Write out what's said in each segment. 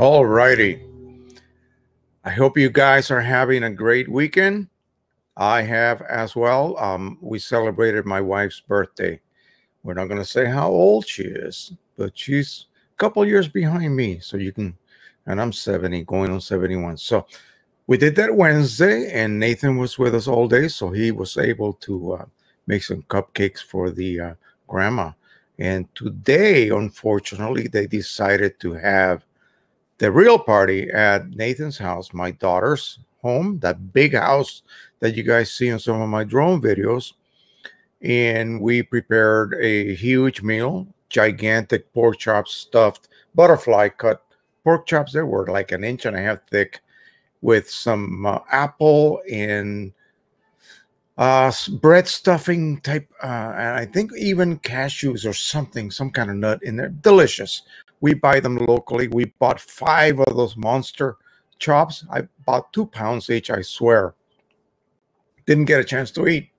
All righty. I hope you guys are having a great weekend. I have as well. Um, we celebrated my wife's birthday. We're not going to say how old she is, but she's a couple years behind me. So you can, and I'm 70, going on 71. So we did that Wednesday, and Nathan was with us all day. So he was able to uh, make some cupcakes for the uh, grandma. And today, unfortunately, they decided to have the real party at Nathan's house, my daughter's home, that big house that you guys see in some of my drone videos. And we prepared a huge meal, gigantic pork chops stuffed, butterfly cut pork chops. They were like an inch and a half thick with some uh, apple and uh, bread stuffing type, uh, and I think even cashews or something, some kind of nut in there. Delicious. We buy them locally. We bought five of those monster chops. I bought two pounds each, I swear. Didn't get a chance to eat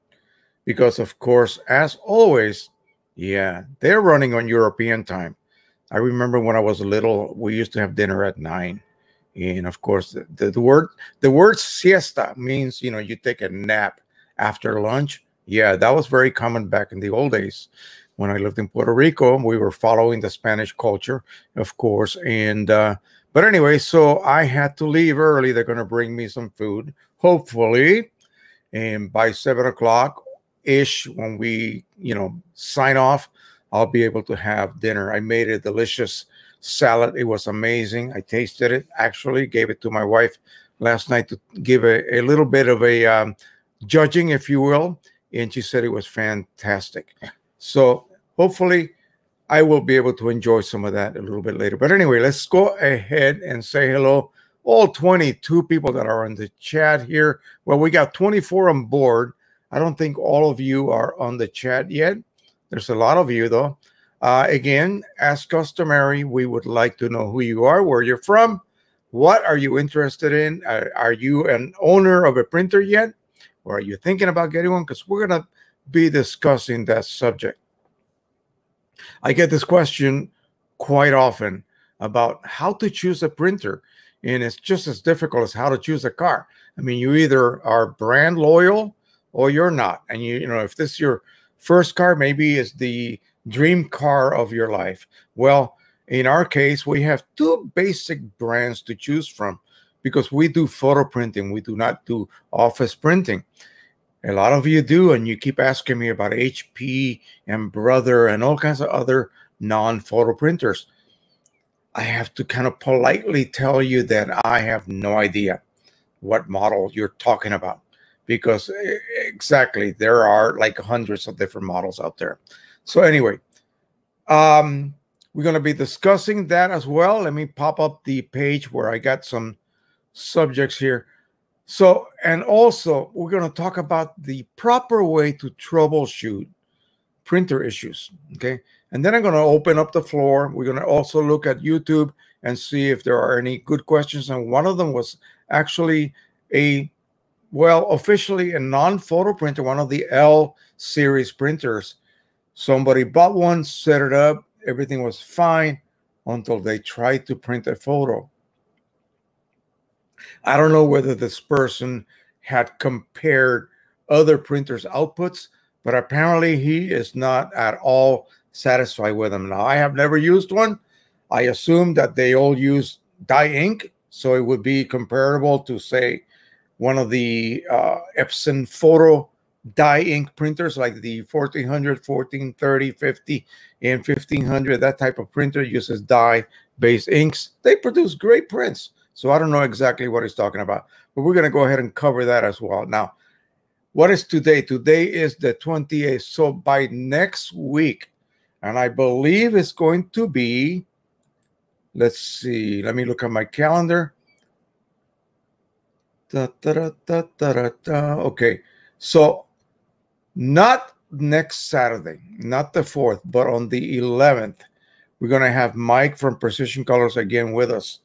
because, of course, as always, yeah, they're running on European time. I remember when I was little, we used to have dinner at nine. And of course, the, the, the word the word siesta means you know you take a nap after lunch. Yeah, that was very common back in the old days when I lived in Puerto Rico. We were following the Spanish culture, of course. And, uh, but anyway, so I had to leave early. They're going to bring me some food, hopefully. And by seven o'clock ish, when we, you know, sign off, I'll be able to have dinner. I made a delicious salad. It was amazing. I tasted it. Actually, gave it to my wife last night to give a, a little bit of a um, judging, if you will, and she said it was fantastic. So hopefully, I will be able to enjoy some of that a little bit later. But anyway, let's go ahead and say hello. All 22 people that are on the chat here. Well, we got 24 on board. I don't think all of you are on the chat yet. There's a lot of you, though. Uh, again, as customary, we would like to know who you are, where you're from, what are you interested in? Are, are you an owner of a printer yet? Or are you thinking about getting one? Because we're going to be discussing that subject. I get this question quite often about how to choose a printer. And it's just as difficult as how to choose a car. I mean, you either are brand loyal or you're not. And you, you know, if this is your first car, maybe is the dream car of your life. Well, in our case, we have two basic brands to choose from because we do photo printing. We do not do office printing. A lot of you do, and you keep asking me about HP and Brother and all kinds of other non photo printers. I have to kind of politely tell you that I have no idea what model you're talking about because exactly there are like hundreds of different models out there. So, anyway, um, we're going to be discussing that as well. Let me pop up the page where I got some subjects here. So, and also we're going to talk about the proper way to troubleshoot printer issues. Okay. And then I'm going to open up the floor. We're going to also look at YouTube and see if there are any good questions. And one of them was actually a, well, officially a non photo printer, one of the L series printers. Somebody bought one, set it up, everything was fine until they tried to print a photo. I don't know whether this person had compared other printers' outputs, but apparently he is not at all satisfied with them. Now, I have never used one. I assume that they all use dye ink, so it would be comparable to, say, one of the uh, Epson photo dye ink printers like the 1400, 1430, 50, and 1500. That type of printer uses dye based inks. They produce great prints. So I don't know exactly what he's talking about, but we're going to go ahead and cover that as well. Now, what is today? Today is the 28th. So by next week, and I believe it's going to be, let's see, let me look at my calendar. Da, da, da, okay, so not next Saturday, not the 4th, but on the 11th, we're going to have Mike from Precision Colors again with us.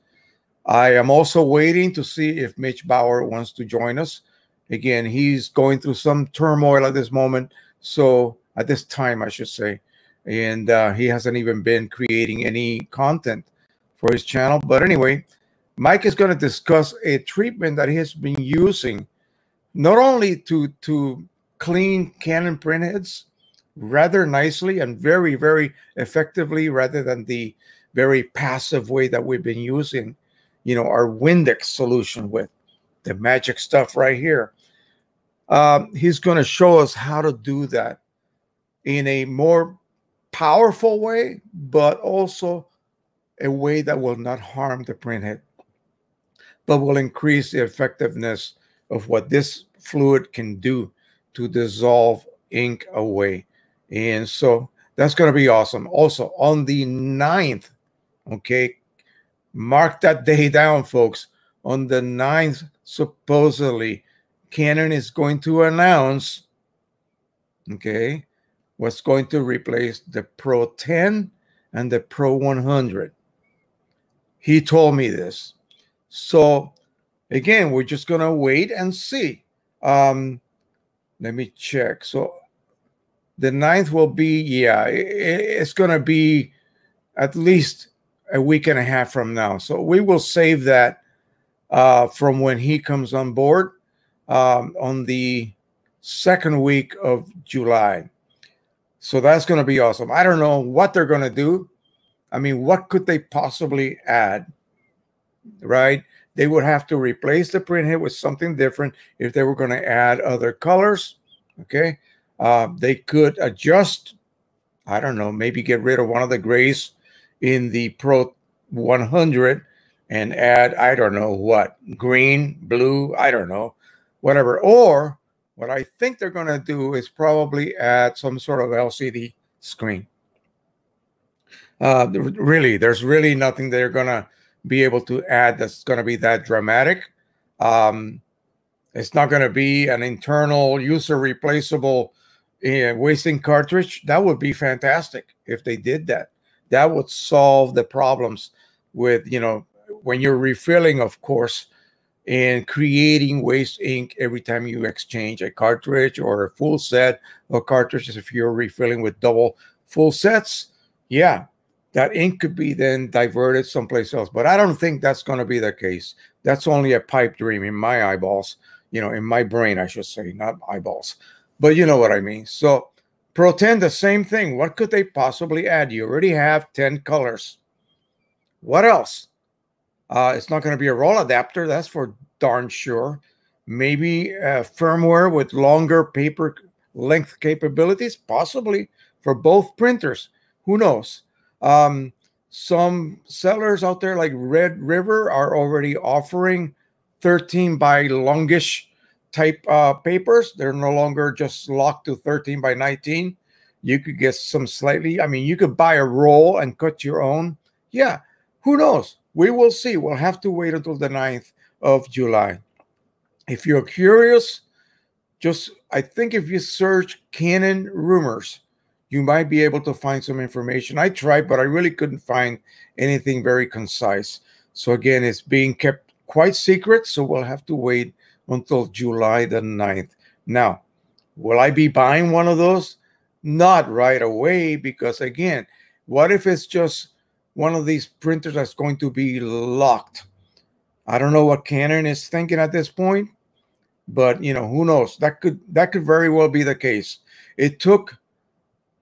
I am also waiting to see if Mitch Bauer wants to join us. Again, he's going through some turmoil at this moment. So, at this time, I should say. And uh, he hasn't even been creating any content for his channel. But anyway, Mike is going to discuss a treatment that he has been using not only to, to clean Canon printheads rather nicely and very, very effectively rather than the very passive way that we've been using you know, our Windex solution with the magic stuff right here. Um, he's going to show us how to do that in a more powerful way, but also a way that will not harm the printhead, but will increase the effectiveness of what this fluid can do to dissolve ink away. And so that's going to be awesome. Also, on the 9th, okay, Mark that day down, folks. On the 9th, supposedly, Canon is going to announce, okay, what's going to replace the Pro 10 and the Pro 100. He told me this. So, again, we're just going to wait and see. Um, let me check. So, the ninth will be, yeah, it's going to be at least a week and a half from now. So we will save that uh, from when he comes on board um, on the second week of July. So that's going to be awesome. I don't know what they're going to do. I mean, what could they possibly add? Right? They would have to replace the printhead with something different if they were going to add other colors. Okay. Uh, they could adjust, I don't know, maybe get rid of one of the grays in the Pro 100 and add, I don't know what, green, blue, I don't know, whatever. Or what I think they're going to do is probably add some sort of LCD screen. Uh, really, there's really nothing they're going to be able to add that's going to be that dramatic. Um, it's not going to be an internal user replaceable uh, wasting cartridge. That would be fantastic if they did that. That would solve the problems with, you know, when you're refilling, of course, and creating waste ink every time you exchange a cartridge or a full set of cartridges. If you're refilling with double full sets, yeah, that ink could be then diverted someplace else. But I don't think that's going to be the case. That's only a pipe dream in my eyeballs you know, in my brain, I should say, not eyeballs. But you know what I mean. So 10, the same thing. What could they possibly add? You already have 10 colors. What else? Uh, it's not going to be a roll adapter, that's for darn sure. Maybe uh, firmware with longer paper length capabilities, possibly for both printers. Who knows? Um, some sellers out there like Red River are already offering 13 by longish type uh, papers. They're no longer just locked to 13 by 19. You could get some slightly, I mean, you could buy a roll and cut your own. Yeah, who knows? We will see. We'll have to wait until the 9th of July. If you're curious, just I think if you search Canon rumors, you might be able to find some information. I tried, but I really couldn't find anything very concise. So again, it's being kept quite secret, so we'll have to wait until July the 9th. Now, will I be buying one of those? Not right away, because again, what if it's just one of these printers that's going to be locked? I don't know what Canon is thinking at this point, but you know, who knows? That could that could very well be the case. It took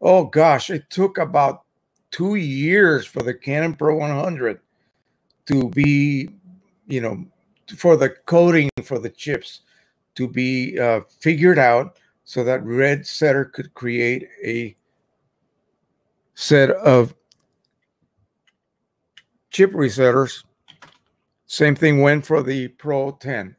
oh gosh, it took about two years for the Canon Pro 100 to be you know, for the coding for the chips to be uh, figured out so that Red Setter could create a set of chip resetters. Same thing went for the Pro 10.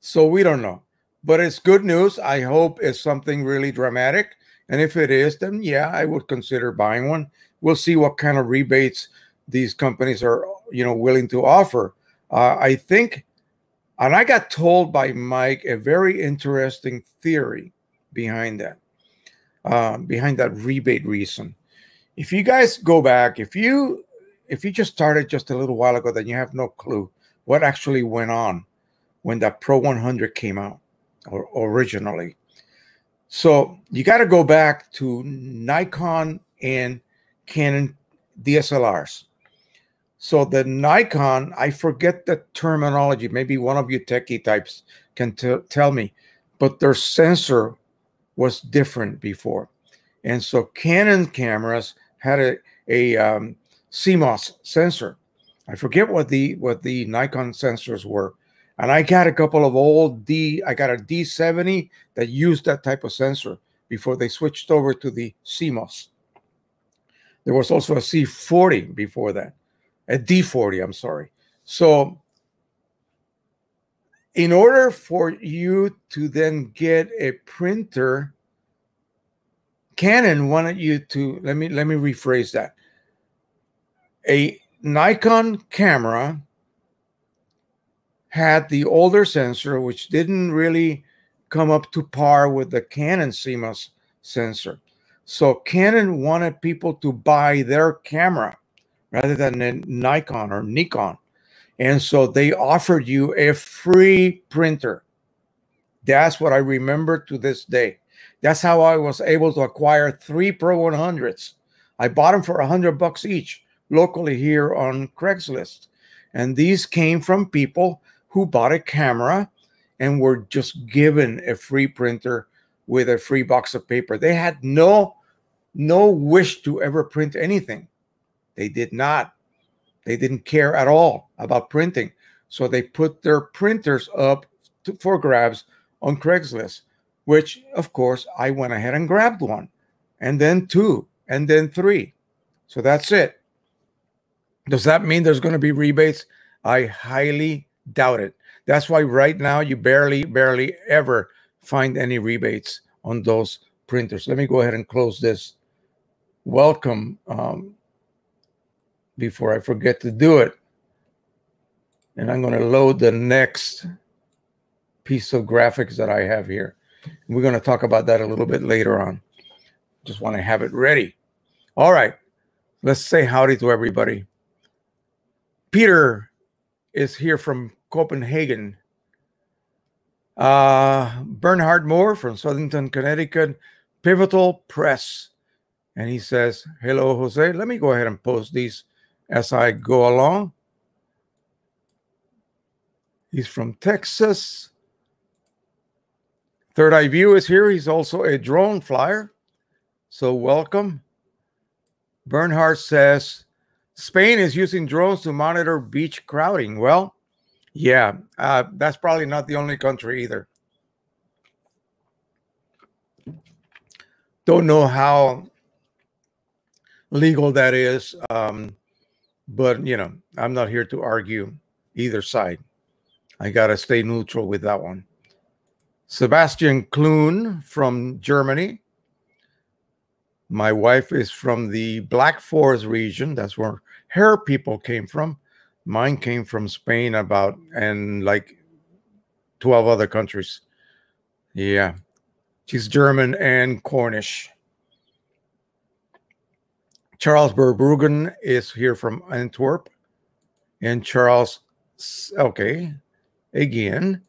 So we don't know. But it's good news. I hope it's something really dramatic. And if it is, then yeah, I would consider buying one. We'll see what kind of rebates these companies are you know willing to offer. Uh, I think, and I got told by Mike a very interesting theory behind that, uh, behind that rebate reason. If you guys go back, if you if you just started just a little while ago, then you have no clue what actually went on when that Pro 100 came out or originally. So you got to go back to Nikon and Canon DSLRs. So the Nikon, I forget the terminology. Maybe one of you techie types can tell me, but their sensor was different before. And so Canon cameras had a, a um, CMOS sensor. I forget what the what the Nikon sensors were. And I got a couple of old D, I got a D70 that used that type of sensor before they switched over to the CMOS. There was also a C40 before that a D40, I'm sorry. So in order for you to then get a printer, Canon wanted you to let me let me rephrase that. A Nikon camera had the older sensor, which didn't really come up to par with the Canon CMOS sensor. So Canon wanted people to buy their camera rather than a Nikon or Nikon. And so they offered you a free printer. That's what I remember to this day. That's how I was able to acquire three Pro 100s. I bought them for a hundred bucks each locally here on Craigslist. And these came from people who bought a camera and were just given a free printer with a free box of paper. They had no no wish to ever print anything. They did not. They didn't care at all about printing. So they put their printers up to, for grabs on Craigslist, which, of course, I went ahead and grabbed one, and then two, and then three. So that's it. Does that mean there's going to be rebates? I highly doubt it. That's why right now you barely, barely ever find any rebates on those printers. Let me go ahead and close this welcome um, before I forget to do it. And I'm going to load the next piece of graphics that I have here. We're going to talk about that a little bit later on. Just want to have it ready. All right. Let's say howdy to everybody. Peter is here from Copenhagen. Uh, Bernhard Moore from Southington, Connecticut, Pivotal Press. And he says, Hello, Jose. Let me go ahead and post these as I go along. He's from Texas. Third Eye View is here. He's also a drone flyer. So welcome. Bernhard says Spain is using drones to monitor beach crowding. Well, yeah, uh, that's probably not the only country either. Don't know how legal that is, um, but you know, I'm not here to argue either side. I gotta stay neutral with that one. Sebastian Kloon from Germany. My wife is from the Black Forest region. That's where her people came from. Mine came from Spain, about and like 12 other countries. Yeah. She's German and Cornish. Charles Verbruggen is here from Antwerp. And Charles, okay, again.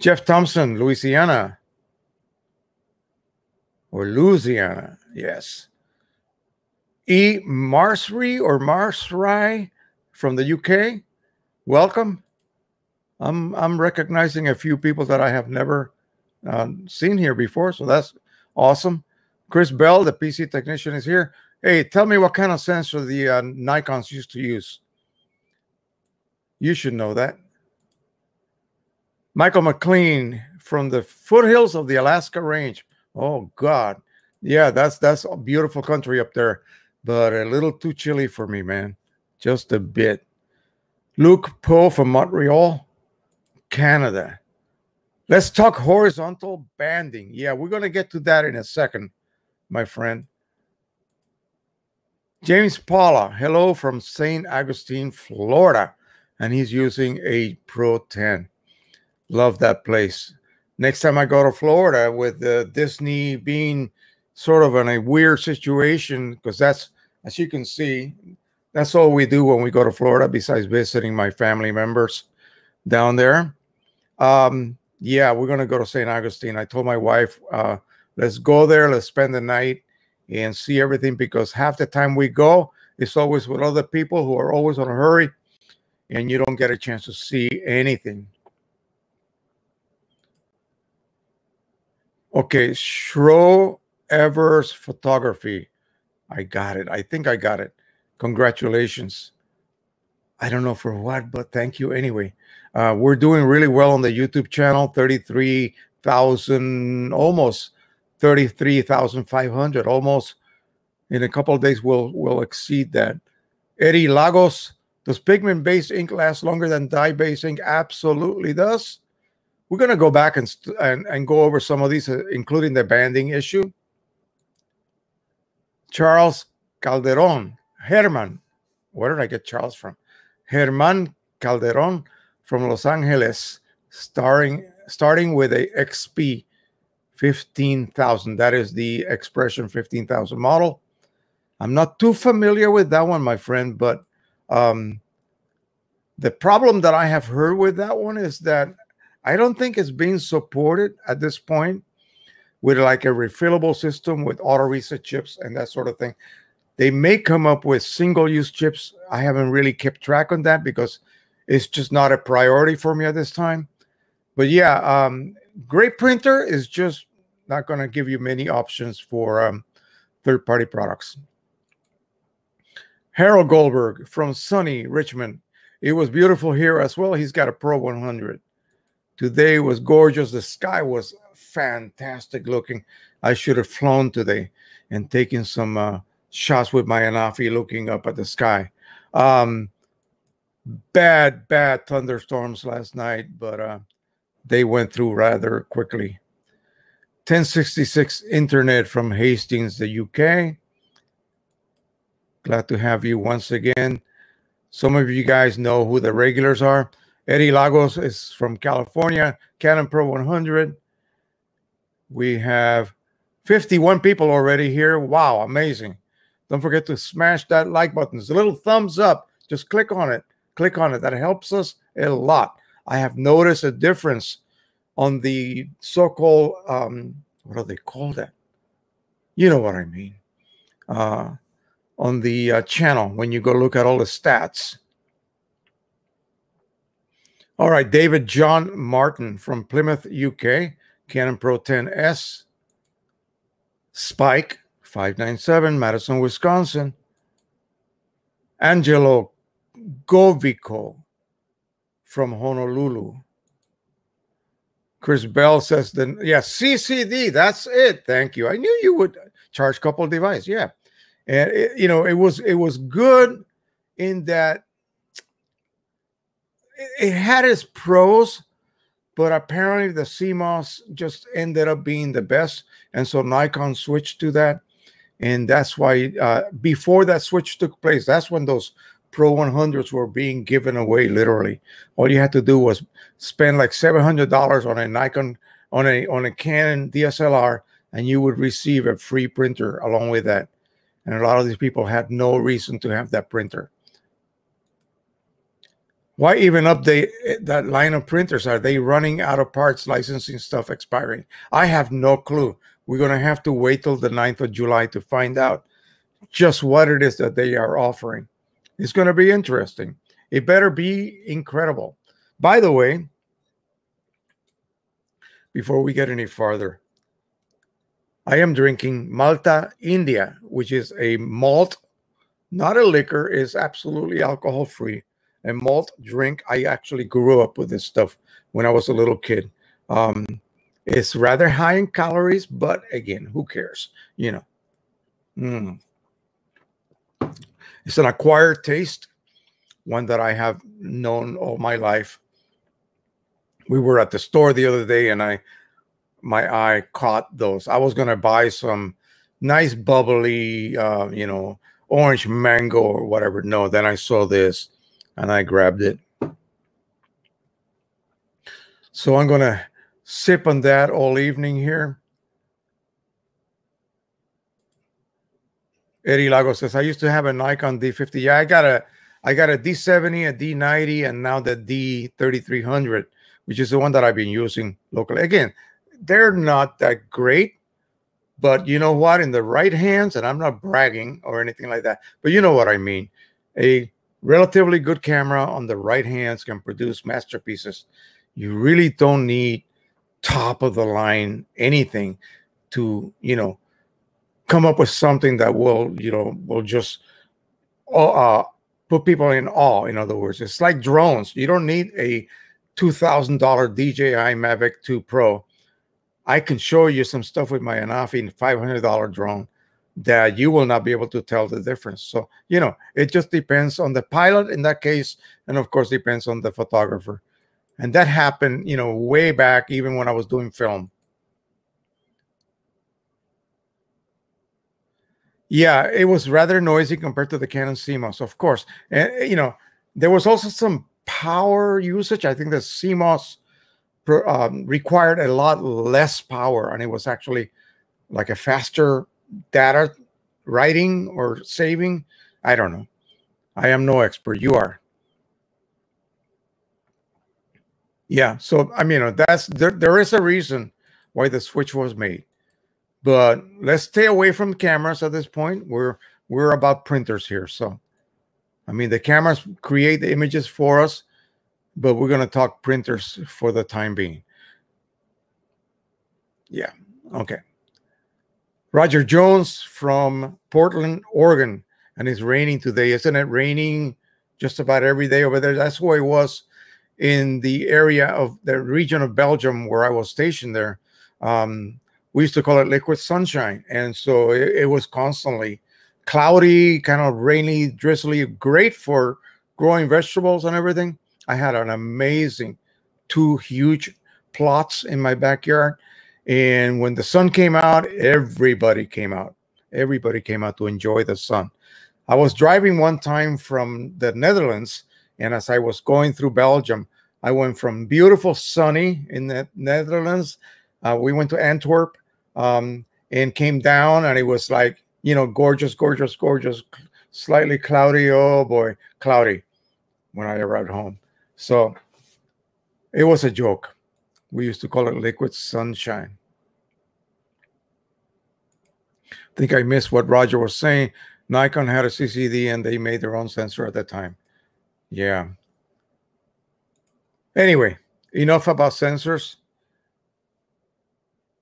Jeff Thompson, Louisiana. Or Louisiana, yes. E. Marsry or Marsry from the UK. Welcome. I'm I'm recognizing a few people that I have never uh, seen here before, so that's awesome. Chris Bell, the PC technician, is here. Hey, tell me what kind of sensor the uh, Nikon's used to use. You should know that. Michael McLean from the foothills of the Alaska Range. Oh God, yeah, that's that's a beautiful country up there, but a little too chilly for me, man just a bit. Luke Poe from Montreal, Canada. Let's talk horizontal banding. Yeah, we're to get to that in a second, my friend. James Paula, hello from St. Augustine, Florida. And he's using a Pro 10. Love that place. Next time I go to Florida with uh, Disney being sort of in a weird situation, because that's, as you can see, that's all we do when we go to Florida, besides visiting my family members down there. Um, yeah, we're gonna go to St. Augustine. I told my wife, uh, let's go there, let's spend the night and see everything because half the time we go, it's always with other people who are always on a hurry, and you don't get a chance to see anything. Okay, Shro Evers Photography. I got it. I think I got it. Congratulations. I don't know for what, but thank you anyway. Uh, we're doing really well on the YouTube channel 33,000, almost 33,500, almost. In a couple of days, we'll, we'll exceed that. Eddie Lagos, does pigment based ink last longer than dye based ink? Absolutely does. We're going to go back and, and, and go over some of these, uh, including the banding issue. Charles Calderon, Herman, where did I get Charles from? Herman Calderon from Los Angeles, starring starting with a XP 15,000. That is the expression 15,000 model. I'm not too familiar with that one, my friend, but um, the problem that I have heard with that one is that I don't think it's being supported at this point with like a refillable system with auto reset chips and that sort of thing. They may come up with single use chips. I haven't really kept track on that because it's just not a priority for me at this time. But yeah, um, great printer is just not going to give you many options for um, third party products. Harold Goldberg from sunny Richmond. It was beautiful here as well. He's got a Pro 100. Today was gorgeous. The sky was fantastic looking. I should have flown today and taken some uh, shots with my Anafi looking up at the sky. Um, bad, bad thunderstorms last night, but uh, they went through rather quickly. 1066 internet from Hastings, the UK. Glad to have you once again. Some of you guys know who the regulars are. Eddie Lagos is from California, Canon Pro 100. We have 51 people already here. Wow, amazing. Don't forget to smash that like button. It's a little thumbs up. Just click on it. Click on it. That helps us a lot. I have noticed a difference on the so-called um, what do they call that? You know what I mean. Uh, on the uh, channel when you go look at all the stats. All right, David John Martin from Plymouth, UK, Canon Pro 10S, Spike 597, Madison, Wisconsin, Angelo Govico from Honolulu. Chris Bell says, then, yeah, CCD, that's it. Thank you. I knew you would charge couple device. Yeah. And, it, you know, it was, it was good in that it had its pros, but apparently the CMOS just ended up being the best. And so Nikon switched to that. And that's why uh, before that switch took place, that's when those Pro 100s were being given away literally. All you had to do was spend like $700 on a Nikon, on a, on a Canon DSLR, and you would receive a free printer along with that. And a lot of these people had no reason to have that printer. Why even update eh, that line of printers? Are they running out of parts, licensing stuff expiring? I have no clue. We're going to have to wait till the 9th of July to find out just what it is that they are offering. It's going to be interesting. It better be incredible. By the way, before we get any farther, I am drinking Malta India, which is a malt, not a liquor, is absolutely alcohol free a malt drink. I actually grew up with this stuff when I was a little kid. Um, it's rather high in calories, but again, who cares? You know. Mm. It's an acquired taste, one that I have known all my life. We were at the store the other day, and I, my eye caught those. I was gonna buy some nice bubbly, uh, you know, orange mango or whatever. No, then I saw this and I grabbed it. So I'm going to sip on that all evening here. Eddie Lago says, I used to have a Nikon D50. Yeah, I got a I got a D70, a D90, and now the D3300, which is the one that I've been using locally. Again, they're not that great, but you know what? In the right hands, and I'm not bragging or anything like that, but you know what I mean. A relatively good camera on the right hands can produce masterpieces. You really don't need top of the line anything to, you know, come up with something that will, you know, will just uh, put people in awe. In other words, it's like drones. You don't need a $2,000 DJI Mavic 2 Pro. I can show you some stuff with my Anafi $500 drone that you will not be able to tell the difference. So, you know, it just depends on the pilot in that case, and of course, depends on the photographer. And that happened, you know, way back, even when I was doing film. Yeah, it was rather noisy compared to the Canon CMOS, of course. And, you know, there was also some power usage. I think the CMOS um, required a lot less power, and it was actually like a faster data writing or saving. I don't know. I am no expert. You are. Yeah. So I mean, that's there. There is a reason why the switch was made, but let's stay away from cameras at this point. We're we're about printers here. So, I mean, the cameras create the images for us, but we're going to talk printers for the time being. Yeah. Okay. Roger Jones from Portland, Oregon, and it's raining today. Isn't it raining just about every day over there? That's where it was in the area of the region of Belgium where I was stationed there. Um, we used to call it liquid sunshine, and so it, it was constantly cloudy, kind of rainy, drizzly, great for growing vegetables and everything. I had an amazing two huge plots in my backyard. And when the sun came out, everybody came out. Everybody came out to enjoy the sun. I was driving one time from the Netherlands, and as I was going through Belgium, I went from beautiful sunny in the Netherlands. Uh, we went to Antwerp um, and came down, and it was like, you know, gorgeous, gorgeous, gorgeous, slightly cloudy. Oh boy, cloudy when I arrived home. So it was a joke. We used to call it liquid sunshine. I think I missed what Roger was saying. Nikon had a CCD and they made their own sensor at that time. Yeah. Anyway, enough about sensors.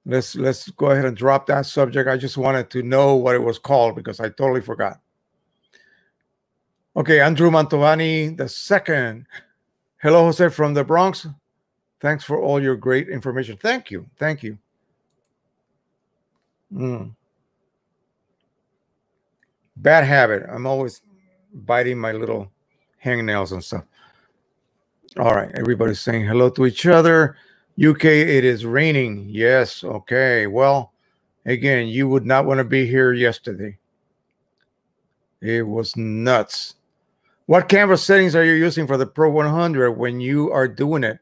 Let's let's go ahead and drop that subject. I just wanted to know what it was called because I totally forgot. Okay, Andrew Mantovani the second. Hello, Jose from the Bronx. Thanks for all your great information. Thank you. Thank you. Mm bad habit. I'm always biting my little hangnails and stuff. All right, everybody's saying hello to each other. UK, it is raining. Yes, okay. Well, again, you would not want to be here yesterday. It was nuts. What canvas settings are you using for the Pro 100 when you are doing it?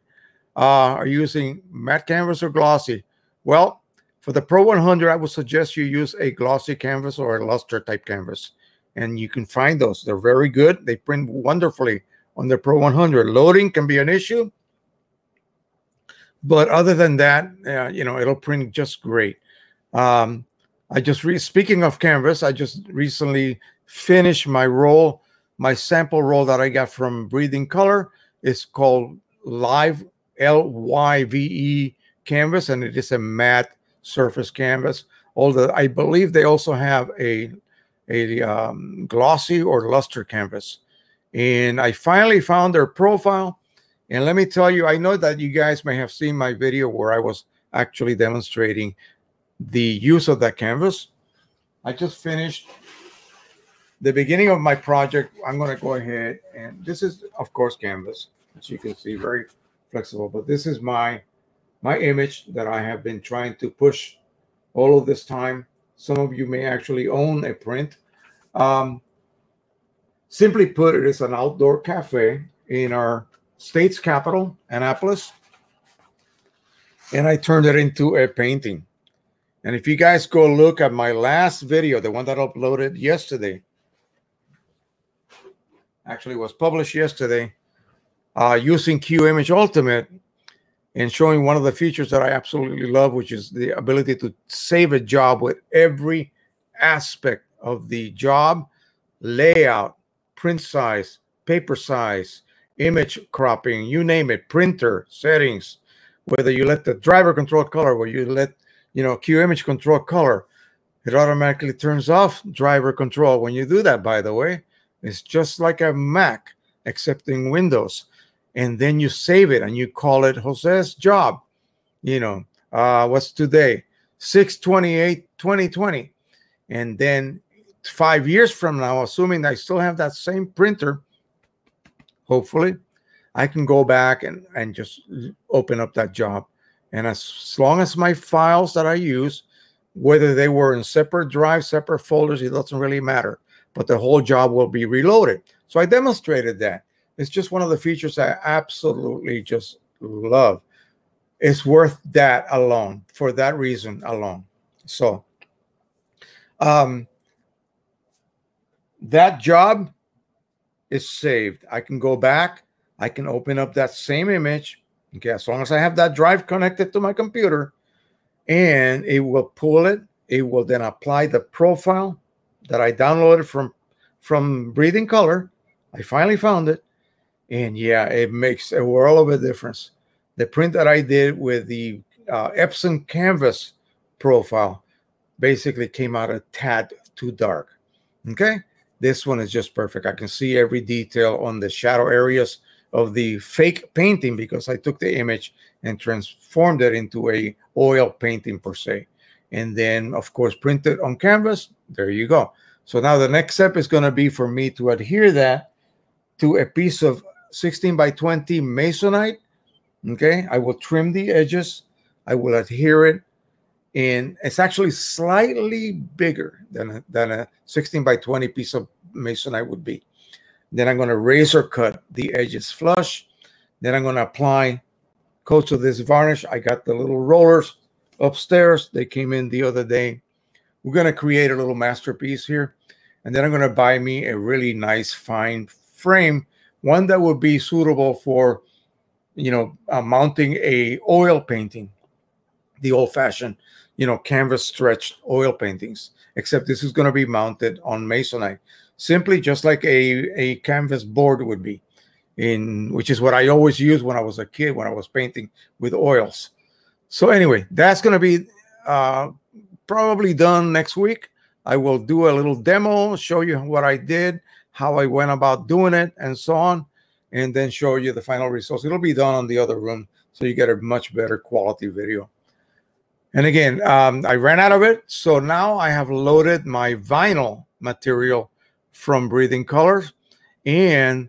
Uh, are you using matte canvas or glossy? Well, for the Pro 100, I would suggest you use a glossy canvas or a luster type canvas. And you can find those. They're very good. They print wonderfully on the Pro 100. Loading can be an issue. But other than that, uh, you know, it'll print just great. Um, I just, re speaking of canvas, I just recently finished my roll, my sample roll that I got from Breathing Color. It's called Lyve L-Y-V-E canvas, and it is a matte surface canvas. Although I believe they also have a a um, glossy or luster canvas. And I finally found their profile. And let me tell you, I know that you guys may have seen my video where I was actually demonstrating the use of that canvas. I just finished the beginning of my project. I'm going to go ahead and this is, of course, canvas, as you can see, very flexible. But this is my my image that I have been trying to push all of this time. Some of you may actually own a print. Um, simply put, it is an outdoor cafe in our state's capital, Annapolis. And I turned it into a painting. And if you guys go look at my last video, the one that I uploaded yesterday, actually was published yesterday, uh, using Qimage Ultimate, and showing one of the features that I absolutely love, which is the ability to save a job with every aspect of the job layout, print size, paper size, image cropping, you name it, printer settings, whether you let the driver control color, where you let, you know, Qimage control color, it automatically turns off driver control. When you do that, by the way, it's just like a Mac, except in Windows and then you save it and you call it Jose's job. You know, uh, what's today? 628 2020. And then five years from now, assuming I still have that same printer, hopefully, I can go back and, and just open up that job. And as long as my files that I use, whether they were in separate drives, separate folders, it doesn't really matter. But the whole job will be reloaded. So I demonstrated that. It's just one of the features I absolutely just love. It's worth that alone for that reason alone. So, um, that job is saved. I can go back. I can open up that same image. Okay, as long as I have that drive connected to my computer, and it will pull it. It will then apply the profile that I downloaded from from Breathing Color. I finally found it, and yeah, it makes a world of a difference. The print that I did with the uh, Epson canvas profile basically came out a tad too dark. Okay, this one is just perfect. I can see every detail on the shadow areas of the fake painting because I took the image and transformed it into a oil painting per se. And then, of course, printed on canvas. There you go. So now the next step is going to be for me to adhere that to a piece of 16 by 20 masonite. Okay, I will trim the edges. I will adhere it and it's actually slightly bigger than a, than a 16 by 20 piece of masonite would be. Then I'm going to razor cut the edges flush. Then I'm going to apply coats of this varnish. I got the little rollers upstairs. They came in the other day. We're going to create a little masterpiece here. And then I'm going to buy me a really nice fine frame, one that would be suitable for, you know, uh, mounting a oil painting, the old fashioned you know, canvas stretched oil paintings, except this is going to be mounted on masonite, simply just like a, a canvas board would be, in which is what I always used when I was a kid, when I was painting with oils. So anyway, that's going to be uh, probably done next week. I will do a little demo, show you what I did, how I went about doing it, and so on, and then show you the final results. It'll be done on the other room, so you get a much better quality video. And again, um, I ran out of it. So now I have loaded my vinyl material from Breathing Colors. And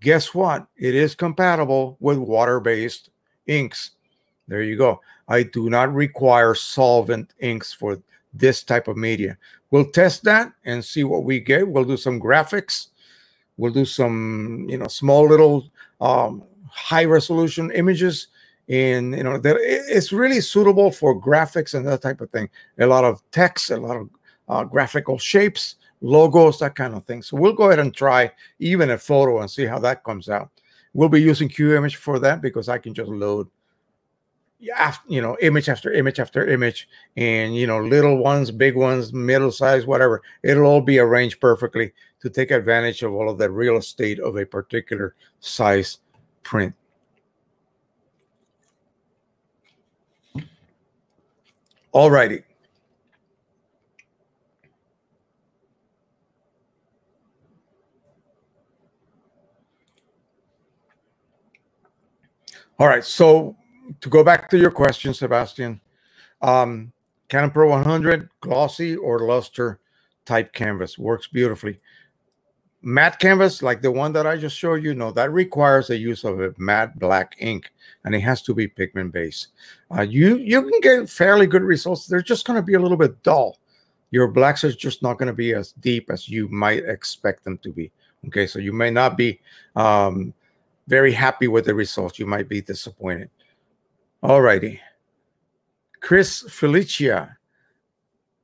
guess what? It is compatible with water-based inks. There you go. I do not require solvent inks for this type of media. We'll test that and see what we get. We'll do some graphics. We'll do some, you know, small little um, high resolution images and you know that it's really suitable for graphics and that type of thing a lot of text a lot of uh, graphical shapes logos that kind of thing. So we'll go ahead and try even a photo and see how that comes out. We'll be using qimage for that because i can just load you know image after image after image and you know little ones big ones middle size whatever. It'll all be arranged perfectly to take advantage of all of the real estate of a particular size print. All righty. All right. So to go back to your question, Sebastian, um, Canon Pro 100 glossy or luster type canvas works beautifully. Matte canvas, like the one that I just showed you, no, that requires the use of a matte black ink, and it has to be pigment based. Uh, you you can get fairly good results. They're just going to be a little bit dull. Your blacks are just not going to be as deep as you might expect them to be. Okay, so you may not be um, very happy with the results. You might be disappointed. All righty. Chris Felicia,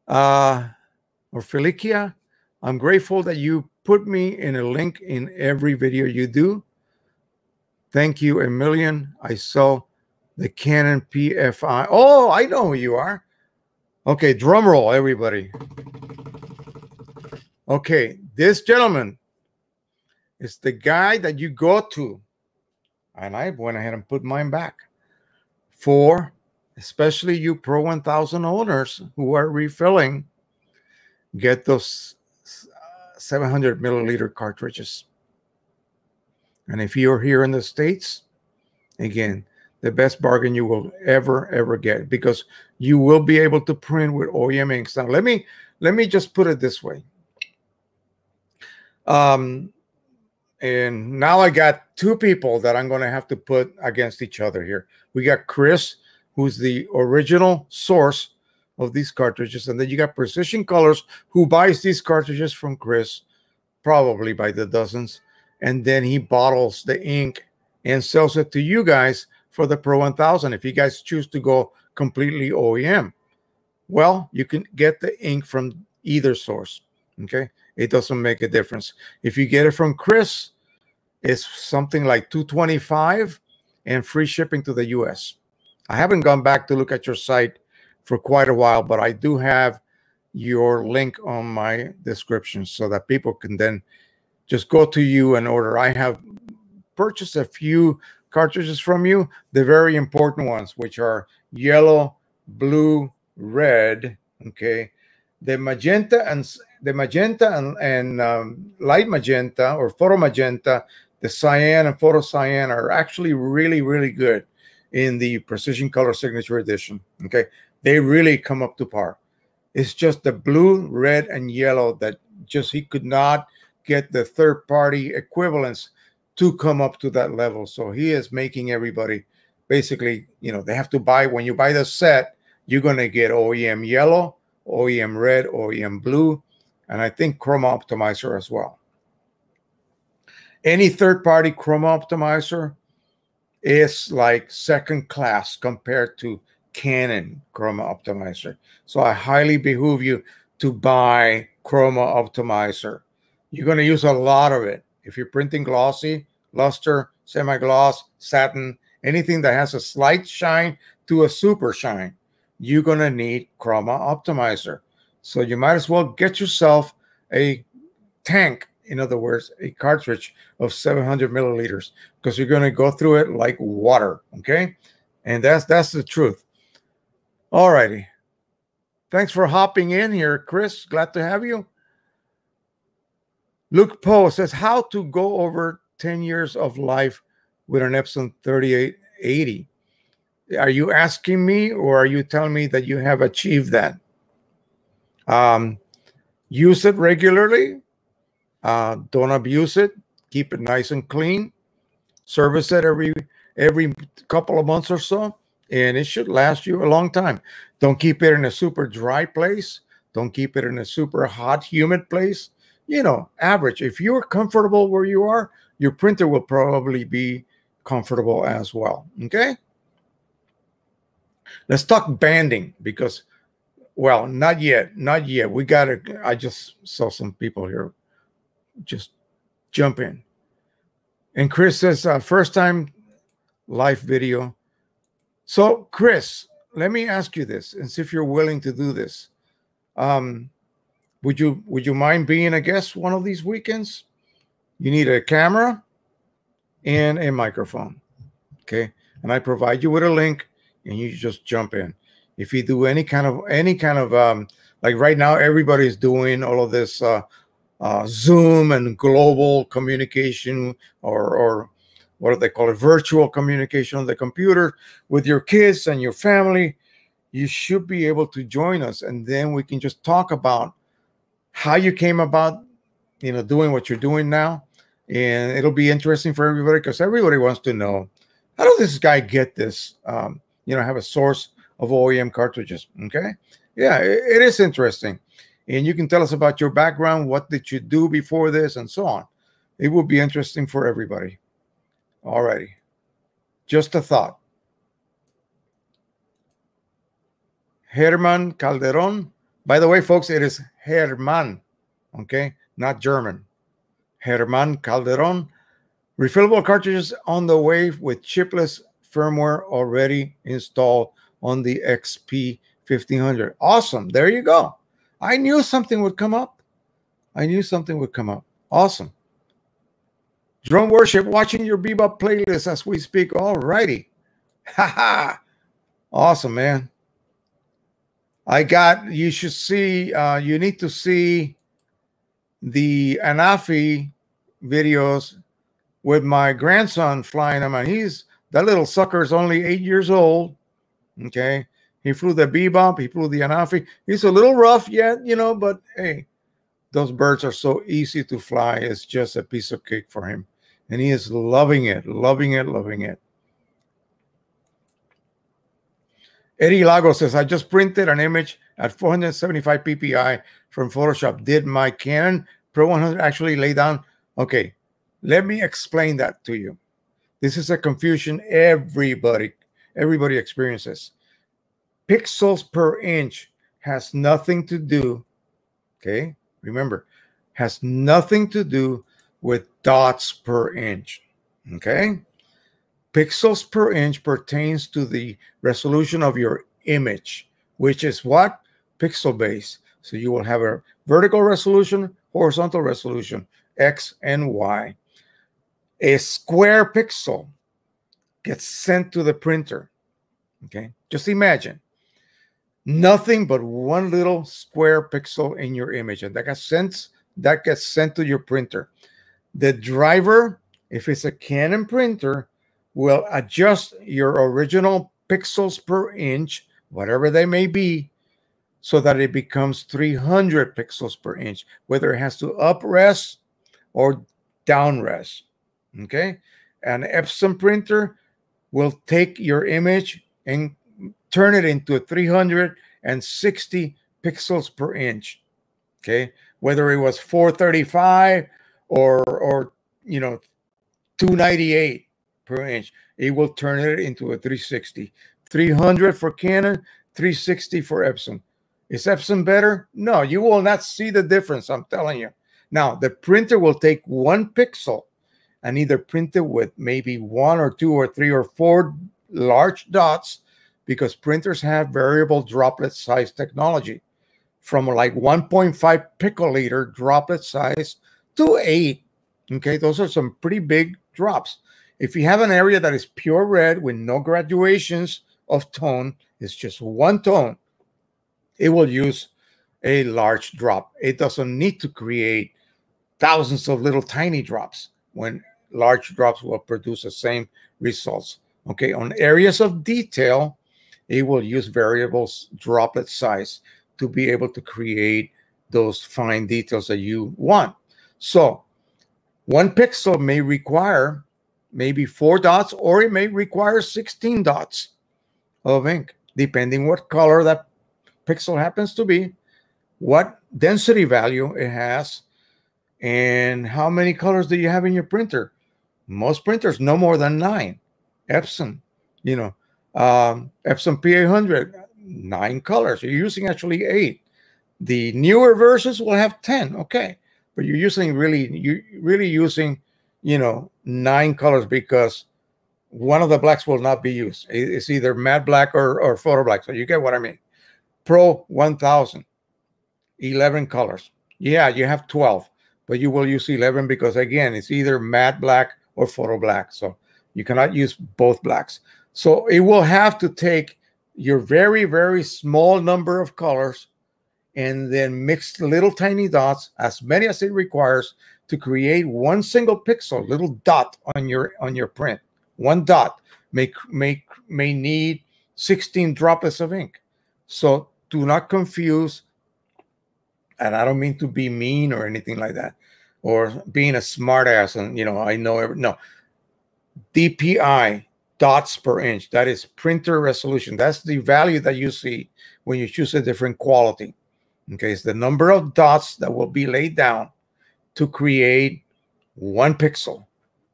uh, or Felicia, I'm grateful that you put me in a link in every video you do. Thank you a million. I saw the Canon PFI. Oh, I know who you are. Okay, drum roll, everybody. Okay, this gentleman is the guy that you go to. And I went ahead and put mine back for especially you Pro 1000 owners who are refilling. Get those 700 milliliter cartridges. And if you're here in the States, again, the best bargain you will ever, ever get because you will be able to print with OEM inks. Now, let me let me just put it this way. Um, and now I got two people that I'm going to have to put against each other here. We got Chris, who's the original source of these cartridges. And then you got Precision Colors, who buys these cartridges from Chris, probably by the dozens. And then he bottles the ink and sells it to you guys for the Pro 1000 if you guys choose to go completely OEM. Well, you can get the ink from either source. Okay. It doesn't make a difference. If you get it from Chris, it's something like 225 and free shipping to the US. I haven't gone back to look at your site for quite a while, but I do have your link on my description so that people can then just go to you and order. I have purchased a few cartridges from you, the very important ones, which are yellow, blue, red. Okay, the magenta and the magenta and, and um, light magenta or photo magenta, the cyan and photo cyan are actually really, really good in the Precision Color Signature Edition. Okay, they really come up to par. It's just the blue, red, and yellow that just he could not get the third party equivalents to come up to that level. So he is making everybody basically, you know, they have to buy when you buy the set, you're going to get OEM yellow, OEM red, OEM blue, and I think Chroma Optimizer as well. Any third party Chroma Optimizer is like second class compared to Canon Chroma Optimizer. So I highly behoove you to buy Chroma Optimizer. You're going to use a lot of it. If you're printing glossy, luster, semi-gloss, satin, anything that has a slight shine to a super shine, you're going to need Chroma Optimizer. So you might as well get yourself a tank, in other words, a cartridge of 700 milliliters, because you're going to go through it like water. Okay, and that's that's the truth. All righty. Thanks for hopping in here, Chris. Glad to have you. Luke Poe says how to go over 10 years of life with an Epson 3880. Are you asking me or are you telling me that you have achieved that? Um, use it regularly. Uh, don't abuse it. Keep it nice and clean. Service it every every couple of months or so and it should last you a long time. Don't keep it in a super dry place. Don't keep it in a super hot, humid place. You know, average. If you're comfortable where you are, your printer will probably be comfortable as well. Okay. Let's talk banding because, well, not yet. Not yet. We got to, I just saw some people here just jump in. And Chris says, uh, first time live video so, Chris, let me ask you this, and see if you're willing to do this. Um, would you would you mind being a guest one of these weekends? You need a camera and a microphone, okay? And I provide you with a link, and you just jump in. If you do any kind of any kind of um, like right now, everybody's doing all of this uh, uh, Zoom and global communication or or what do they call it? Virtual communication on the computer with your kids and your family you should be able to join us. And then we can just talk about how you came about you know doing what you're doing now. And it'll be interesting for everybody because everybody wants to know how does this guy get this um, you know have a source of oem cartridges okay yeah it, is interesting and you can tell us about your background what did you do before this and so on it will be interesting for everybody Alrighty. Just a thought. Herman Calderon. By the way, folks, it is Herman, okay, not German. Herman Calderon. Refillable cartridges on the way with chipless firmware already installed on the XP 1500. Awesome. There you go. I knew something would come up. I knew something would come up. Awesome. Drone worship, watching your bebop playlist as we speak. All righty. ha. awesome, man. I got, you should see, uh, you need to see the Anafi videos with my grandson flying them. And he's, that little sucker is only eight years old. Okay. He flew the bebop, he flew the Anafi. He's a little rough yet, you know, but hey, those birds are so easy to fly. It's just a piece of cake for him and he is loving it, loving it, loving it. Eddie Lago says, I just printed an image at 475 ppi from Photoshop. Did my Canon Pro 100 actually lay down? Okay, let me explain that to you. This is a confusion everybody everybody experiences. Pixels per inch has nothing to do, okay? Remember, has nothing to do with dots per inch. Okay. Pixels per inch pertains to the resolution of your image, which is what? Pixel base. So you will have a vertical resolution, horizontal resolution, X and Y. A square pixel gets sent to the printer. Okay. Just imagine nothing but one little square pixel in your image, and that gets sent that gets sent to your printer. The driver, if it's a Canon printer, will adjust your original pixels per inch, whatever they may be, so that it becomes 300 pixels per inch, whether it has to up res or down res. Okay. An Epson printer will take your image and turn it into a 360 pixels per inch. Okay. Whether it was 435 or, or, you know, 298 per inch, it will turn it into a 360. 300 for Canon, 360 for Epson. Is Epson better? No, you will not see the difference. I'm telling you. Now, the printer will take one pixel and either print it with maybe one or two or three or four large dots because printers have variable droplet size technology from like 1.5 picoliter droplet size to eight. Okay, those are some pretty big drops. If you have an area that is pure red with no graduations of tone, it's just one tone, it will use a large drop. It doesn't need to create thousands of little tiny drops when large drops will produce the same results. Okay, on areas of detail, it will use variables droplet size to be able to create those fine details that you want. So one pixel may require maybe four dots or it may require 16 dots of ink, depending what color that pixel happens to be, what density value it has, and how many colors do you have in your printer. Most printers, no more than nine. Epson, you know, um, Epson P800, nine colors. You're using actually eight. The newer versions will have 10. Okay. But you're using really, you really using, you know, nine colors because one of the blacks will not be used. It's either matte black or, or photo black. So you get what I mean. Pro 1000, 11 colors. Yeah, you have 12, but you will use 11 because, again, it's either matte black or photo black. So you cannot use both blacks. So it will have to take your very, very small number of colors and then mix little tiny dots, as many as it requires, to create one single pixel, little dot on your on your print. One dot may may may need 16 droplets of ink. So do not confuse, and I don't mean to be mean or anything like that or being a smartass and you know I know every, no DPI dots per inch. That is printer resolution. That's the value that you see when you choose a different quality. Okay, it's the number of dots that will be laid down to create one pixel,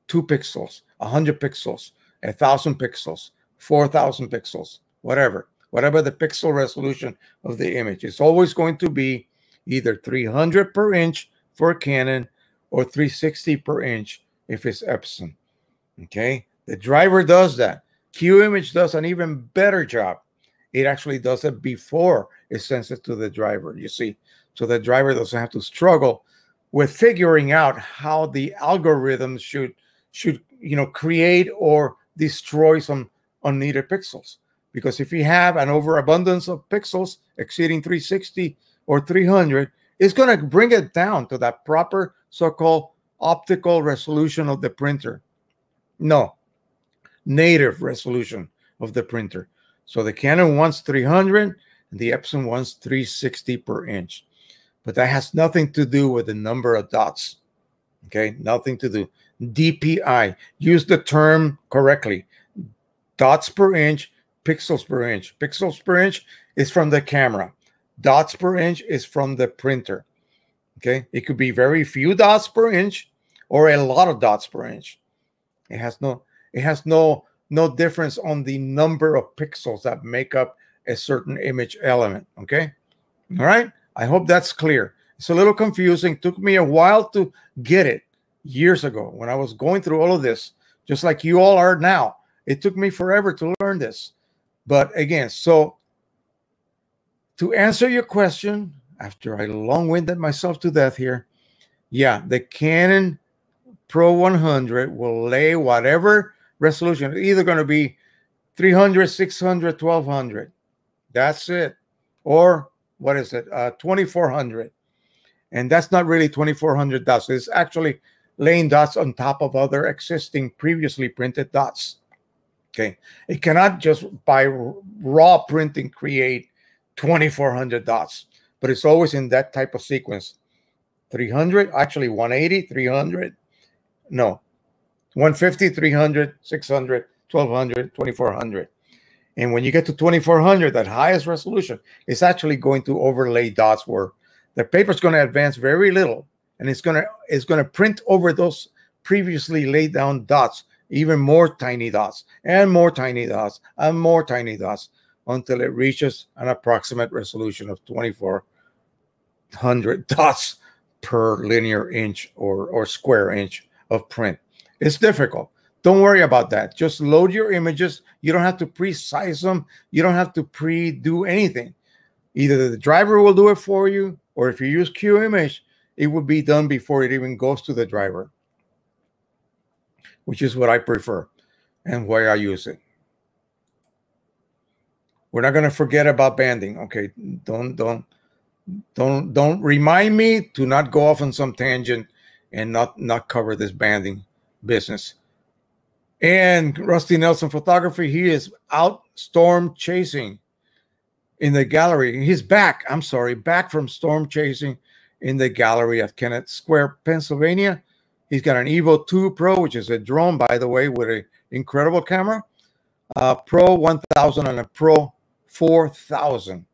two pixels, a hundred pixels, a thousand pixels, four thousand pixels, whatever, whatever the pixel resolution of the image. It's always going to be either 300 per inch for Canon or 360 per inch if it's Epson. Okay, the driver does that. Qimage does an even better job. It actually does it before it sends it to the driver. You see, so the driver doesn't have to struggle with figuring out how the algorithm should should you know create or destroy some unneeded pixels. Because if you have an overabundance of pixels exceeding 360 or 300, it's going to bring it down to that proper so-called optical resolution of the printer. No, native resolution of the printer. So the Canon wants 300 and the Epson wants 360 per inch. But that has nothing to do with the number of dots. Okay, nothing to do. DPI, use the term correctly. Dots per inch, pixels per inch. Pixels per inch is from the camera. Dots per inch is from the printer. Okay, it could be very few dots per inch or a lot of dots per inch. It has no it has no no difference on the number of pixels that make up a certain image element. Okay, all right. I hope that's clear. It's a little confusing. Took me a while to get it years ago when I was going through all of this, just like you all are now. It took me forever to learn this. But again, so to answer your question, after I long winded myself to death here, yeah, the Canon Pro 100 will lay whatever resolution, either going to be 300, 600, 1200. That's it. Or what is it? Uh, 2400. And that's not really 2400 dots. It's actually laying dots on top of other existing previously printed dots. Okay. It cannot just by raw printing create 2400 dots, but it's always in that type of sequence 300, actually 180, 300, no, 150, 300, 600, 1200, 2400. And when you get to 2400, that highest resolution is actually going to overlay dots where the paper is going to advance very little and it's going to it's going to print over those previously laid down dots even more tiny dots and more tiny dots and more tiny dots until it reaches an approximate resolution of 2400 dots per linear inch or, or square inch of print. It's difficult. Don't worry about that. Just load your images. You don't have to pre-size them. You don't have to pre-do anything. Either the driver will do it for you, or if you use Qimage, it will be done before it even goes to the driver, which is what I prefer and why I use it. We're not going to forget about banding. Okay, don't don't don't don't remind me to not go off on some tangent and not not cover this banding business. And Rusty Nelson photography, he is out storm chasing in the gallery. He's back. I'm sorry, back from storm chasing in the gallery at Kennett Square, Pennsylvania. He's got an Evo 2 Pro, which is a drone, by the way, with an incredible camera. Uh, Pro 1000 and a Pro 4000.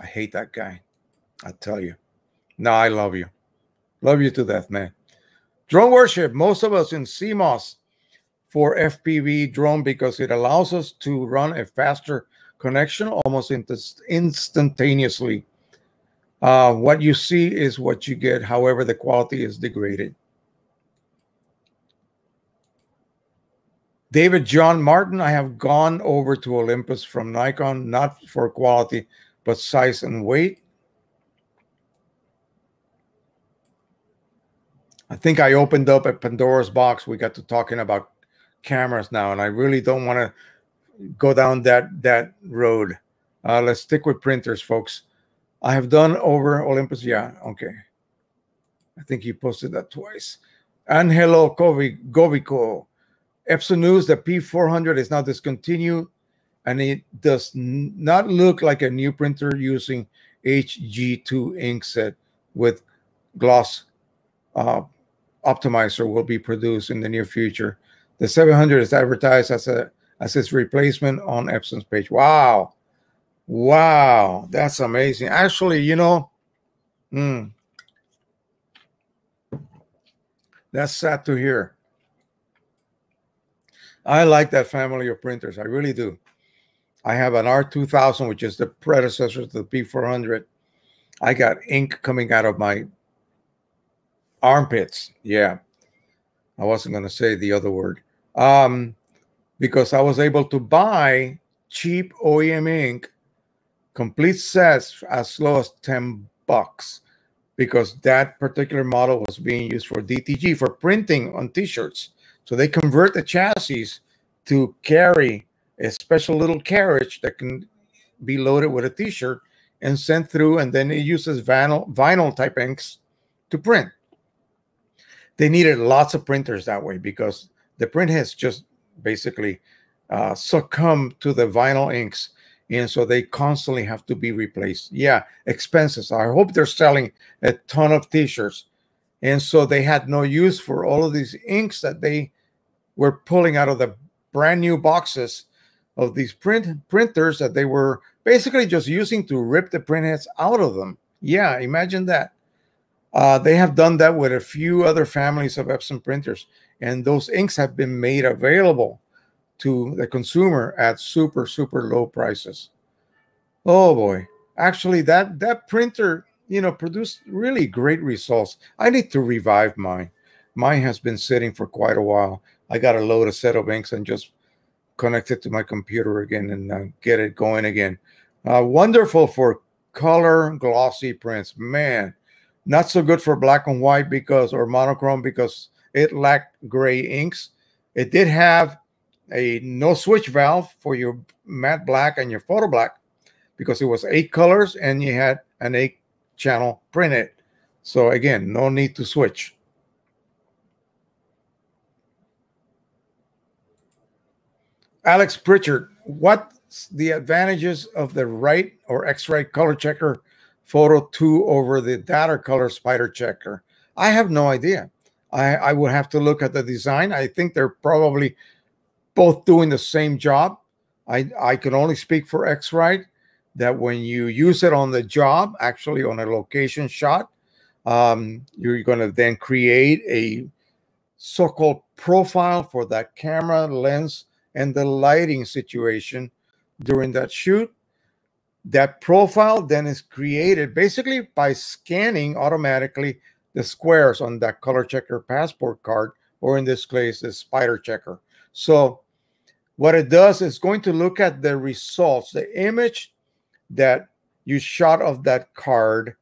I hate that guy. I tell you. No, I love you. Love you to death, man. Drone worship. Most of us in CMOS for FPV drone because it allows us to run a faster connection almost instantaneously. Uh, what you see is what you get. However, the quality is degraded. David John Martin, I have gone over to Olympus from Nikon, not for quality, but size and weight. I think I opened up a Pandora's box. We got to talking about cameras now, and I really don't want to go down that that road. Uh, let's stick with printers, folks. I have done over Olympus. Yeah, okay. I think he posted that twice. Angelo Govico. Epson News, the P400 is now discontinued and it does not look like a new printer using HG2 inkset with gloss uh, optimizer will be produced in the near future. The 700 is advertised as a as its replacement on Epson's page. Wow, wow, that's amazing. Actually, you know, mm, that's sad to hear. I like that family of printers. I really do. I have an R2000, which is the predecessor to the P400. I got ink coming out of my armpits. Yeah. I wasn't going to say the other word. Um, because I was able to buy cheap OEM ink, complete sets as low as 10 bucks because that particular model was being used for DTG for printing on t-shirts. So they convert the chassis to carry a special little carriage that can be loaded with a t-shirt and sent through and then it uses vinyl vinyl type inks to print. They needed lots of printers that way because the print has just basically uh, succumbed to the vinyl inks and so they constantly have to be replaced. Yeah expenses. I hope they're selling a ton of t-shirts. And so they had no use for all of these inks that they were pulling out of the brand new boxes of these print printers that they were basically just using to rip the printheads out of them. Yeah, imagine that. Uh, they have done that with a few other families of Epson printers, and those inks have been made available to the consumer at super super low prices. Oh boy, actually, that that printer you know produced really great results. I need to revive mine. Mine has been sitting for quite a while. I got to load a set of inks and just connect it to my computer again and uh, get it going again. Uh, wonderful for color glossy prints. Man, not so good for black and white because or monochrome because it lacked gray inks. It did have a no switch valve for your matte black and your photo black because it was eight colors and you had an eight channel printed. So again, no need to switch. Alex Pritchard, what's the advantages of the right or X-Rite color checker photo 2 over the data color Spyder checker? I have no idea. I, I would have to look at the design. I think they're probably both doing the same job. I, I can only speak for X-Rite that when you use it on the job, actually on a location shot, um, you're going to then create a so-called profile for that camera, lens, and the lighting situation during that shoot. That profile then is created basically by scanning automatically the squares on that color checker passport card, or in this case, the Spyder checker. So what it does is going to look at the results, the image that you shot of that card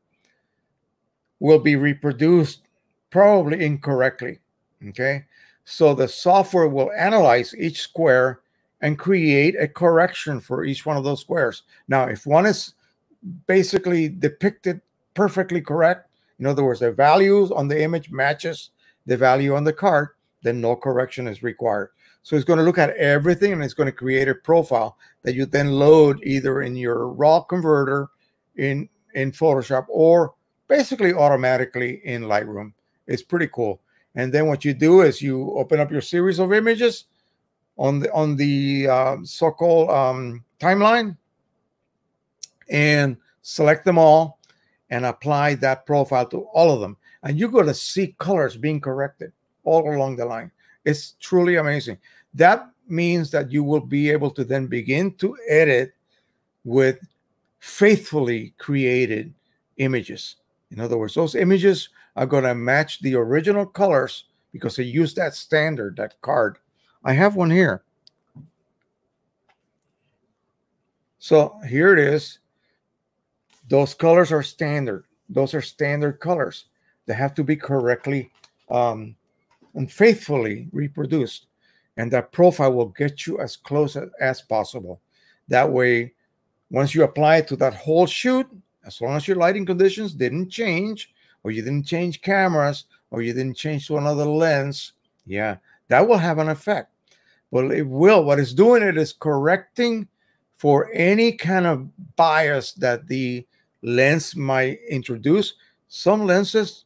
will be reproduced probably incorrectly. Okay. So the software will analyze each square and create a correction for each one of those squares. Now, if one is basically depicted perfectly correct, in other words, the values on the image matches the value on the card, then no correction is required. So it's going to look at everything and it's going to create a profile that you then load either in your raw converter in in Photoshop or basically automatically in Lightroom. It's pretty cool. And then what you do is you open up your series of images on the on the uh, so-called um, timeline and select them all and apply that profile to all of them. And you're going to see colors being corrected all along the line. It's truly amazing. That means that you will be able to then begin to edit with faithfully created images. In other words, those images are going to match the original colors because they use that standard, that card. I have one here. So here it is. Those colors are standard. Those are standard colors. They have to be correctly um, and faithfully reproduced. And that profile will get you as close as, as possible. That way, once you apply it to that whole shoot, as long as your lighting conditions didn't change, or you didn't change cameras, or you didn't change to another lens, yeah, that will have an effect. Well, it will. What it's doing it is correcting for any kind of bias that the lens might introduce. Some lenses,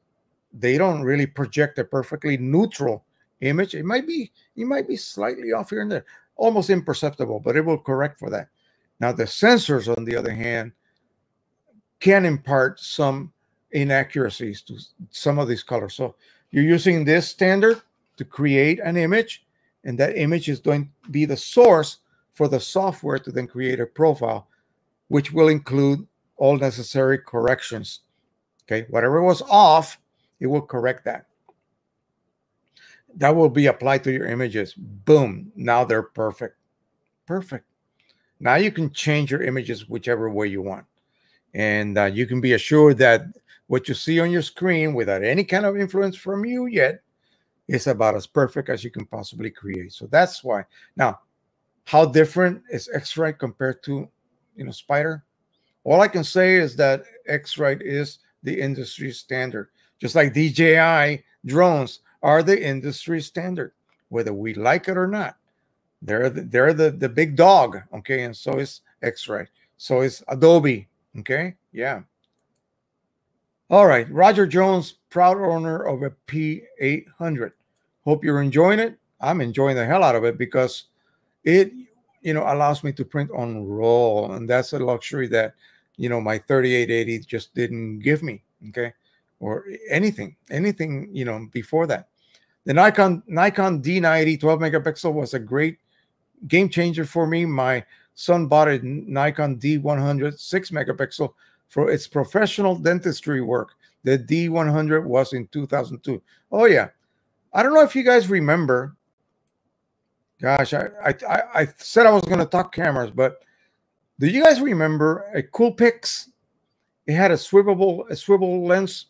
they don't really project a perfectly neutral image. It might be, it might be slightly off here and there, almost imperceptible, but it will correct for that. Now, the sensors, on the other hand, can impart some inaccuracies to some of these colors. So you're using this standard to create an image, and that image is going to be the source for the software to then create a profile, which will include all necessary corrections. Okay, whatever was off, it will correct that. That will be applied to your images. Boom, now they're perfect. Perfect. Now you can change your images whichever way you want. And uh, you can be assured that what you see on your screen without any kind of influence from you yet is about as perfect as you can possibly create. So that's why. Now, how different is X-Rite compared to, you know, Spyder? All I can say is that X-Rite is the industry standard. Just like DJI drones are the industry standard, whether we like it or not. They're the, they're the, the big dog, okay? And so is X-Rite. So is Adobe, okay? Yeah. All right, Roger Jones, proud owner of a P800. Hope you're enjoying it. I'm enjoying the hell out of it because it you know allows me to print on roll and that's a luxury that you know my 3880 just didn't give me okay or anything anything you know before that the nikon nikon d90 12 megapixel was a great game changer for me my son bought a nikon d100 6 megapixel for its professional dentistry work the d100 was in 2002 oh yeah i don't know if you guys remember Gosh, I I, I said I was going to talk cameras, but do you guys remember a Coolpix? It had a swivelable a swivel lens.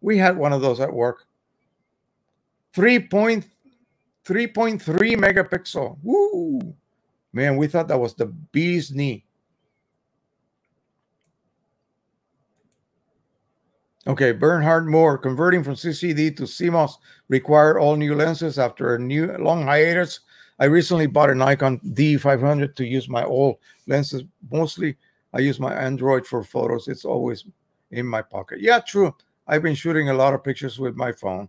We had one of those at work. 3.3 megapixel. Woo! Man, we thought that was the bee's knee. Okay, Bernhard Moore, converting from CCD to CMOS required all new lenses after a new long hiatus. I recently bought a Nikon D500 to use my old lenses. Mostly, I use my Android for photos. It's always in my pocket. Yeah, true. I've been shooting a lot of pictures with my phone.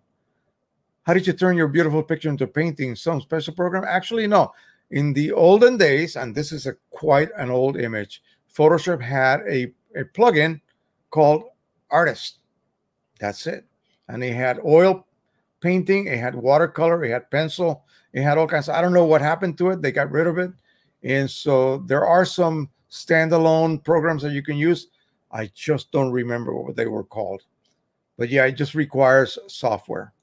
How did you turn your beautiful picture into painting? Some special program? Actually, no. In the olden days, and this is a quite an old image, Photoshop had a, a plugin called Artist that's it. And they had oil painting, it had watercolor, it had pencil, it had all kinds of, I don't know what happened to it. They got rid of it. And so there are some standalone programs that you can use. I just don't remember what they were called. But yeah, it just requires software.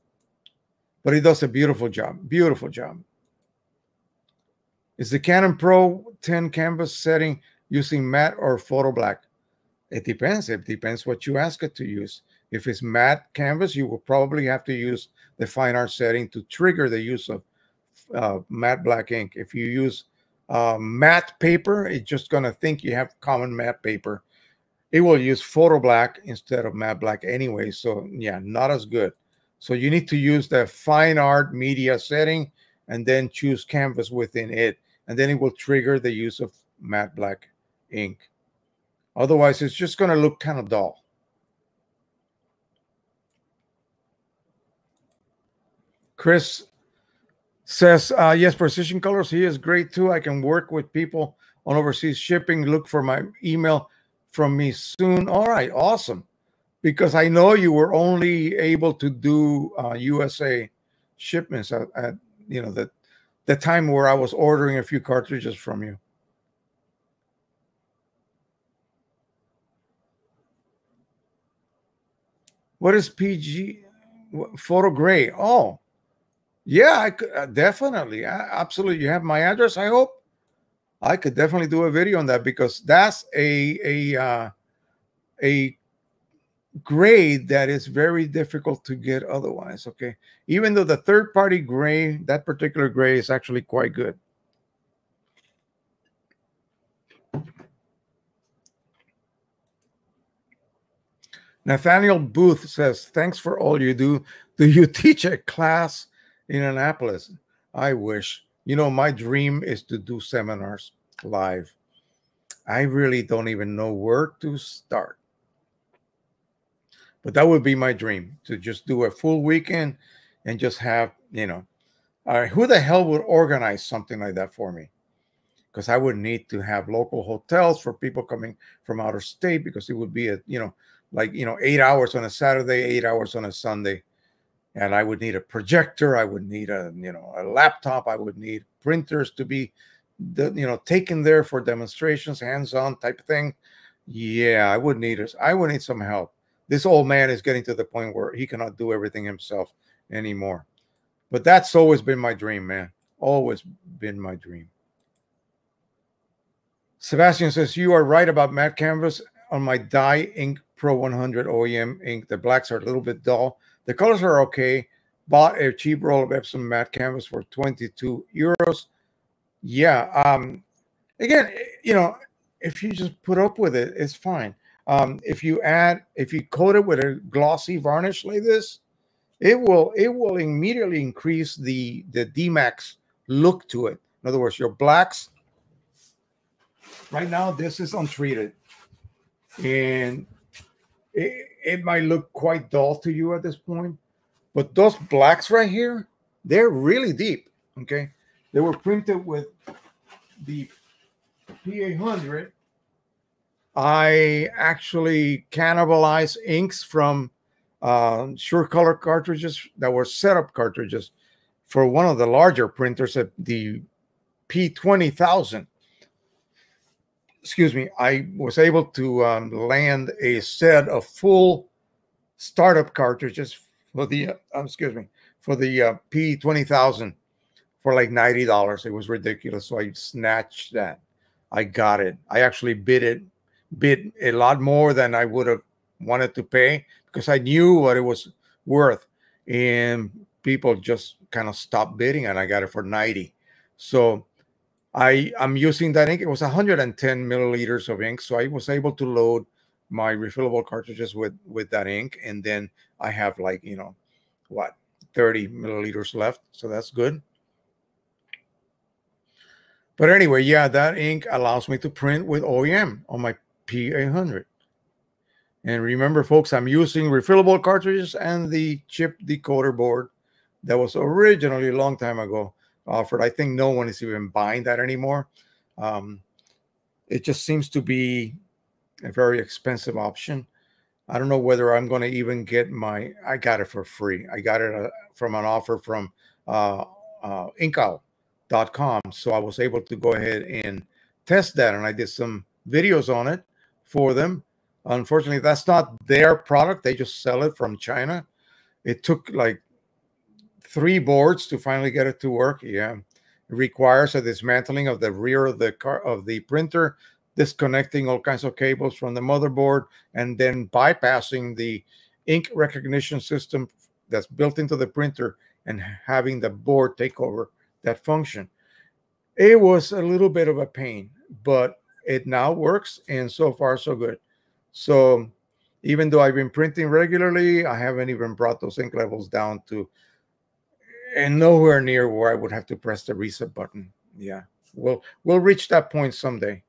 But it does a beautiful job. Beautiful job. Is the Canon Pro 10 canvas setting using matte or photo black? It depends. It depends what you ask it to use. If it's matte canvas, you will probably have to use the fine art setting to trigger the use of uh, matte black ink. If you use uh, matte paper, it's just going to think you have common matte paper. It will use photo black instead of matte black anyway. So yeah, not as good. So you need to use the fine art media setting and then choose canvas within it. And then it will trigger the use of matte black ink. Otherwise, it's just going to look kind of dull. Chris says, uh, yes, Precision Colors. He is great too. I can work with people on overseas shipping. Look for my email from me soon. All right, awesome. Because I know you were only able to do uh, USA shipments at, at you know the the time where I was ordering a few cartridges from you. What is PG photo gray? Oh, yeah, I could uh, definitely, absolutely. You have my address. I hope I could definitely do a video on that because that's a a uh, a grade that is very difficult to get otherwise. Okay, even though the third party gray, that particular gray is actually quite good. Nathaniel Booth says, Thanks for all you do. Do you teach a class in Annapolis. I wish. You know, my dream is to do seminars live. I really don't even know where to start. But that would be my dream to just do a full weekend and just have, you know, uh, who the hell would organize something like that for me? Because I would need to have local hotels for people coming from outer state because it would be a, you know, like, you know, eight hours on a Saturday, eight hours on a Sunday and I would need a projector. I would need a you know a laptop. I would need printers to be, the, you know, taken there for demonstrations, hands-on type thing. Yeah, I would need us. I would need some help. This old man is getting to the point where he cannot do everything himself anymore. But that's always been my dream, man. Always been my dream. Sebastian says, You are right about matte canvas on my dye ink Pro 100 OEM ink. The blacks are a little bit dull the colors are okay. Bought a cheap roll of Epson matte canvas for 22 euros. Yeah. Um, again, you know, if you just put up with it, it's fine. Um, if you add, if you coat it with a glossy varnish like this, it will it will immediately increase the the Dmax look to it. In other words, your blacks. Right now, this is untreated, and it, it might look quite dull to you at this point, but those blacks right here, they're really deep. Okay, they were printed with the P800. I actually cannibalized inks from uh, SureColor cartridges that were setup cartridges for one of the larger printers at the P20000 excuse me, I was able to um, land a set of full startup cartridges for the, uh, excuse me, for the uh, P20000 for like $90. It was ridiculous. So I snatched that. I got it. I actually bid it, bid a lot more than I would have wanted to pay because I knew what it was worth. And people just kind of stopped bidding and I got it for 90. So I am using that ink. It was 110 milliliters of ink, so I was able to load my refillable cartridges with with that ink, and then I have like you know what 30 milliliters left, so that's good. But anyway, yeah, that ink allows me to print with OEM on my P800. And remember, folks, I'm using refillable cartridges and the chip decoder board that was originally a long time ago offered. I think no one is even buying that anymore. Um, it just seems to be a very expensive option. I don't know whether I'm going to even get my. I got it for free. I got it uh, from an offer from uh, uh, Incal.com, so I was able to go ahead and test that, and I did some videos on it for them. Unfortunately, that's not their product. They just sell it from China. It took like three boards to finally get it to work. Yeah, it requires a dismantling of the rear of the car of the printer, disconnecting all kinds of cables from the motherboard, and then bypassing the ink recognition system that's built into the printer and having the board take over that function. It was a little bit of a pain, but it now works, and so far so good. So even though I've been printing regularly, I haven't even brought those ink levels down to and nowhere near where I would have to press the reset button. Yeah, we'll we'll reach that point someday.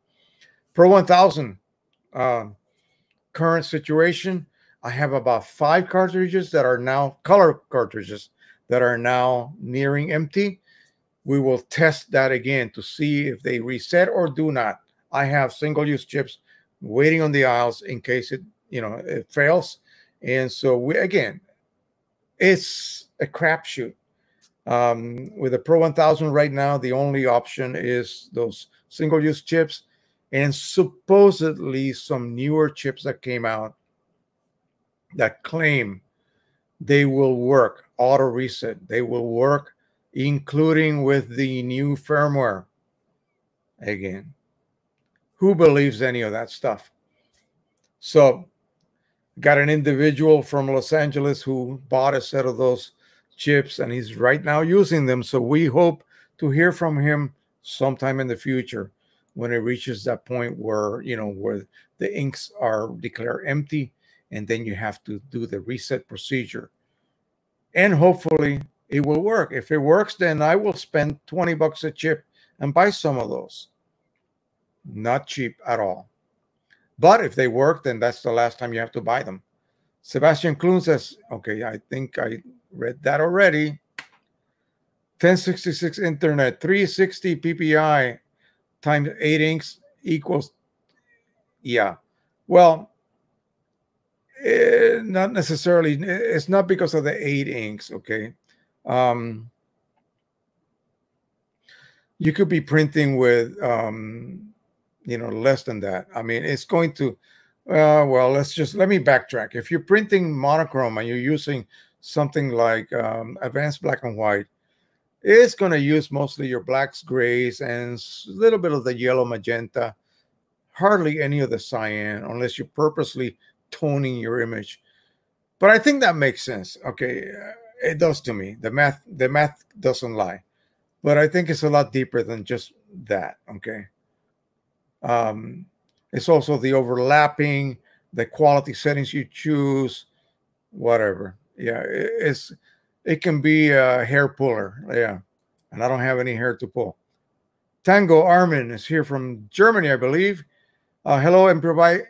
Pro 1000 uh, current situation. I have about five cartridges that are now color cartridges that are now nearing empty. We will test that again to see if they reset or do not. I have single-use chips waiting on the aisles in case it you know it fails. And so we again, it's a crapshoot. Um, with the Pro 1000 right now, the only option is those single-use chips, and supposedly some newer chips that came out that claim they will work auto reset. They will work, including with the new firmware. Again, who believes any of that stuff? So, got an individual from Los Angeles who bought a set of those chips and he's right now using them. So, we hope to hear from him sometime in the future when it reaches that point where, you know, where the inks are declared empty and then you have to do the reset procedure. And hopefully it will work. If it works, then I will spend 20 bucks a chip and buy some of those. Not cheap at all. But if they work, then that's the last time you have to buy them. Sebastian Klun says, okay, I think I read that already. 1066 internet, 360 PPI times 8 inks equals, yeah. Well, eh, not necessarily. It's not because of the 8 inks, okay? Um, you could be printing with um, you know less than that i mean it's going to uh, well let's just let me backtrack if you're printing monochrome and you're using something like um, advanced black and white it's going to use mostly your blacks grays and a little bit of the yellow magenta hardly any of the cyan unless you're purposely toning your image. But i think that makes sense okay uh, it does to me. The math the math doesn't lie. But i think it's a lot deeper than just that okay? Um, it's also the overlapping, the quality settings you choose, whatever. Yeah, it's it can be a hair puller. Yeah, and I don't have any hair to pull. Tango Armin is here from Germany, I believe. Uh, hello, and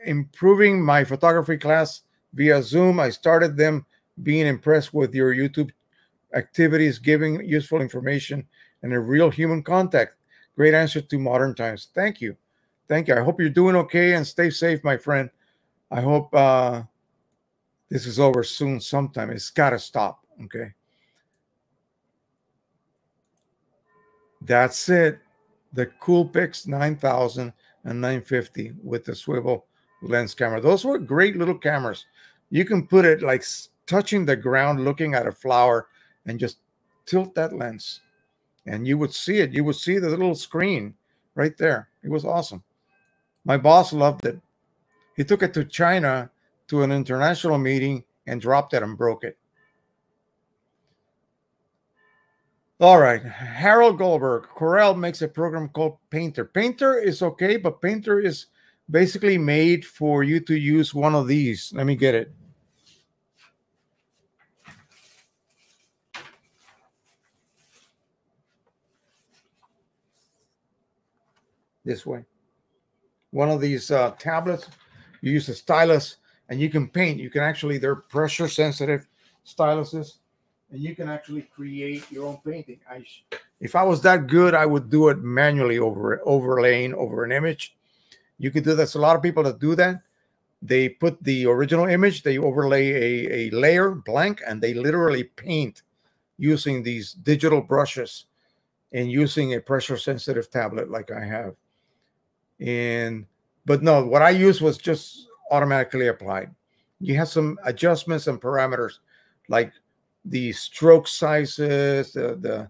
improving my photography class via Zoom. I started them being impressed with your YouTube activities, giving useful information and a real human contact. Great answer to modern times. Thank you. Thank you. I hope you're doing okay and stay safe, my friend. I hope uh, this is over soon sometime. It's got to stop. Okay. That's it. The Cool Coolpix 9000 and 950 with the swivel lens camera. Those were great little cameras. You can put it like touching the ground, looking at a flower, and just tilt that lens. And you would see it. You would see the little screen right there. It was awesome. My boss loved it. He took it to China to an international meeting and dropped it and broke it. All right. Harold Goldberg. Corel makes a program called Painter. Painter is okay, but Painter is basically made for you to use one of these. Let me get it. This way. One of these uh, tablets, you use a stylus and you can paint. You can actually, they're pressure sensitive styluses and you can actually create your own painting. I, if I was that good, I would do it manually over overlaying over an image. You could do this. A lot of people that do that, they put the original image, they overlay a, a layer blank, and they literally paint using these digital brushes and using a pressure sensitive tablet like I have. And but no, what I used was just automatically applied. You have some adjustments and parameters like the stroke sizes, the, the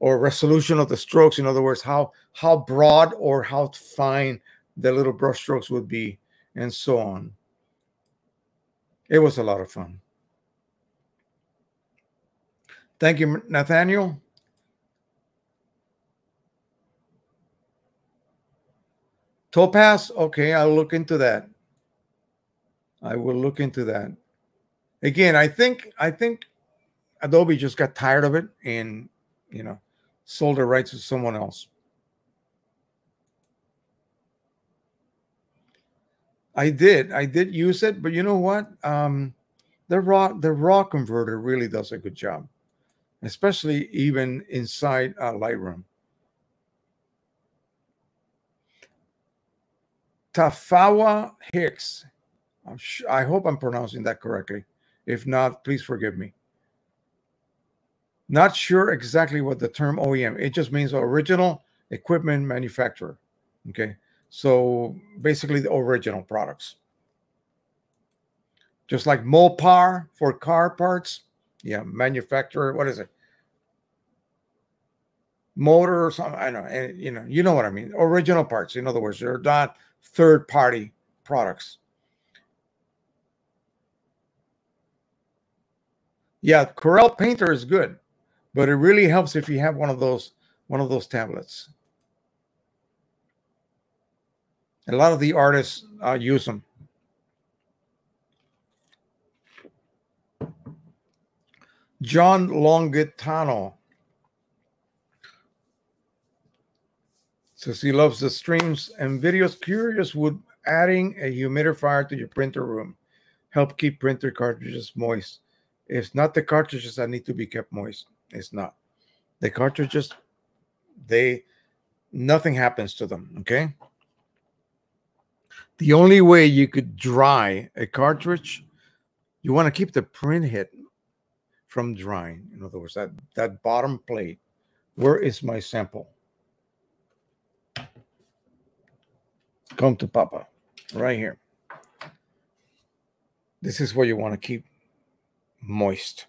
or resolution of the strokes. In other words, how how broad or how fine the little brush strokes would be, and so on. It was a lot of fun. Thank you, Nathaniel. Topaz, okay, I'll look into that. I will look into that. Again, I think I think Adobe just got tired of it and you know sold the rights to someone else. I did. I did use it, but you know what? Um, the raw the raw converter really does a good job, especially even inside uh, Lightroom. Tafawa Hicks. I hope I'm pronouncing that correctly. If not, please forgive me. Not sure exactly what the term OEM. It just means original equipment manufacturer. Okay. So basically the original products. Just like Mopar for car parts. Yeah, manufacturer. What is it? Motor or something. I know. And you know, you know what I mean. Original parts. In other words, they're not third party products. Yeah, Corel Painter is good but it really helps if you have one of those one of those tablets. A lot of the artists uh, use them. John Longitano says he loves the streams and videos. Curious, would adding a humidifier to your printer room help keep printer cartridges moist? It's not the cartridges that need to be kept moist. It's not. The cartridges, they nothing happens to them. Okay. The only way you could dry a cartridge, you want to keep the print head from drying. In other words, that, that bottom plate. Where is my sample? Come to Papa, right here. This is where you want to keep moist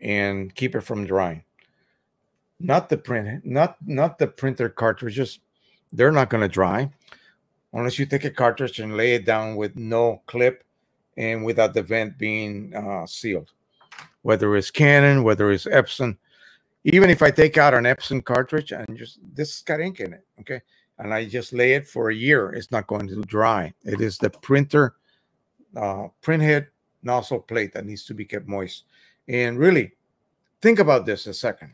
and keep it from drying. Not the print, not not the printer cartridges. They're not going to dry unless you take a cartridge and lay it down with no clip and without the vent being uh, sealed. Whether it's Canon, whether it's Epson, even if I take out an Epson cartridge and just this got ink in it, okay, and I just lay it for a year, it's not going to dry. It is the printer uh, print head nozzle plate that needs to be kept moist. And really, think about this a second.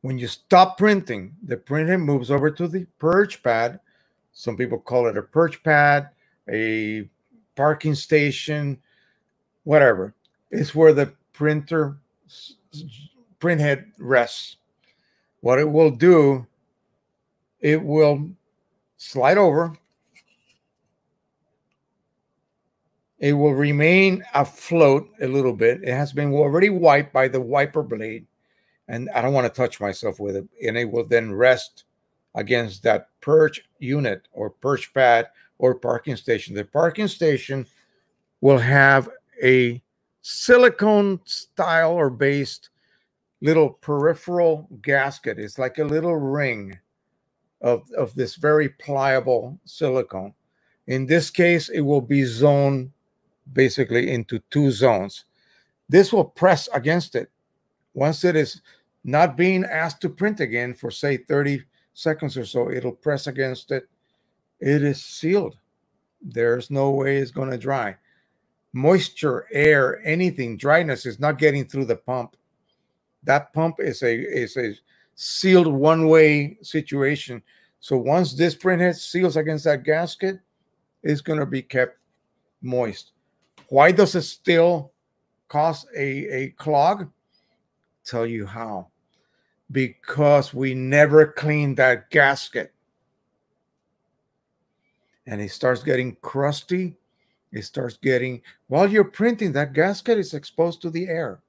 When you stop printing, the printer moves over to the purge pad. Some people call it a purge pad, a parking station, whatever. It's where the printer print head rests. What it will do, it will slide over It will remain afloat a little bit. It has been already wiped by the wiper blade, and I don't want to touch myself with it. And it will then rest against that purge unit or purge pad or parking station. The parking station will have a silicone style or based little peripheral gasket. It's like a little ring of, of this very pliable silicone. In this case, it will be zone basically into two zones. This will press against it. Once it is not being asked to print again for say 30 seconds or so, it'll press against it it is sealed. There's no way it's going to dry. Moisture, air, anything, dryness is not getting through the pump. That pump is a is a sealed one-way situation. So once this printhead seals against that gasket, it's going to be kept moist. Why does it still cause a, a clog? Tell you how. Because we never cleaned that gasket. And it starts getting crusty. It starts getting, while you're printing, that gasket is exposed to the air.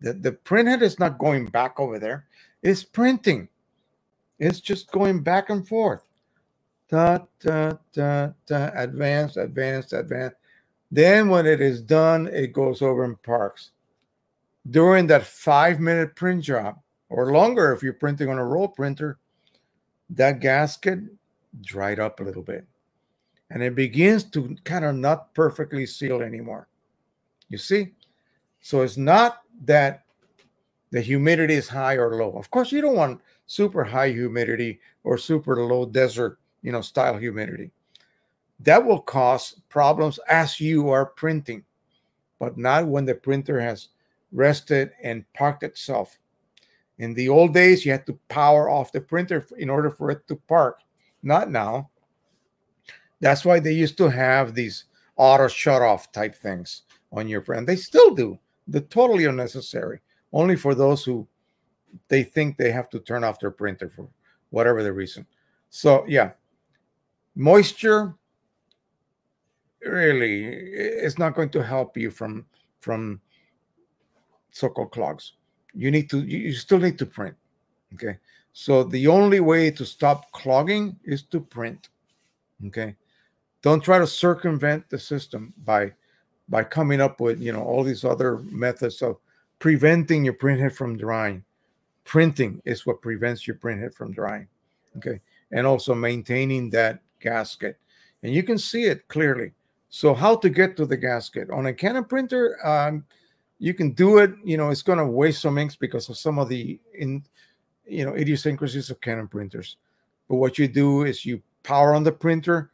The, the printhead is not going back over there, it's printing. It's just going back and forth. Da, da, da, da, advance, advance, advance. Then when it is done, it goes over and parks. During that five minute print job, or longer if you're printing on a roll printer, that gasket dried up a little bit. And it begins to kind of not perfectly seal anymore. You see? So it's not that the humidity is high or low. Of course, you don't want super high humidity or super low desert, you know, style humidity that will cause problems as you are printing, but not when the printer has rested and parked itself. In the old days, you had to power off the printer in order for it to park. Not now. That's why they used to have these auto shut off type things on your print. They still do. They're totally unnecessary. Only for those who they think they have to turn off their printer for whatever the reason. So yeah, moisture really it's not going to help you from from so-called clogs. You need to you still need to print okay? So the only way to stop clogging is to print okay? Don't try to circumvent the system by by coming up with you know all these other methods of preventing your printhead from drying. Printing is what prevents your printhead from drying okay? And also maintaining that gasket. And you can see it clearly so how to get to the gasket on a Canon printer? Um, you can do it. You know, it's going to waste some inks because of some of the in, you know, idiosyncrasies of Canon printers. But what you do is you power on the printer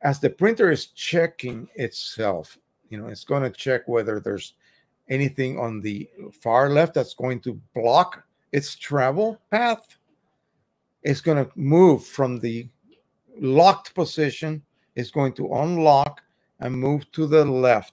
as the printer is checking itself. You know, it's going to check whether there's anything on the far left that's going to block its travel path. It's going to move from the locked position. It's going to unlock and move to the left.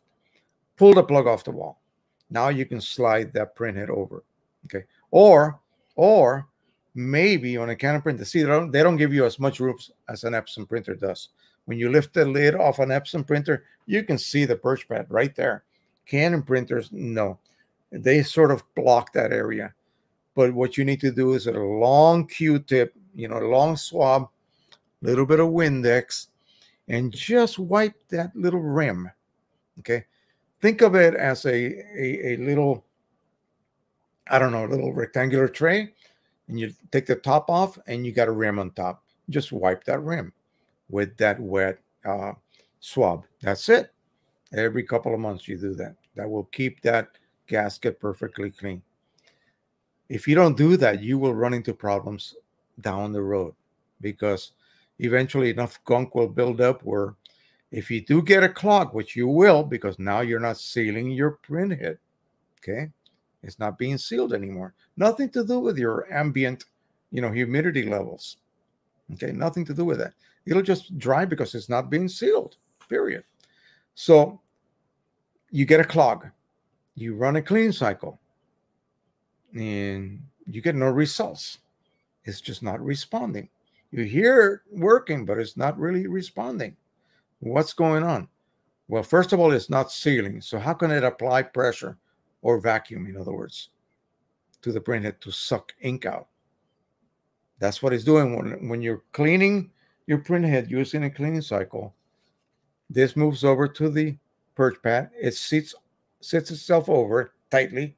Pull the plug off the wall. Now you can slide that printhead over. Okay. Or, or maybe on a Canon printer, see, they don't, they don't give you as much room as an Epson printer does. When you lift the lid off an Epson printer, you can see the purge pad right there. Canon printers, no. They sort of block that area. But what you need to do is a long Q-tip, you know, a long swab, a little bit of Windex, and just wipe that little rim. Okay. Think of it as a, a, a little, I don't know, a little rectangular tray. And you take the top off and you got a rim on top. Just wipe that rim with that wet uh, swab. That's it. Every couple of months you do that. That will keep that gasket perfectly clean. If you don't do that, you will run into problems down the road because eventually enough gunk will build up where if you do get a clog, which you will, because now you're not sealing your print head, okay? It's not being sealed anymore. Nothing to do with your ambient, you know, humidity levels. Okay, nothing to do with that. It'll just dry because it's not being sealed, period. So you get a clog, you run a clean cycle, and you get no results. It's just not responding. You hear it working, but it's not really responding. What's going on? Well, first of all, it's not sealing. So how can it apply pressure or vacuum, in other words, to the printhead to suck ink out? That's what it's doing when, when you're cleaning your printhead using a cleaning cycle. This moves over to the purge pad. It sits sits itself over tightly,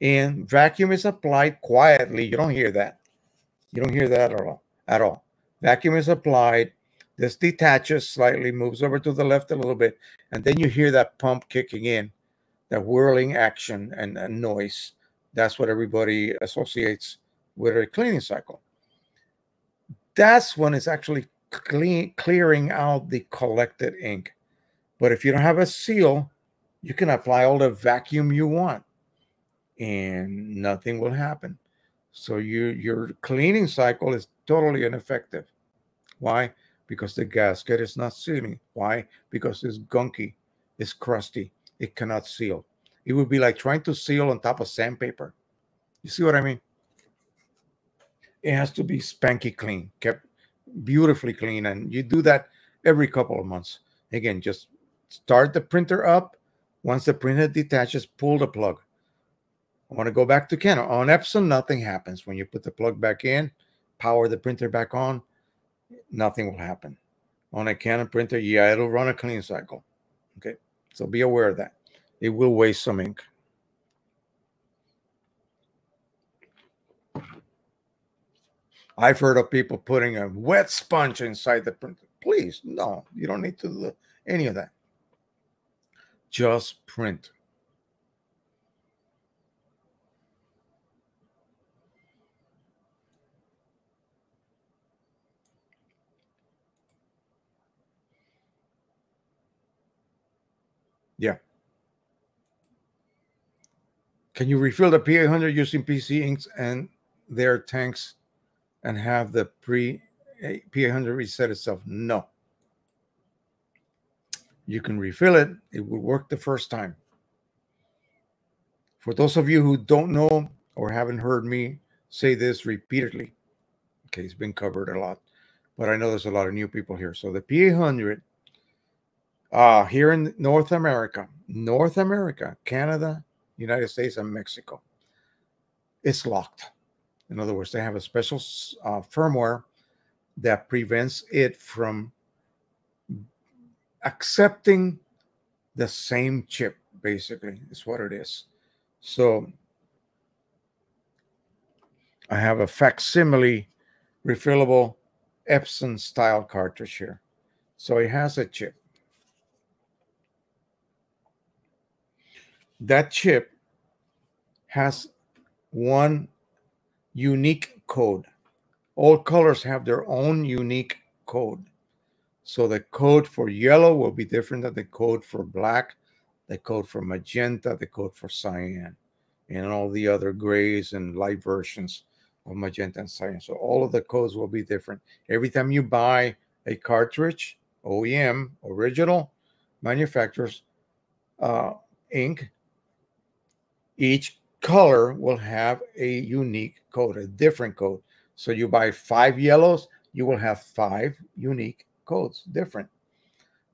and vacuum is applied quietly. You don't hear that. You don't hear that at all. At all. Vacuum is applied. This detaches slightly, moves over to the left a little bit, and then you hear that pump kicking in, that whirling action and, and noise. That's what everybody associates with a cleaning cycle. That's when it's actually clean, clearing out the collected ink. But if you don't have a seal, you can apply all the vacuum you want and nothing will happen. So you, your cleaning cycle is totally ineffective. Why? Because the gasket is not sealing. Why? Because it's gunky, it's crusty, it cannot seal. It would be like trying to seal on top of sandpaper. You see what I mean? It has to be spanky clean, kept beautifully clean. And you do that every couple of months. Again, just start the printer up. Once the printer detaches, pull the plug. I want to go back to Canon. On Epson, nothing happens. When you put the plug back in, power the printer back on, nothing will happen. On a Canon printer, yeah, it'll run a clean cycle. Okay, so be aware of that. It will waste some ink. I've heard of people putting a wet sponge inside the printer. Please, no, you don't need to do any of that. Just print. Yeah. Can you refill the P800 using PC inks and their tanks and have the pre P800 reset itself? No. You can refill it. It will work the first time. For those of you who don't know or haven't heard me say this repeatedly, okay, it's been covered a lot, but I know there's a lot of new people here. So the P800 uh, here in North America, North America, Canada, United States, and Mexico. It's locked. In other words, they have a special uh, firmware that prevents it from accepting the same chip, basically, is what it is. So I have a facsimile refillable Epson style cartridge here. So it has a chip. That chip has one unique code. All colors have their own unique code. So the code for yellow will be different than the code for black, the code for magenta, the code for cyan, and all the other grays and light versions of magenta and cyan. So all of the codes will be different. Every time you buy a cartridge, OEM, original manufacturers, uh, ink, each color will have a unique code, a different code. So you buy five yellows, you will have five unique codes, different.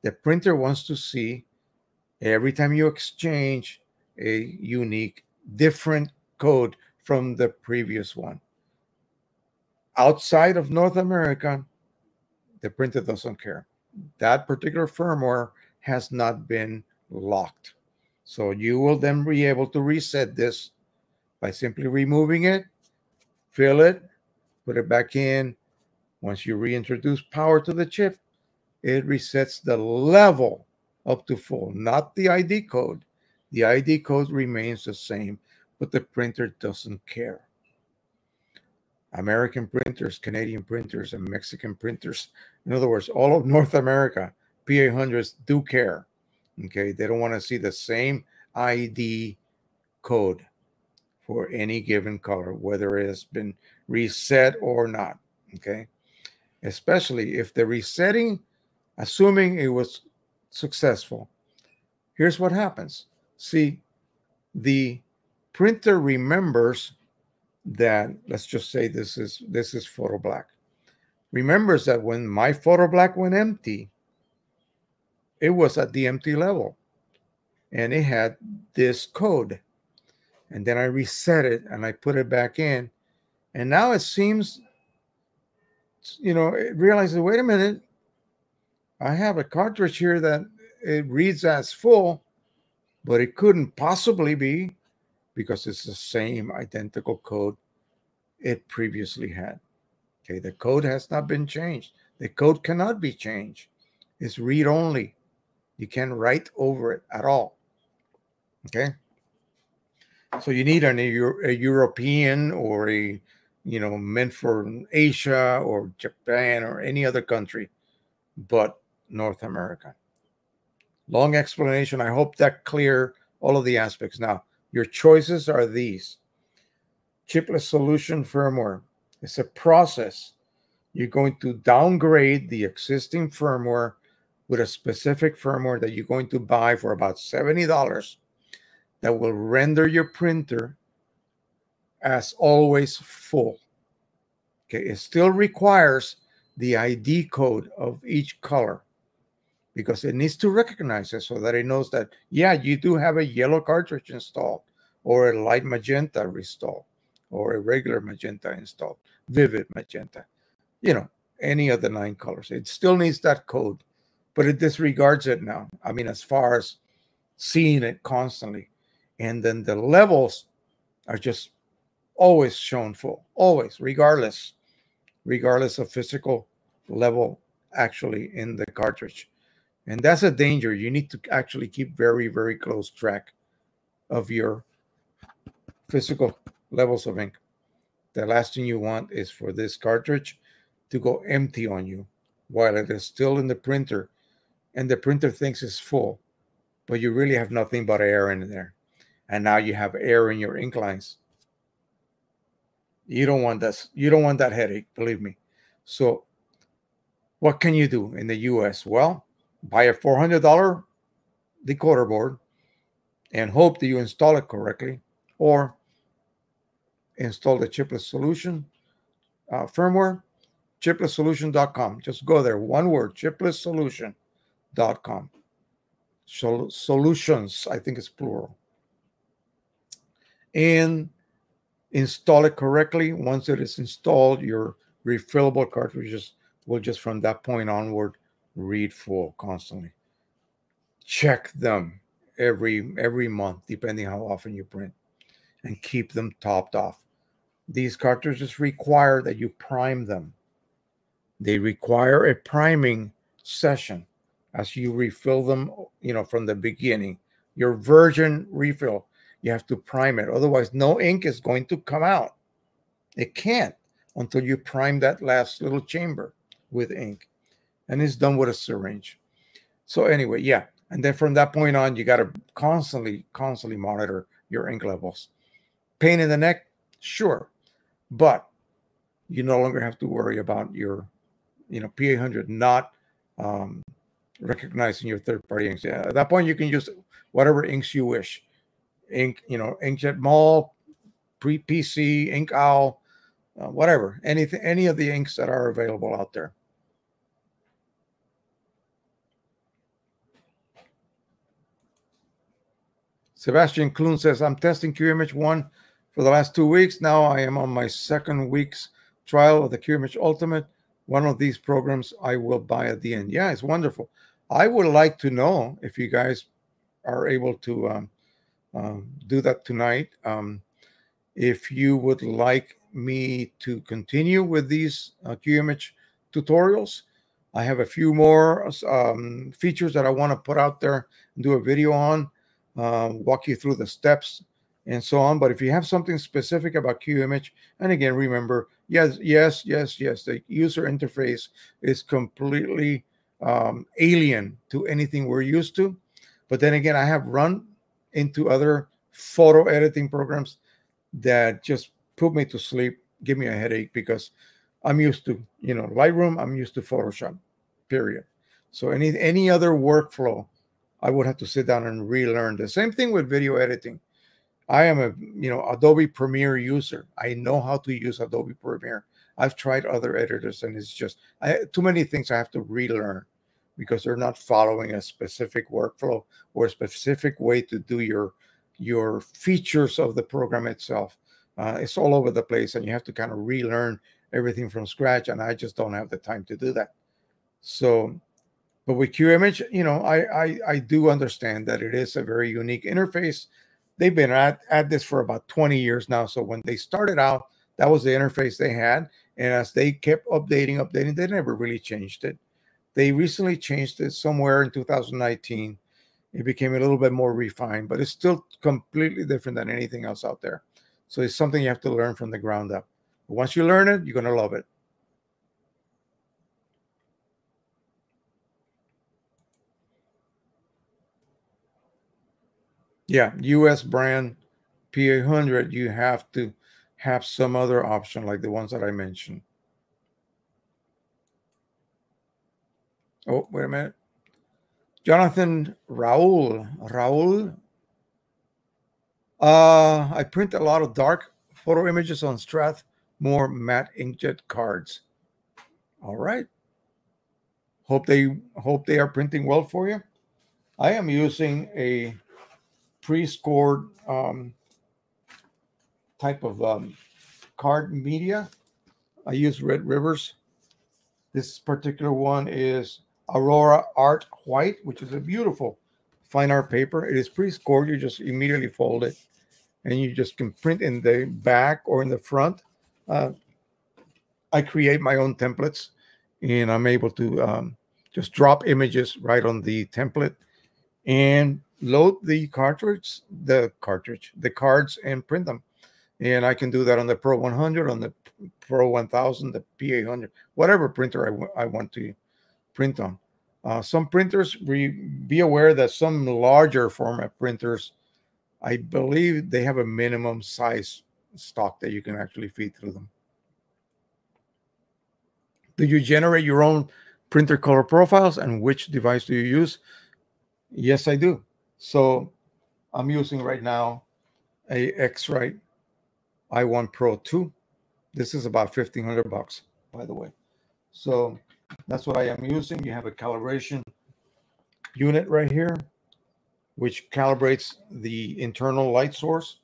The printer wants to see every time you exchange a unique, different code from the previous one. Outside of North America, the printer doesn't care. That particular firmware has not been locked. So you will then be able to reset this by simply removing it, fill it, put it back in. Once you reintroduce power to the chip, it resets the level up to full, not the ID code. The ID code remains the same, but the printer doesn't care. American printers, Canadian printers, and Mexican printers, in other words, all of North America, P800s do care. Okay, they don't want to see the same ID code for any given color, whether it has been reset or not. Okay, especially if the resetting, assuming it was successful, here's what happens. See, the printer remembers that let's just say this is this is photo black remembers that when my photo black went empty it was at the empty level and it had this code. And then I reset it and I put it back in. And now it seems, you know, it realizes, wait a minute, I have a cartridge here that it reads as full, but it couldn't possibly be because it's the same identical code it previously had. Okay, the code has not been changed. The code cannot be changed. It's read only. You can't write over it at all. Okay. So you need an, a, a European or a you know, meant for Asia or Japan or any other country but North America. Long explanation. I hope that clear all of the aspects. Now, your choices are these. Chipless solution firmware. It's a process. You're going to downgrade the existing firmware with a specific firmware that you're going to buy for about $70 that will render your printer as always full. Okay, it still requires the ID code of each color because it needs to recognize it so that it knows that, yeah, you do have a yellow cartridge installed or a light magenta installed or a regular magenta installed, vivid magenta, you know, any of the nine colors. It still needs that code, but it disregards it now. I mean, as far as seeing it constantly. And then the levels are just always shown full, always, regardless, regardless of physical level actually in the cartridge. And that's a danger. You need to actually keep very, very close track of your physical levels of ink. The last thing you want is for this cartridge to go empty on you while it is still in the printer and the printer thinks it's full, but you really have nothing but air in there. And now you have air in your ink lines. You don't want this. You don't want that headache, believe me. So what can you do in the US? Well, buy a $400 decoder board and hope that you install it correctly or install the chipless solution uh, firmware chiplesssolution.com just go there one word chiplesssolution.com so, solutions i think it's plural and install it correctly once it is installed your refillable cartridges will just from that point onward read full constantly. Check them every every month, depending how often you print, and keep them topped off. These cartridges require that you prime them. They require a priming session as you refill them, you know, from the beginning. Your virgin refill, you have to prime it. Otherwise, no ink is going to come out. It can't until you prime that last little chamber with ink. And it's done with a syringe. So anyway, yeah. And then from that point on, you got to constantly, constantly monitor your ink levels. Pain in the neck, sure. But you no longer have to worry about your, you know, P800 not um, recognizing your third-party inks. Yeah, at that point, you can use whatever inks you wish. Ink, you know, Inkjet Mall, Pre-PC, Ink Owl, uh, whatever, anything, any of the inks that are available out there. Sebastian Kloon says, I'm testing Qimage 1 for the last two weeks. Now I am on my second week's trial of the Qimage Ultimate. One of these programs I will buy at the end. Yeah, it's wonderful. I would like to know if you guys are able to um, um, do that tonight. Um, if you would like me to continue with these uh, Qimage tutorials, I have a few more um, features that I want to put out there and do a video on um, walk you through the steps and so on. But if you have something specific about Qimage, and again, remember, yes, yes, yes, yes, the user interface is completely um, alien to anything we're used to. But then again, I have run into other photo editing programs that just put me to sleep, give me a headache because I'm used to, you know, Lightroom, I'm used to Photoshop, period. So any any other workflow I would have to sit down and relearn. The same thing with video editing. I am a you know Adobe Premiere user. I know how to use Adobe Premiere. I've tried other editors, and it's just I, too many things I have to relearn because they're not following a specific workflow or a specific way to do your your features of the program itself. Uh, it's all over the place, and you have to kind of relearn everything from scratch. And I just don't have the time to do that. So but with Qimage, you know, I, I I do understand that it is a very unique interface. They've been at, at this for about 20 years now. So when they started out, that was the interface they had. And as they kept updating, updating, they never really changed it. They recently changed it somewhere in 2019. It became a little bit more refined, but it's still completely different than anything else out there. So it's something you have to learn from the ground up. Once you learn it, you're going to love it. Yeah, US brand P800, you have to have some other option like the ones that I mentioned. Oh, wait a minute. Jonathan Raul. Raul. Uh, I print a lot of dark photo images on Strathmore matte inkjet cards. All right. Hope they hope they are printing well for you. I am using a pre-scored um, type of um, card media. I use Red Rivers. This particular one is Aurora Art White, which is a beautiful fine art paper. It is pre-scored. You just immediately fold it, and you just can print in the back or in the front. Uh, I create my own templates, and I'm able to um, just drop images right on the template and load the cartridge, the cartridge, the cards, and print them. And I can do that on the Pro 100, on the Pro 1000, the P800, whatever printer I, I want to print on. Uh, some printers, we be aware that some larger format printers, I believe they have a minimum size stock that you can actually feed through them. Do you generate your own printer color profiles and which device do you use? Yes, I do. So I'm using right now a X-Rite i1 Pro 2. This is about 1500 bucks, by the way. So that's what I am using. You have a calibration unit right here, which calibrates the internal light source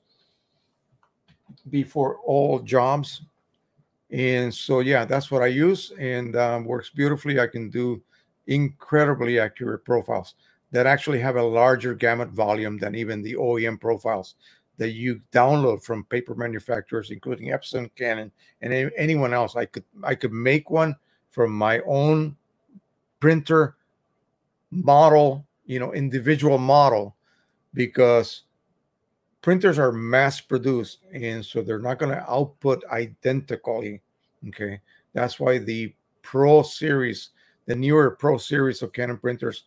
before all jobs. And so, yeah, that's what I use and um, works beautifully. I can do incredibly accurate profiles that actually have a larger gamut volume than even the OEM profiles that you download from paper manufacturers, including Epson, Canon, and anyone else. I could I could make one from my own printer model, you know, individual model, because printers are mass produced and so they're not going to output identically. Okay. That's why the Pro series, the newer Pro series of Canon printers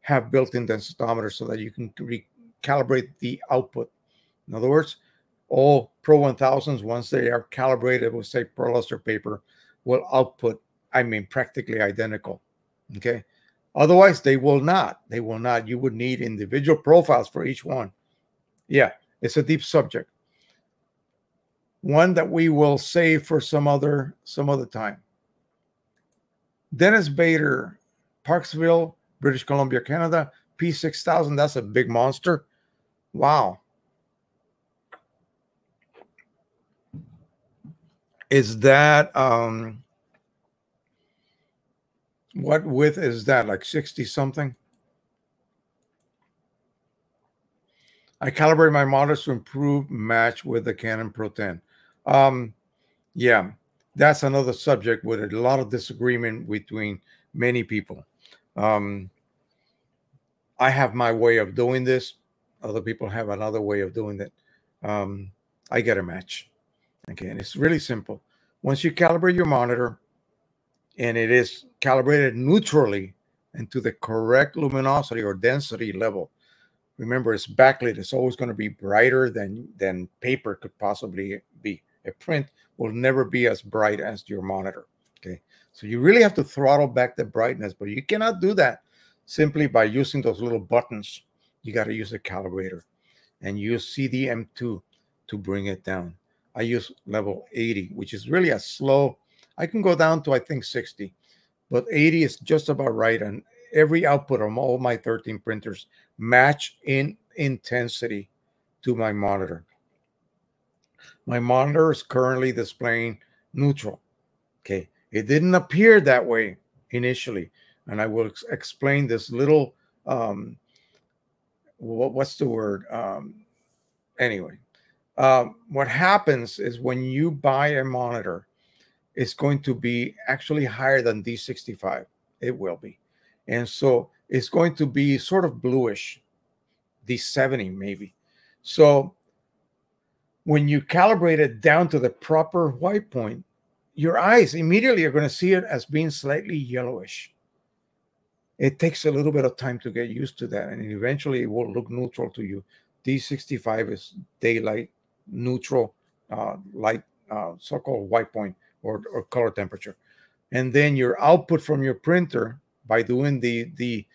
have built-in densitometers so that you can recalibrate the output. In other words, all Pro 1000s, once they are calibrated with, say, ProLuster paper, will output I mean, practically identical. Okay. Otherwise, they will not. They will not. You would need individual profiles for each one. Yeah, it's a deep subject. One that we will save for some other some other time. Dennis Bader, Parksville, British Columbia, Canada, P6000. That's a big monster. Wow. Is that um what width is that? Like 60 something? I calibrate my models to improve match with the Canon Pro 10. Um, yeah, that's another subject with a lot of disagreement between many people. Um, I have my way of doing this. Other people have another way of doing it. Um, I get a match. Okay, and it's really simple. Once you calibrate your monitor, and it is calibrated neutrally into the correct luminosity or density level. Remember, it's backlit. It's always going to be brighter than than paper could possibly be. A print will never be as bright as your monitor. Okay, so you really have to throttle back the brightness, but you cannot do that simply by using those little buttons. You got to use a calibrator and use CDM2 to bring it down. I use level 80, which is really a slow I can go down to I think 60, but 80 is just about right. And every output on all my 13 printers match in intensity to my monitor. My monitor is currently displaying neutral. Okay. It didn't appear that way initially. And I will ex explain this little, um, what, what's the word? Um, anyway, um, what happens is when you buy a monitor, is going to be actually higher than D65. It will be. And so it's going to be sort of bluish, D70 maybe. So when you calibrate it down to the proper white point, your eyes immediately are going to see it as being slightly yellowish. It takes a little bit of time to get used to that, and eventually it will look neutral to you. D65 is daylight neutral uh, light, uh, so-called white point or, or color temperature. And then your output from your printer by doing the the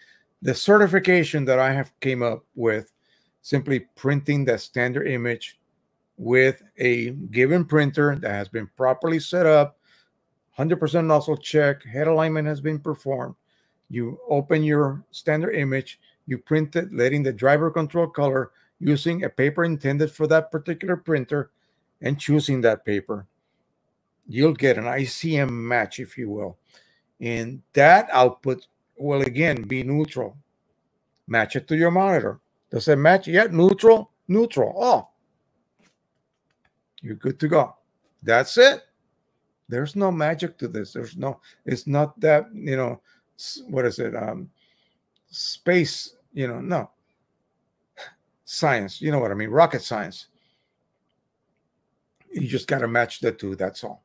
the certification that I have came up with, simply printing that standard image with a given printer that has been properly set up, 100% nozzle check, head alignment has been performed. You open your standard image, you print it, letting the driver control color using a paper intended for that particular printer and choosing that paper. You'll get an ICM match, if you will. And that output will again be neutral. Match it to your monitor. Does it match? Yeah, neutral, neutral. Oh, you're good to go. That's it. There's no magic to this. There's no, it's not that, you know, what is it? Um, space, you know, no. Science, you know what I mean? Rocket science. You just got to match the two. That's all.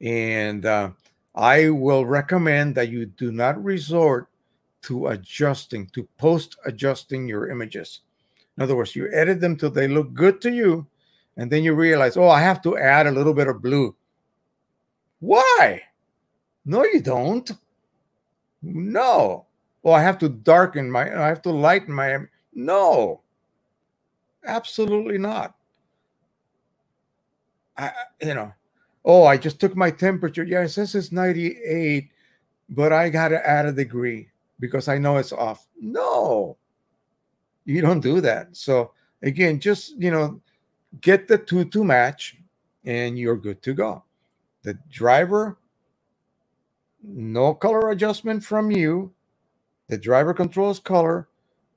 And uh, I will recommend that you do not resort to adjusting, to post adjusting your images. In other words, you edit them till they look good to you and then you realize, oh, I have to add a little bit of blue. Why? No, you don't. No. Oh, I have to darken my, I have to lighten my, no. Absolutely not. I, you know, oh, I just took my temperature. Yeah, it says it's 98, but I got to add a degree because I know it's off. No, you don't do that. So again, just, you know, get the two to match and you're good to go. The driver, no color adjustment from you. The driver controls color.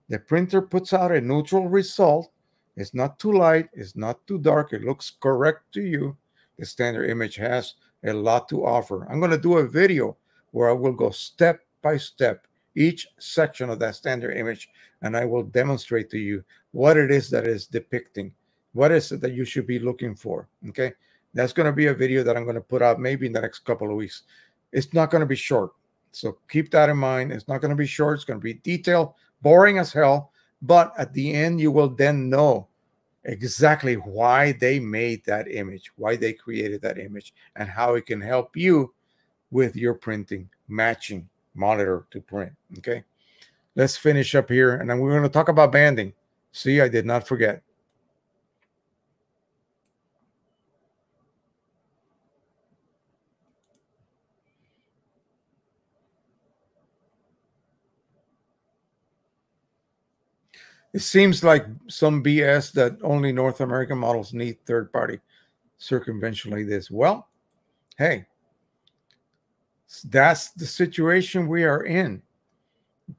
The printer puts out a neutral result. It's not too light. It's not too dark. It looks correct to you. Standard image has a lot to offer. I'm going to do a video where I will go step by step each section of that standard image and I will demonstrate to you what it is that is depicting what is it that you should be looking for? Okay. That's going to be a video that I'm going to put out maybe in the next couple of weeks. It's not going to be short. So keep that in mind. It's not going to be short. It's going to be detailed, boring as hell. But at the end, you will then know exactly why they made that image, why they created that image, and how it can help you with your printing, matching monitor to print. Okay. Let's finish up here. And then we're going to talk about banding. See, I did not forget. It seems like some BS that only North American models need third party circumvention like this. Well, hey, that's the situation we are in.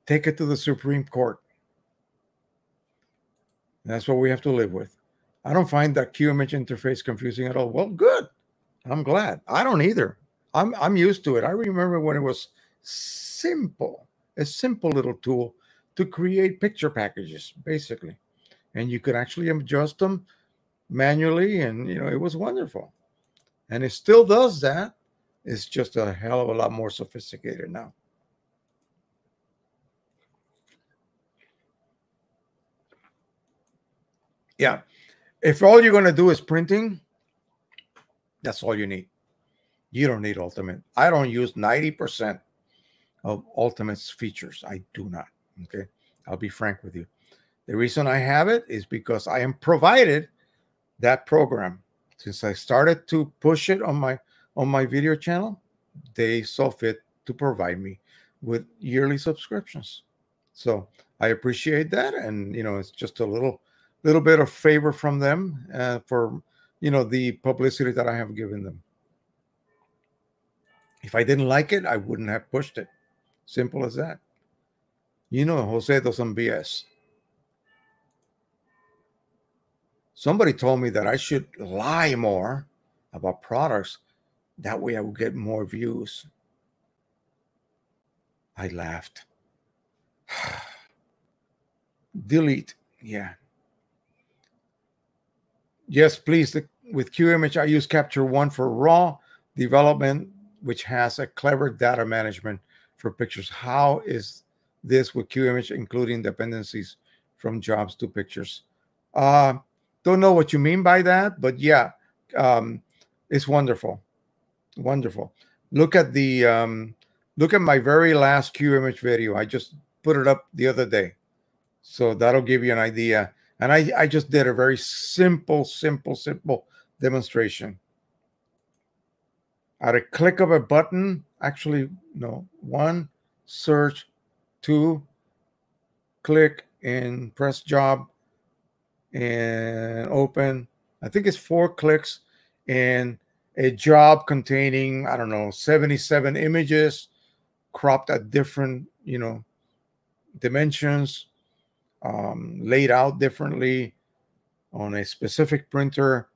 Take it to the Supreme Court. That's what we have to live with. I don't find that Qimage interface confusing at all. Well, good. I'm glad. I don't either. I'm I'm used to it. I remember when it was simple, a simple little tool to create picture packages, basically. And you could actually adjust them manually, and you know, it was wonderful. And it still does that. It's just a hell of a lot more sophisticated now. Yeah. If all you're going to do is printing, that's all you need. You don't need Ultimate. I don't use 90% of Ultimate's features. I do not. Okay. I'll be frank with you. The reason I have it is because I am provided that program. Since I started to push it on my on my video channel, they saw fit to provide me with yearly subscriptions. So I appreciate that, and you know, it's just a little little bit of favor from them uh, for you know the publicity that I have given them. If I didn't like it, I wouldn't have pushed it. Simple as that. You know, Jose doesn't BS. Somebody told me that I should lie more about products. That way I would get more views. I laughed. Delete. Yeah. Yes, please. The, with QImage, I use Capture One for raw development, which has a clever data management for pictures. How is this with QImage, including dependencies from jobs to pictures? Uh, don't know what you mean by that, but yeah, um, it's wonderful, wonderful. Look at the um, look at my very last QImage video. I just put it up the other day, so that'll give you an idea. And I, I just did a very simple, simple, simple demonstration. At a click of a button, actually, no, one, search, two, click and press job and open. I think it's four clicks and a job containing, I don't know, 77 images cropped at different, you know, dimensions, um, laid out differently on a specific printer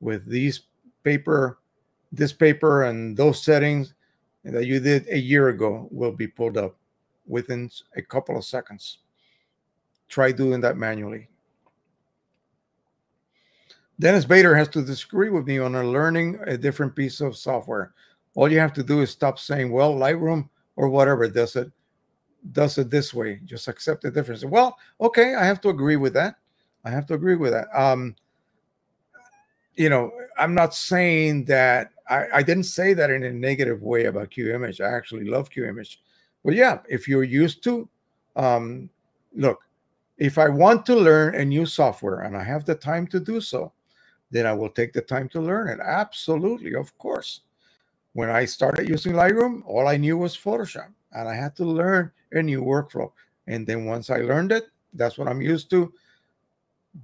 with these paper, this paper and those settings that you did a year ago will be pulled up within a couple of seconds. Try doing that manually. Dennis Bader has to disagree with me on learning a different piece of software. All you have to do is stop saying, well, Lightroom or whatever does it does it this way. Just accept the difference. Well, okay, I have to agree with that. I have to agree with that. Um, you know, I'm not saying that I, I didn't say that in a negative way about QImage. I actually love QImage. But yeah, if you're used to um, look, if I want to learn a new software and I have the time to do so, then I will take the time to learn it. Absolutely, of course. When I started using Lightroom, all I knew was Photoshop, and I had to learn a new workflow. And then once I learned it, that's what I'm used to.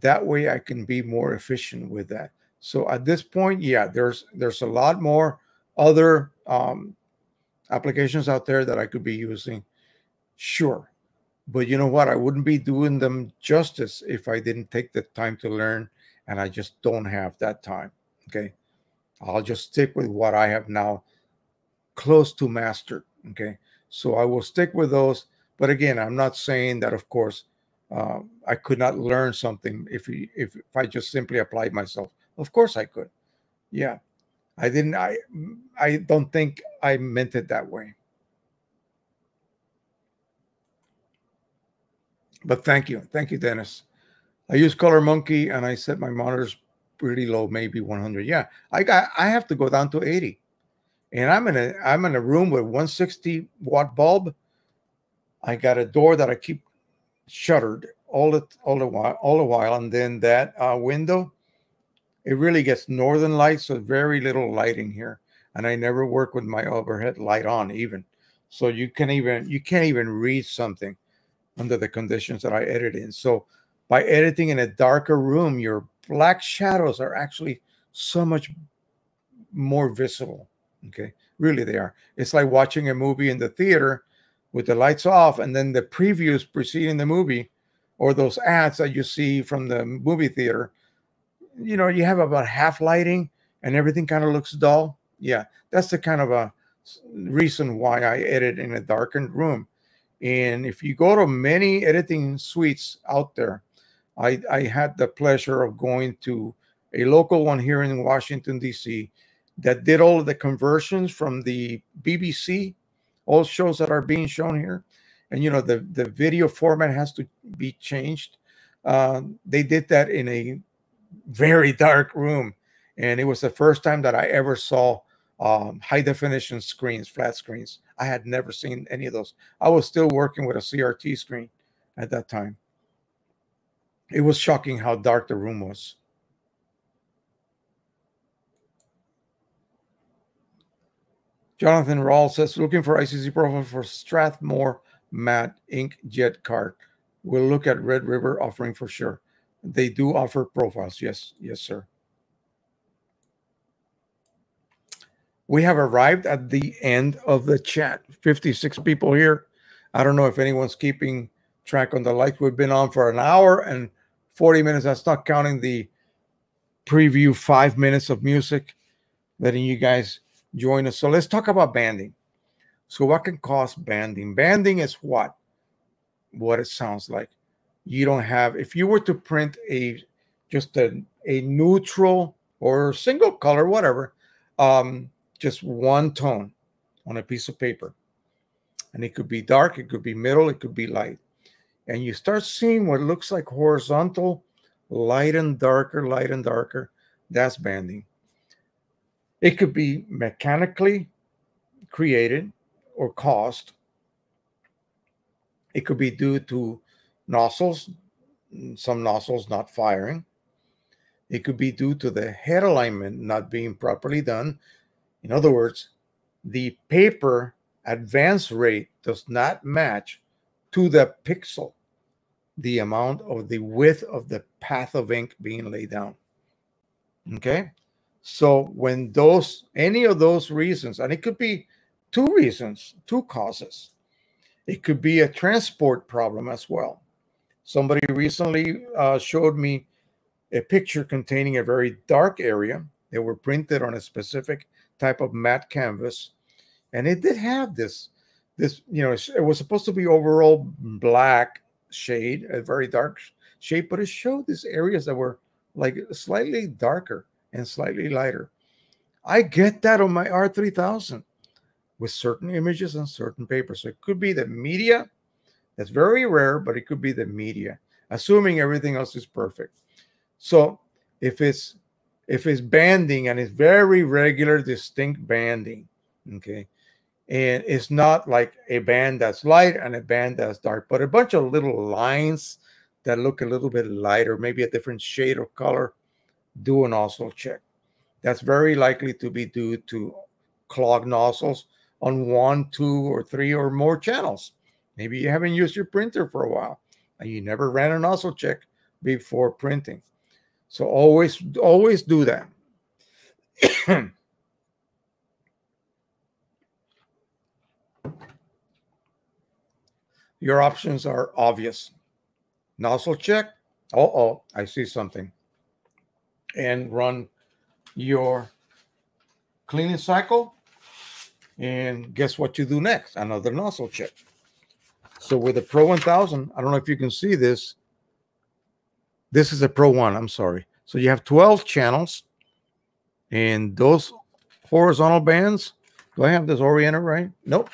That way I can be more efficient with that. So at this point, yeah, there's there's a lot more other um, applications out there that I could be using. Sure. But you know what? I wouldn't be doing them justice if I didn't take the time to learn and I just don't have that time. Okay. I'll just stick with what I have now close to mastered. Okay. So I will stick with those. But again, I'm not saying that, of course, uh, I could not learn something if, if if I just simply applied myself. Of course I could. Yeah. I didn't I I don't think I meant it that way. But thank you. Thank you, Dennis. I use ColorMunki and I set my monitors pretty low, maybe 100. Yeah, I got I have to go down to 80. And I'm in a I'm in a room with 160 watt bulb. I got a door that I keep shuttered all the all the while all the while, and then that uh, window, it really gets northern light, so very little lighting here. And I never work with my overhead light on even, so you can even you can't even read something under the conditions that I edit in. So by editing in a darker room, your black shadows are actually so much more visible. Okay, really, they are. It's like watching a movie in the theater with the lights off, and then the previews preceding the movie, or those ads that you see from the movie theater. You know, you have about half lighting, and everything kind of looks dull. Yeah, that's the kind of a reason why I edit in a darkened room. And if you go to many editing suites out there, I, I had the pleasure of going to a local one here in Washington, D.C., that did all of the conversions from the BBC, all shows that are being shown here. And, you know, the, the video format has to be changed. Uh, they did that in a very dark room. And it was the first time that I ever saw um, high definition screens, flat screens. I had never seen any of those. I was still working with a CRT screen at that time it was shocking how dark the room was. Jonathan Rawl says, looking for ICC profile for Strathmore matte ink jet card. We'll look at Red River offering for sure. They do offer profiles. Yes, yes, sir. We have arrived at the end of the chat. 56 people here. I don't know if anyone's keeping track on the lights. We've been on for an hour and 40 minutes. That's not counting the preview five minutes of music, letting you guys join us. So let's talk about banding. So, what can cause banding? Banding is what? What it sounds like. You don't have, if you were to print a just a, a neutral or single color, whatever, um, just one tone on a piece of paper. And it could be dark, it could be middle, it could be light. And you start seeing what looks like horizontal, light and darker, light and darker. That's banding. It could be mechanically created or caused. It could be due to nozzles, some nozzles not firing. It could be due to the head alignment not being properly done. In other words, the paper advance rate does not match to the pixel the amount of the width of the path of ink being laid down. Okay. So when those, any of those reasons, and it could be two reasons, two causes, it could be a transport problem as well. Somebody recently uh, showed me a picture containing a very dark area. They were printed on a specific type of matte canvas, and it did have this, this you know, it was supposed to be overall black shade, a very dark shade, but it showed these areas that were like slightly darker and slightly lighter. I get that on my R3000 with certain images and certain papers. So it could be the media that's very rare, but it could be the media, assuming everything else is perfect. So if it's if it's banding and it's very regular, distinct banding, okay, and it's not like a band that's light and a band that's dark, but a bunch of little lines that look a little bit lighter, maybe a different shade of color, do a nozzle check. That's very likely to be due to clogged nozzles on one, two, or three or more channels. Maybe you haven't used your printer for a while and you never ran a nozzle check before printing. So always, always do that. Your options are obvious. Nozzle check. Oh, oh, I see something. And run your cleaning cycle. And guess what you do next? Another nozzle check. So with the Pro 1000, I don't know if you can see this. This is a Pro 1, I'm sorry. So you have 12 channels. And those horizontal bands, do I have this oriented right? Nope.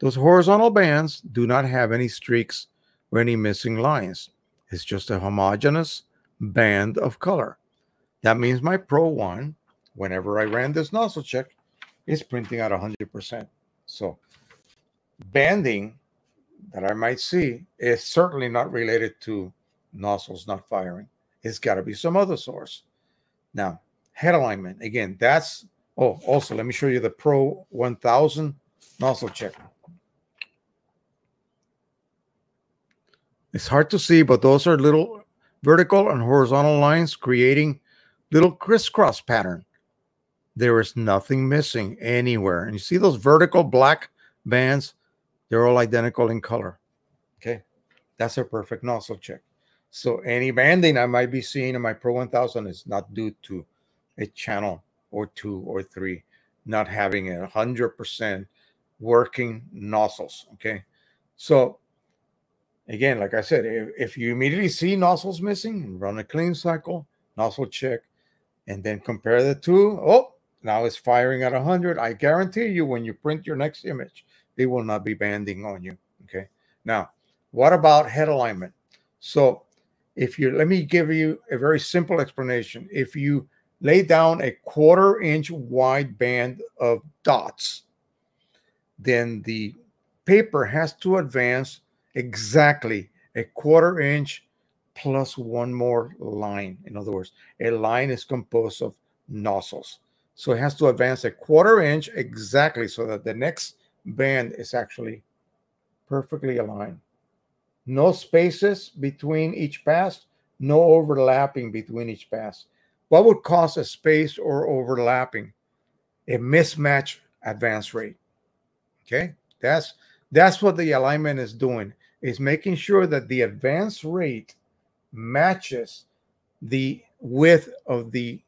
Those horizontal bands do not have any streaks or any missing lines. It's just a homogeneous band of color. That means my Pro 1, whenever I ran this nozzle check, is printing at 100%. So banding that I might see is certainly not related to nozzles not firing. It's got to be some other source. Now, head alignment, again, that's, oh, also, let me show you the Pro 1000 nozzle check. It's hard to see, but those are little vertical and horizontal lines creating little crisscross pattern. There is nothing missing anywhere. And you see those vertical black bands? They're all identical in color. Okay. That's a perfect nozzle check. So any banding I might be seeing in my Pro 1000 is not due to a channel or two or three not having a 100% working nozzles. Okay. So again, like I said, if, if you immediately see nozzles missing, run a clean cycle, nozzle check, and then compare the two. Oh, now it's firing at 100. I guarantee you, when you print your next image, it will not be banding on you. Okay. Now, what about head alignment? So, if you let me give you a very simple explanation. If you lay down a quarter inch wide band of dots, then the paper has to advance exactly a quarter inch plus one more line. In other words, a line is composed of nozzles. So it has to advance a quarter inch exactly so that the next band is actually perfectly aligned. No spaces between each pass, no overlapping between each pass. What would cause a space or overlapping? A mismatch advance rate. Okay, that's that's what the alignment is doing is making sure that the advance rate matches the width of the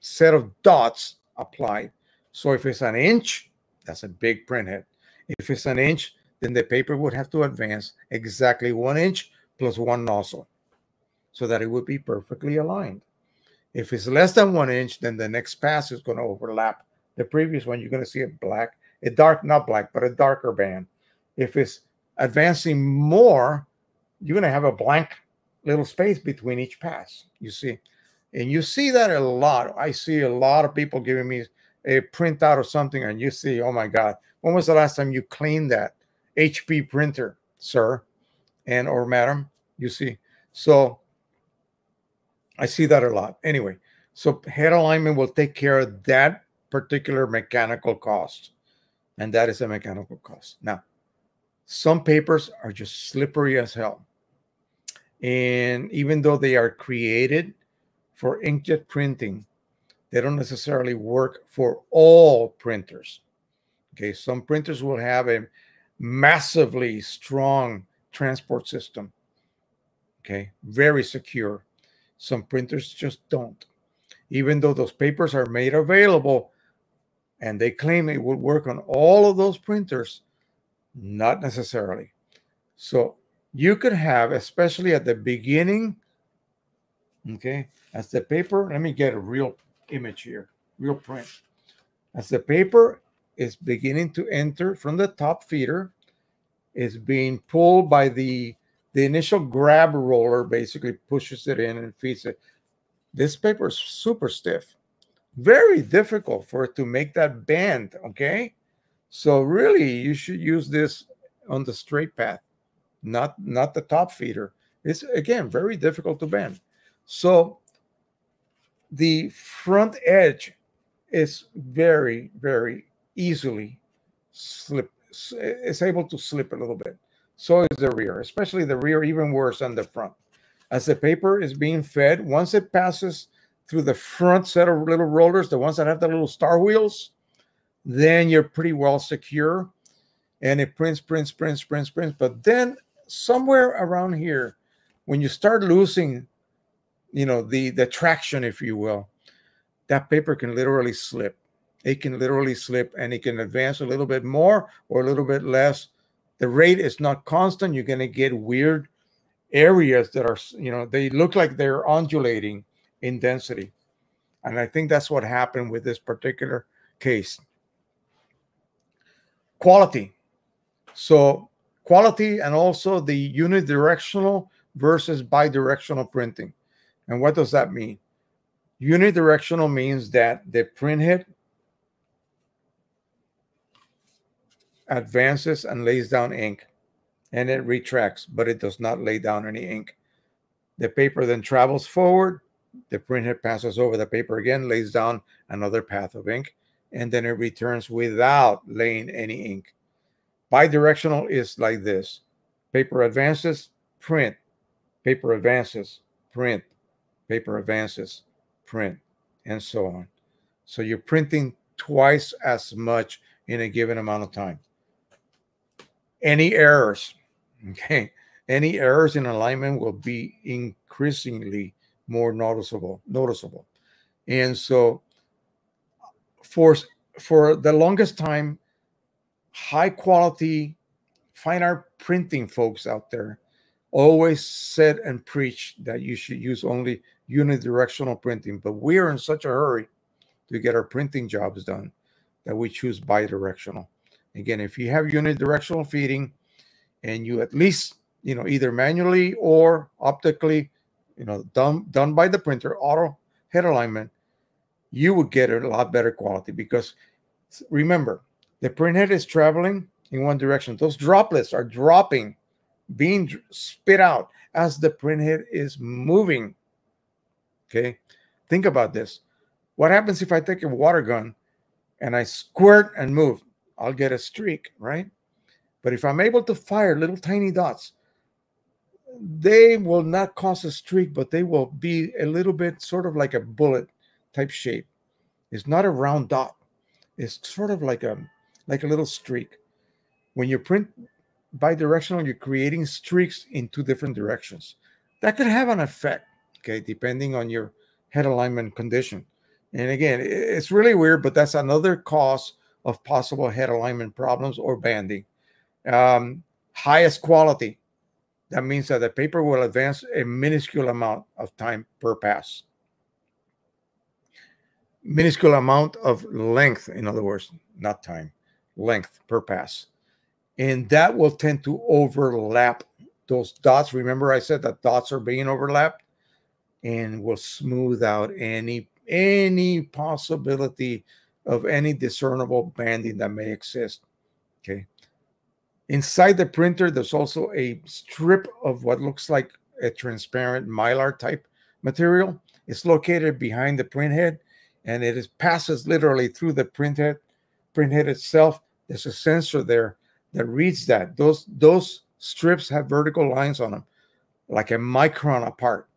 set of dots applied. So if it's an inch, that's a big printhead. If it's an inch, then the paper would have to advance exactly one inch plus one nozzle so that it would be perfectly aligned. If it's less than one inch, then the next pass is going to overlap the previous one. You're going to see a black, a dark, not black, but a darker band. If it's advancing more, you're going to have a blank little space between each pass. You see, and you see that a lot. I see a lot of people giving me a printout or something, and you see, oh my God, when was the last time you cleaned that HP printer, sir, and or madam? You see, so I see that a lot. Anyway, so head alignment will take care of that particular mechanical cost. And that is a mechanical cost. Now, some papers are just slippery as hell. And even though they are created for inkjet printing, they don't necessarily work for all printers. Okay, some printers will have a massively strong transport system. Okay, very secure. Some printers just don't. Even though those papers are made available and they claim it will work on all of those printers, not necessarily. So you could have, especially at the beginning, okay, as the paper, let me get a real image here, real print. As the paper is beginning to enter from the top feeder, is being pulled by the the initial grab roller basically pushes it in and feeds it. This paper is super stiff, very difficult for it to make that bend. Okay, so really you should use this on the straight path, not not the top feeder. It's again very difficult to bend. So the front edge is very very easily slip. It's able to slip a little bit so is the rear, especially the rear, even worse than the front. As the paper is being fed, once it passes through the front set of little rollers, the ones that have the little star wheels, then you're pretty well secure. And it prints, prints, prints, prints, prints. But then somewhere around here, when you start losing, you know, the, the traction, if you will, that paper can literally slip. It can literally slip and it can advance a little bit more or a little bit less the rate is not constant. You're going to get weird areas that are, you know, they look like they're undulating in density. And I think that's what happened with this particular case. Quality. So, quality and also the unidirectional versus bidirectional printing. And what does that mean? Unidirectional means that the print head advances and lays down ink and it retracts, but it does not lay down any ink. The paper then travels forward. The printhead passes over the paper again, lays down another path of ink, and then it returns without laying any ink. Bidirectional is like this paper advances, print, paper advances, print, paper advances, print, and so on. So you're printing twice as much in a given amount of time any errors okay? Any errors in alignment will be increasingly more noticeable noticeable. And so for for the longest time high quality fine art printing folks out there always said and preached that you should use only unidirectional printing but we're in such a hurry to get our printing jobs done that we choose bidirectional Again, if you have unidirectional feeding and you at least, you know, either manually or optically, you know, done done by the printer, auto head alignment, you would get a lot better quality because remember, the print head is traveling in one direction. Those droplets are dropping, being spit out as the print head is moving. Okay. Think about this. What happens if I take a water gun and I squirt and move? I'll get a streak, right? But if I'm able to fire little tiny dots, they will not cause a streak, but they will be a little bit sort of like a bullet type shape. It's not a round dot. It's sort of like a like a little streak. When you print bidirectional, you're creating streaks in two different directions. That could have an effect, okay, depending on your head alignment condition. And again, it's really weird, but that's another cause of possible head alignment problems or banding. Um, highest quality, that means that the paper will advance a minuscule amount of time per pass. minuscule amount of length, in other words, not time, length per pass. And that will tend to overlap those dots. Remember, I said that dots are being overlapped and will smooth out any any possibility of any discernible banding that may exist. Okay. Inside the printer, there's also a strip of what looks like a transparent mylar type material. It's located behind the printhead and it is, passes literally through the printhead, printhead itself. There's a sensor there that reads that. Those, those strips have vertical lines on them, like a micron apart.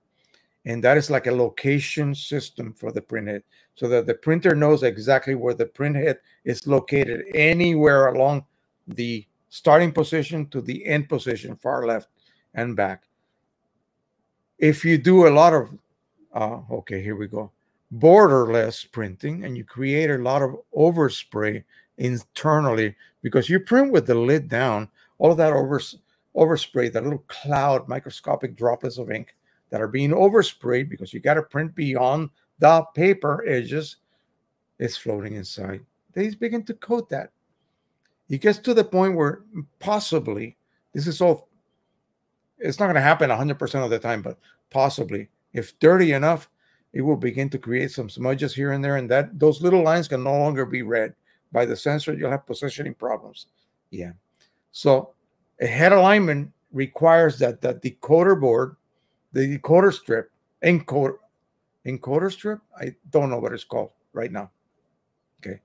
And that is like a location system for the printhead so that the printer knows exactly where the printhead is located anywhere along the starting position to the end position, far left and back. If you do a lot of, uh, okay, here we go, borderless printing, and you create a lot of overspray internally because you print with the lid down, all of that over, overspray, that little cloud, microscopic droplets of ink that are being oversprayed because you got to print beyond the paper edges is floating inside. They begin to coat that. It gets to the point where possibly this is all, it's not going to happen 100% of the time, but possibly if dirty enough, it will begin to create some smudges here and there. And that those little lines can no longer be read by the sensor. You'll have positioning problems. Yeah. So a head alignment requires that the decoder board, the decoder strip, encoder, encoder strip. I don't know what it's called right now. Okay.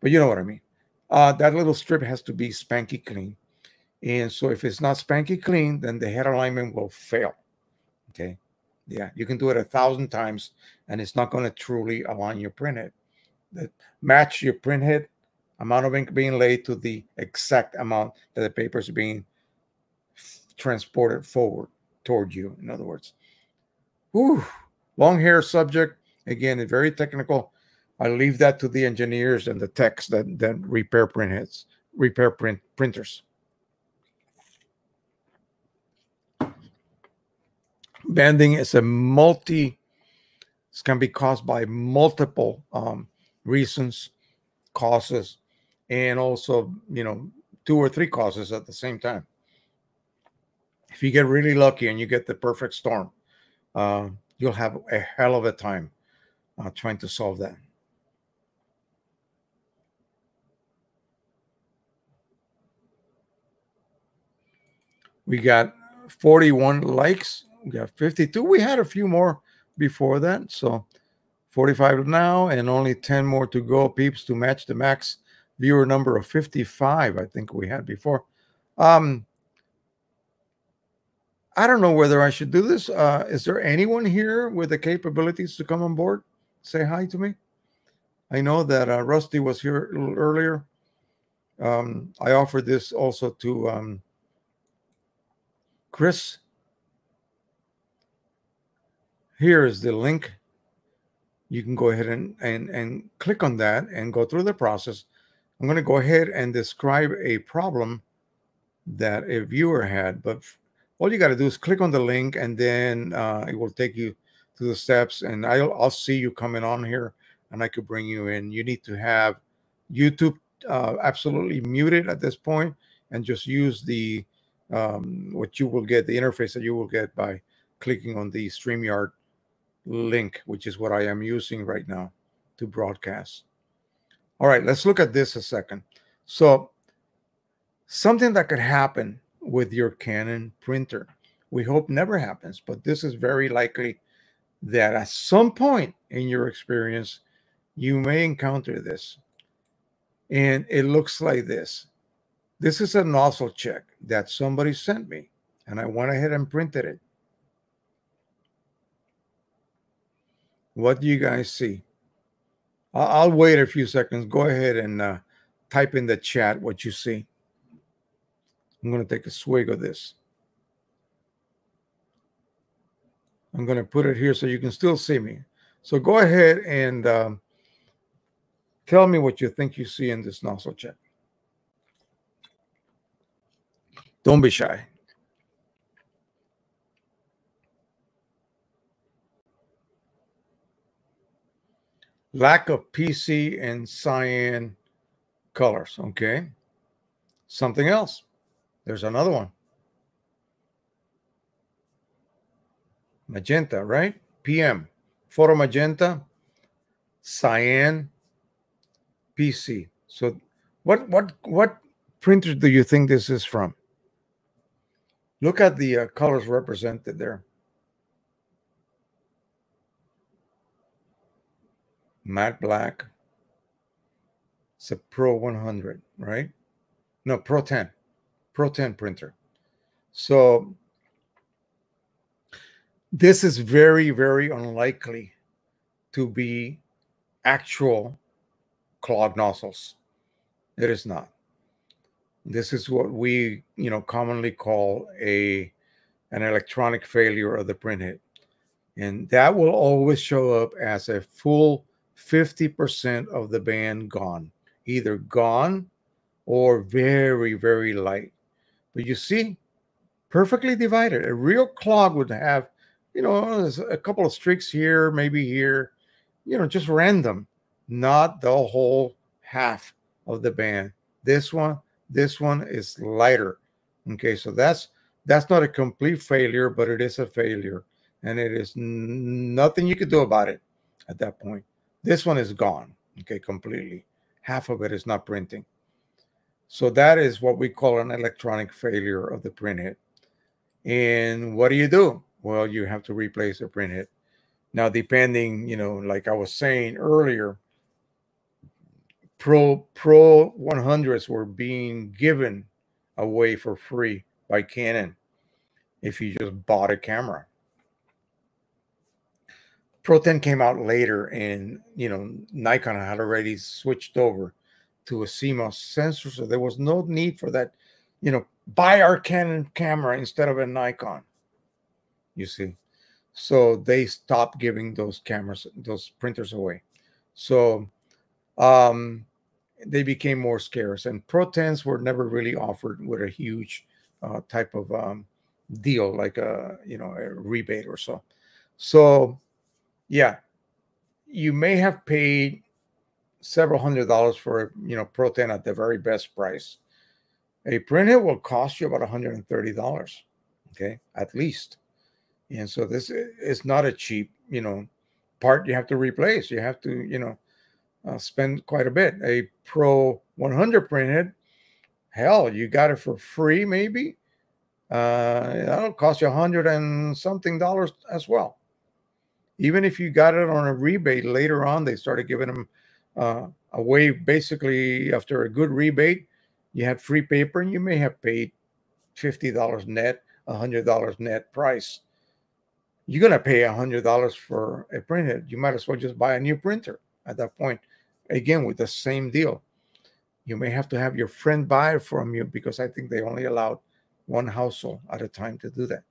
But you know what I mean. Uh, that little strip has to be spanky clean. And so if it's not spanky clean, then the head alignment will fail. Okay. Yeah, you can do it a thousand times and it's not going to truly align your printhead. That match your printhead amount of ink being laid to the exact amount that the paper is being transported forward toward you. In other words, Whew, long hair subject. Again, it's very technical. I leave that to the engineers and the techs that, that repair print heads, repair print printers. Banding is a multi, this can be caused by multiple um, reasons, causes, and also, you know, two or three causes at the same time. If you get really lucky and you get the perfect storm, uh, you'll have a hell of a time uh, trying to solve that. We got 41 likes. We got 52. We had a few more before that. So 45 now and only 10 more to go, peeps, to match the max viewer number of 55, I think we had before. Um, I don't know whether I should do this. Uh, is there anyone here with the capabilities to come on board? Say hi to me. I know that uh, Rusty was here a little earlier. Um, I offered this also to um, Chris. Here is the link. You can go ahead and, and, and click on that and go through the process. I'm going to go ahead and describe a problem that a viewer had. But all you got to do is click on the link and then uh, it will take you to the steps. And I'll, I'll see you coming on here and I could bring you in. You need to have YouTube uh, absolutely muted at this point and just use the um, what you will get, the interface that you will get by clicking on the StreamYard link, which is what I am using right now to broadcast. All right, let's look at this a second. So, something that could happen with your Canon printer, we hope never happens, but this is very likely that at some point in your experience, you may encounter this. And it looks like this. This is a nozzle check that somebody sent me, and I went ahead and printed it. What do you guys see? I'll, wait a few seconds. Go ahead and uh, type in the chat what you see. I'm going to take a swig of this. I'm going to put it here so you can still see me. So go ahead and um, tell me what you think you see in this nozzle check. Don't be shy. lack of PC and cyan colors. Okay. Something else. There's another one. Magenta, right? PM. Photo magenta, cyan, PC. So what what what printer do you think this is from? Look at the uh, colors represented there. Matte black. It's a Pro 100, right? No, Pro 10. Pro 10 printer. So this is very, very unlikely to be actual clogged nozzles. It is not. This is what we, you know, commonly call a an electronic failure of the printhead. And that will always show up as a full 50% of the band gone, either gone or very, very light. But you see, perfectly divided. A real clog would have, you know, a couple of streaks here, maybe here, you know, just random, not the whole half of the band. This one, this one is lighter. Okay, so that's that's not a complete failure, but it is a failure, and it is nothing you could do about it at that point. This one is gone, okay, completely. Half of it is not printing. So that is what we call an electronic failure of the printhead. And what do you do? Well, you have to replace the printhead. Now, depending, you know, like I was saying earlier, Pro Pro 100s were being given away for free by Canon if you just bought a camera. Pro 10 came out later, and you know Nikon had already switched over to a CMOS sensor, so there was no need for that. You know, buy our Canon camera instead of a Nikon. You see, so they stopped giving those cameras, those printers away. So um, they became more scarce, and Pro 10s were never really offered with a huge uh, type of um, deal, like a you know a rebate or so. So yeah, you may have paid several hundred dollars for you know Pro 10 at the very best price. A printhead will cost you about $130, okay, at least. And so this is not a cheap, you know, part you have to replace. You have to, you know, uh, spend quite a bit. A Pro 100 printhead, hell, you got it for free, maybe. Uh, that'll cost you a hundred and something dollars as well even if you got it on a rebate later on, they started giving them uh, away basically after a good rebate. You had free paper and you may have paid $50 net, $100 net price. You're going to pay $100 for a printhead. You might as well just buy a new printer at that point. Again, with the same deal. You may have to have your friend buy from you because I think they only allowed one household at a time to do that.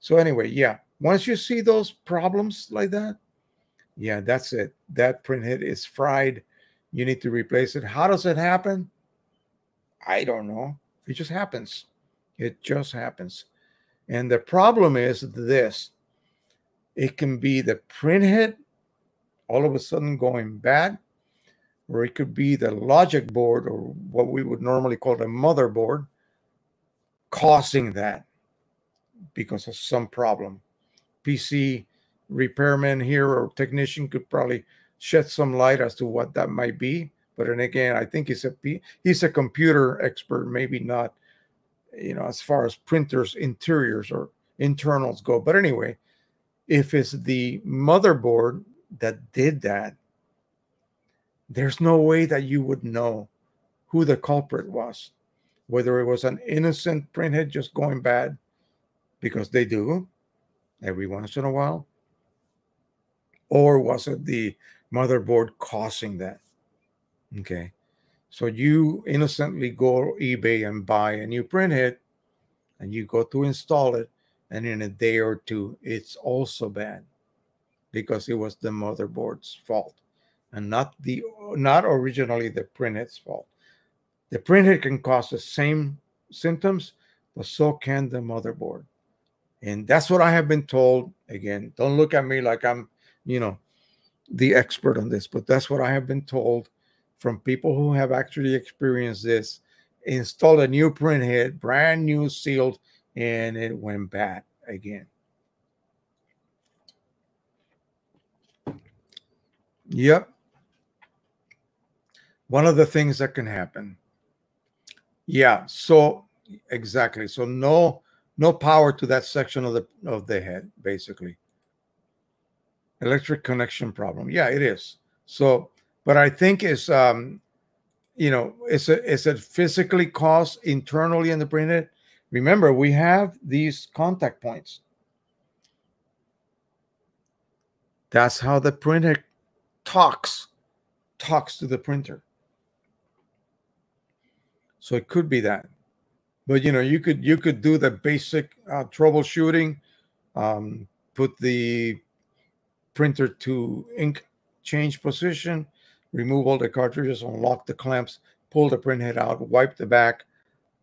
So, anyway, yeah, once you see those problems like that, yeah, that's it. That printhead is fried. You need to replace it. How does it happen? I don't know. It just happens. It just happens. And the problem is this it can be the printhead all of a sudden going bad, or it could be the logic board or what we would normally call the motherboard causing that because of some problem. PC repairman here or technician could probably shed some light as to what that might be. But then again, I think he's a he's a computer expert, maybe not, you know, as far as printers, interiors or internals go. But anyway, if it's the motherboard that did that, there's no way that you would know who the culprit was, whether it was an innocent printhead just going bad, because they do, every once in a while? Or was it the motherboard causing that? Okay. So you innocently go eBay and buy a new printhead and you go to install it, and in a day or two, it's also bad because it was the motherboard's fault and not the not originally the printhead's fault. The printhead can cause the same symptoms, but so can the motherboard. And that's what I have been told. Again, don't look at me like I'm, you know, the expert on this, but that's what I have been told from people who have actually experienced this. Installed a new print head, brand new sealed, and it went bad again. Yep. One of the things that can happen. Yeah, so exactly. So no no power to that section of the of the head basically. Electric connection problem. Yeah, it is. So but I think it's um you know, is it is it physically caused internally in the printhead? Remember, we have these contact points. That's how the printer talks, talks to the printer. So it could be that. But you know, you could you could do the basic uh, troubleshooting, um, put the printer to ink change position, remove all the cartridges, unlock the clamps, pull the print head out, wipe the back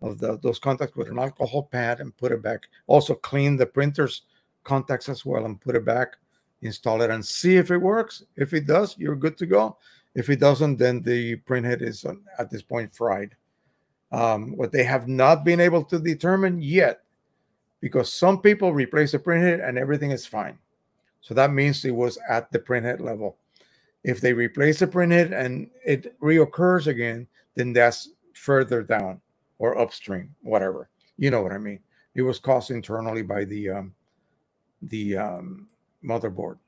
of the, those contacts with an alcohol pad and put it back. Also clean the printer's contacts as well and put it back install it and see if it works. If it does, you're good to go. If it doesn't, then the printhead is at this point fried. Um, what they have not been able to determine yet, because some people replace the printhead and everything is fine. So that means it was at the printhead level. If they replace the printhead and it reoccurs again, then that's further down or upstream, whatever. You know what I mean? It was caused internally by the um, the um, motherboard.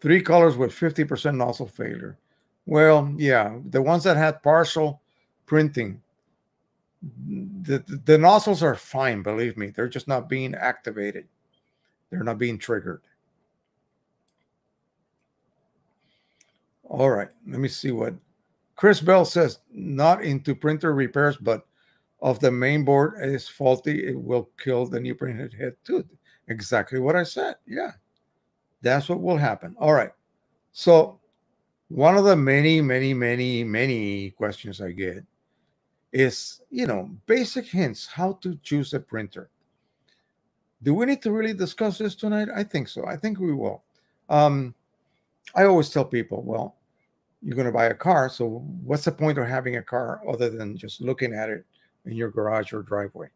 Three colors with 50% nozzle failure. Well, yeah, the ones that had partial printing, the, the, the nozzles are fine, believe me. They're just not being activated. They're not being triggered. All right, let me see what Chris Bell says. Not into printer repairs, but of the main board is faulty, it will kill the new printed head too. Exactly what I said. Yeah. That's what will happen. All right. So, one of the many, many, many, many questions I get is, you know, basic hints how to choose a printer. Do we need to really discuss this tonight? I think so. I think we will. Um, I always tell people, well, you're going to buy a car. So, what's the point of having a car other than just looking at it in your garage or driveway?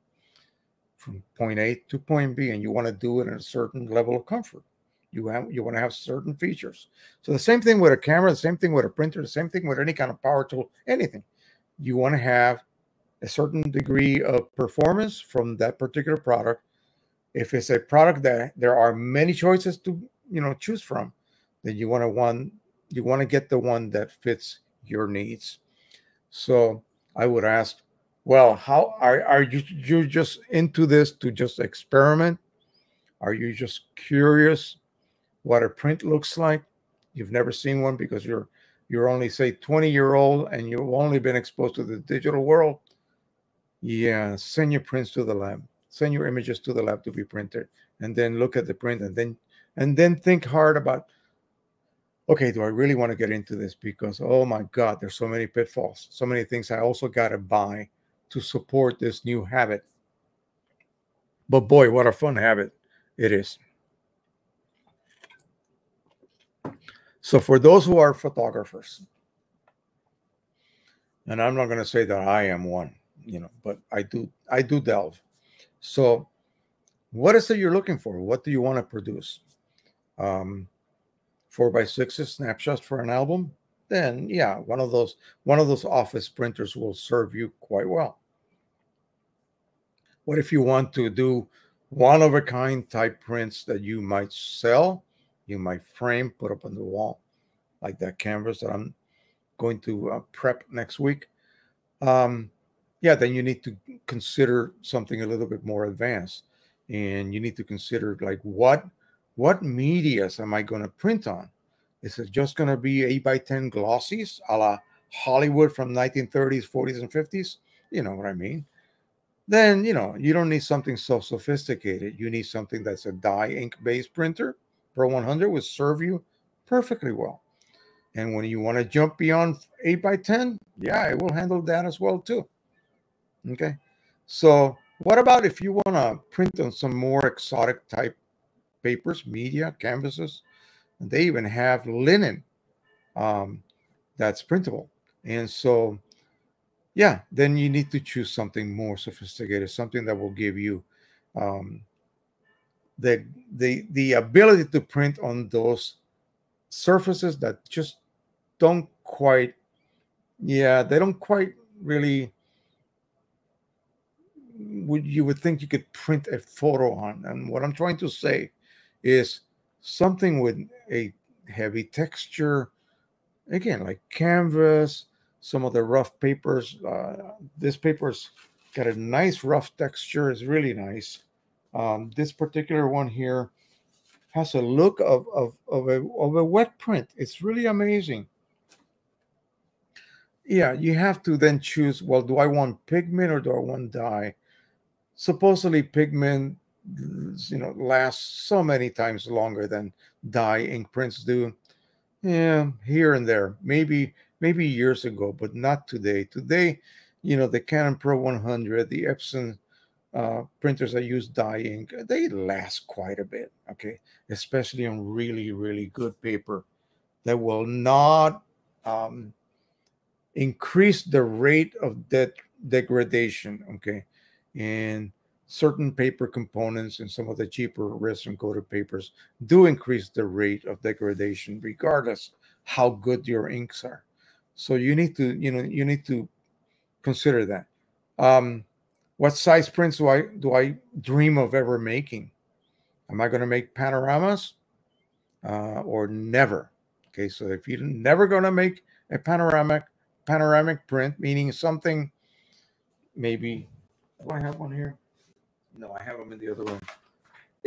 from point A to point B, and you want to do it in a certain level of comfort. You have you want to have certain features. So the same thing with a camera, the same thing with a printer, the same thing with any kind of power tool, anything. You want to have a certain degree of performance from that particular product. If it's a product that there are many choices to you know choose from, then you want to one you want to get the one that fits your needs. So I would ask well, how are, are you you just into this to just experiment? Are you just curious what a print looks like? You've never seen one because you're you're only say 20 year old and you've only been exposed to the digital world. Yeah, send your prints to the lab. Send your images to the lab to be printed and then look at the print and then and then think hard about okay, do I really want to get into this? Because oh my God, there's so many pitfalls, so many things I also gotta buy to support this new habit. But boy, what a fun habit it is. So, for those who are photographers, and I'm not going to say that I am one, you know, but I do, I do delve. So, what is it you're looking for? What do you want to produce? Um, four by sixes snapshots for an album? Then, yeah, one of those, one of those office printers will serve you quite well. What if you want to do one of a kind type prints that you might sell, you might frame, put up on the wall, like that canvas that I'm going to uh, prep next week? Um, yeah, then you need to consider something a little bit more advanced, and you need to consider like what what medias am I going to print on? Is it just going to be eight by ten glossies, a la Hollywood from 1930s, 40s, and 50s? You know what I mean? then you know you don't need something so sophisticated. You need something that's a dye ink based printer. Pro 100 would serve you perfectly well. And when you want to jump beyond 8 by 10, yeah, it will handle that as well too. Okay. So what about if you want to print on some more exotic type papers, media, canvases. They even have linen um, that's printable. And so, yeah, then you need to choose something more sophisticated, something that will give you um, the the the ability to print on those surfaces that just don't quite, yeah, they don't quite really would you would think you could print a photo on. And what I'm trying to say is something with a heavy texture, again, like canvas, some of the rough papers. Uh, this paper's got a nice rough texture, it's really nice. Um, this particular one here has a look of, of, of, a, of a wet print. It's really amazing. Yeah, you have to then choose, well, do I want pigment or do I want dye? Supposedly pigment you know lasts so many times longer than dye ink prints do. Yeah here and there. Maybe maybe years ago but not today. Today you know the canon pro 100 the epson uh, printers that use dye ink they last quite a bit okay? Especially on really really good paper that will not um, increase the rate of de- degradation okay and certain paper components and some of the cheaper resin coated papers do increase the rate of degradation regardless how good your inks are. So you need to you know you need to consider that. Um what size prints do i do i dream of ever making? Am i going to make panoramas? Uh, or never. Okay so if you're never going to make a panoramic panoramic print meaning something maybe do I have one here? No, I have them in the other room.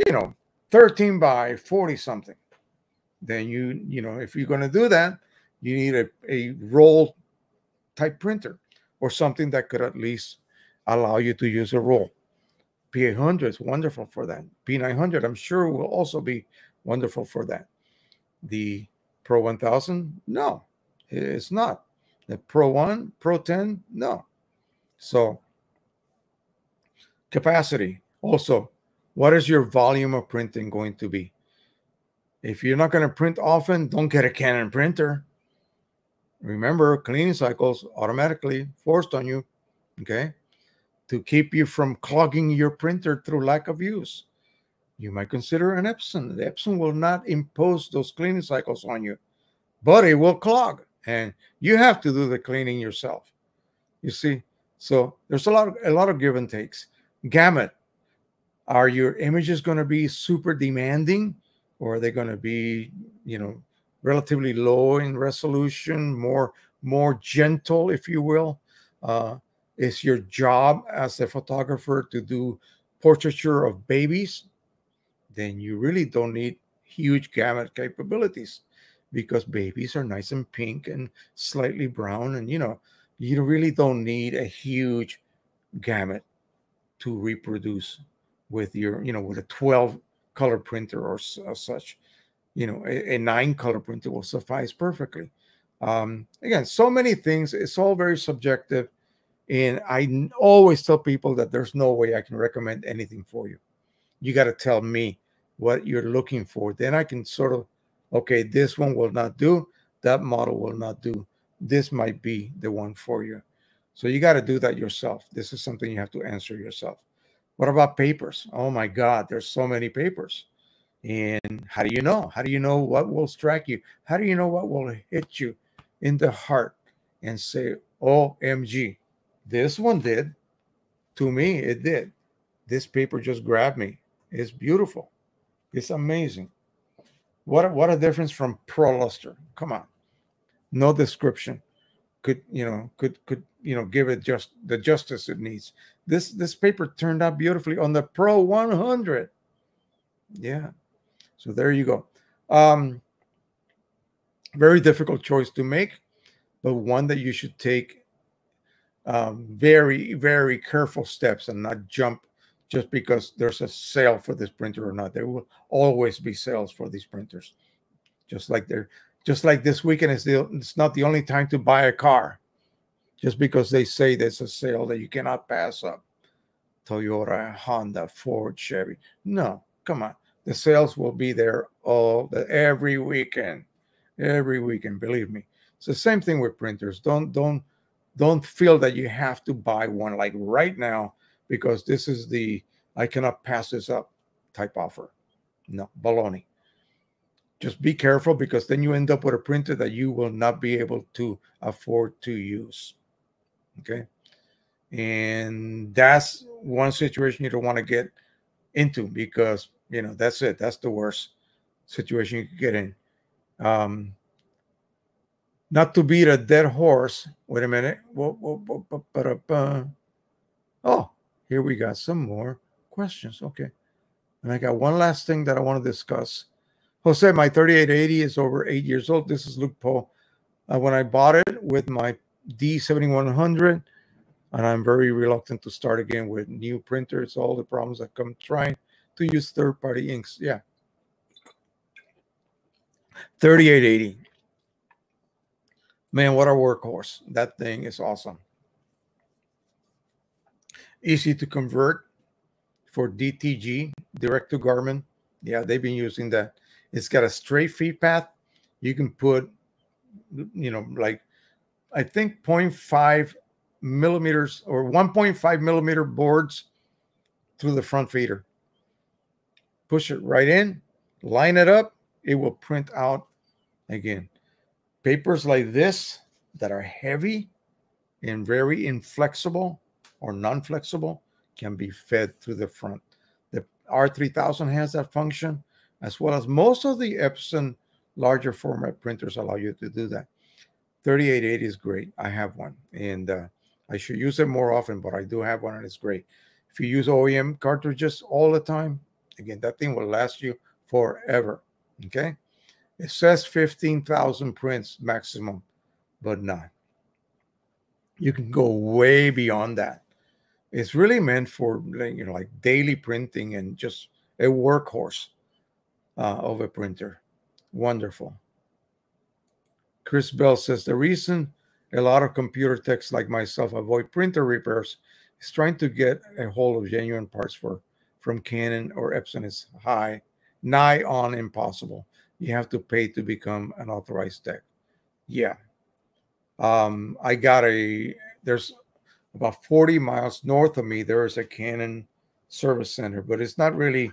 You know, 13 by 40 something. Then you, you know, if you're going to do that, you need a, a roll type printer or something that could at least allow you to use a roll. P800 is wonderful for that. P900, I'm sure, will also be wonderful for that. The Pro 1000, no, it's not. The Pro 1, Pro 10, no. So Capacity. Also, what is your volume of printing going to be? If you're not going to print often, don't get a Canon printer. Remember, cleaning cycles automatically forced on you, okay, to keep you from clogging your printer through lack of use. You might consider an Epson. The Epson will not impose those cleaning cycles on you, but it will clog, and you have to do the cleaning yourself. You see, so there's a lot of a lot of give and takes gamut. Are your images going to be super demanding or are they going to be, you know, relatively low in resolution, more more gentle, if you will? Uh, is your job as a photographer to do portraiture of babies? Then you really don't need huge gamut capabilities because babies are nice and pink and slightly brown and you know you really don't need a huge gamut to reproduce with your, you know, with a 12 color printer or, or such. You know, a, a, nine color printer will suffice perfectly. Um, again, so many things. It's all very subjective. And I always tell people that there's no way I can recommend anything for you. You got to tell me what you're looking for. Then I can sort of, okay, this one will not do. That model will not do. This might be the one for you. So you got to do that yourself. This is something you have to answer yourself. What about papers? Oh my God, there's so many papers. And how do you know? How do you know what will strike you? How do you know what will hit you in the heart and say, OMG, this one did. To me, it did. This paper just grabbed me. It's beautiful. It's amazing. What, what a difference from Pro Luster. Come on. No description could you know could could you know give it just the justice it needs. This this paper turned out beautifully on the pro 100 yeah. So there you go. Um very difficult choice to make but one that you should take um, very very careful steps and not jump just because there's a sale for this printer or not. There will always be sales for these printers just like there just like this weekend is the, it's not the only time to buy a car just because they say there's a sale that you cannot pass up toyota honda ford chevy no come on the sales will be there all the every weekend, every weekend. Believe me. It's the same thing with printers. Don't don't don't feel that you have to buy one like right now because this is the I cannot pass this up type offer. No, baloney. Just be careful because then you end up with a printer that you will not be able to afford to use. Okay. And that's one situation you don't want to get into because, you know, that's it. That's the worst situation you could get in. Um, not to beat a dead horse. Wait a minute. Oh, here we got some more questions. Okay. And I got one last thing that I want to discuss. Jose, my 3880 is over eight years old. This is Luke Paul. Uh, when I bought it with my D7100, and I'm very reluctant to start again with new printers, all the problems that come trying to use third party inks. Yeah. 3880. Man, what a workhorse. That thing is awesome. Easy to convert for DTG, direct to garment. Yeah, they've been using that. It's got a straight feed path. You can put, you know, like I think 0.5 millimeters or 1.5 millimeter boards through the front feeder. Push it right in, line it up, it will print out again. Papers like this that are heavy and very inflexible or non-flexible can be fed through the front. The R3000 has that function, as well as most of the Epson larger format printers allow you to do that. 3880 is great. I have one, and uh, I should use it more often, but I do have one, and it's great. If you use OEM cartridges all the time, again, that thing will last you forever. Okay. It says 15,000 prints maximum, but not. You can go way beyond that. It's really meant for you know like daily printing and just a workhorse uh, of a printer. Wonderful. Chris Bell says the reason a lot of computer techs like myself avoid printer repairs is trying to get a hold of genuine parts for from Canon or Epson is high, nigh on impossible you have to pay to become an authorized tech. Yeah. Um, I got a, there's about 40 miles north of me, there is a Canon service center, but it's not really,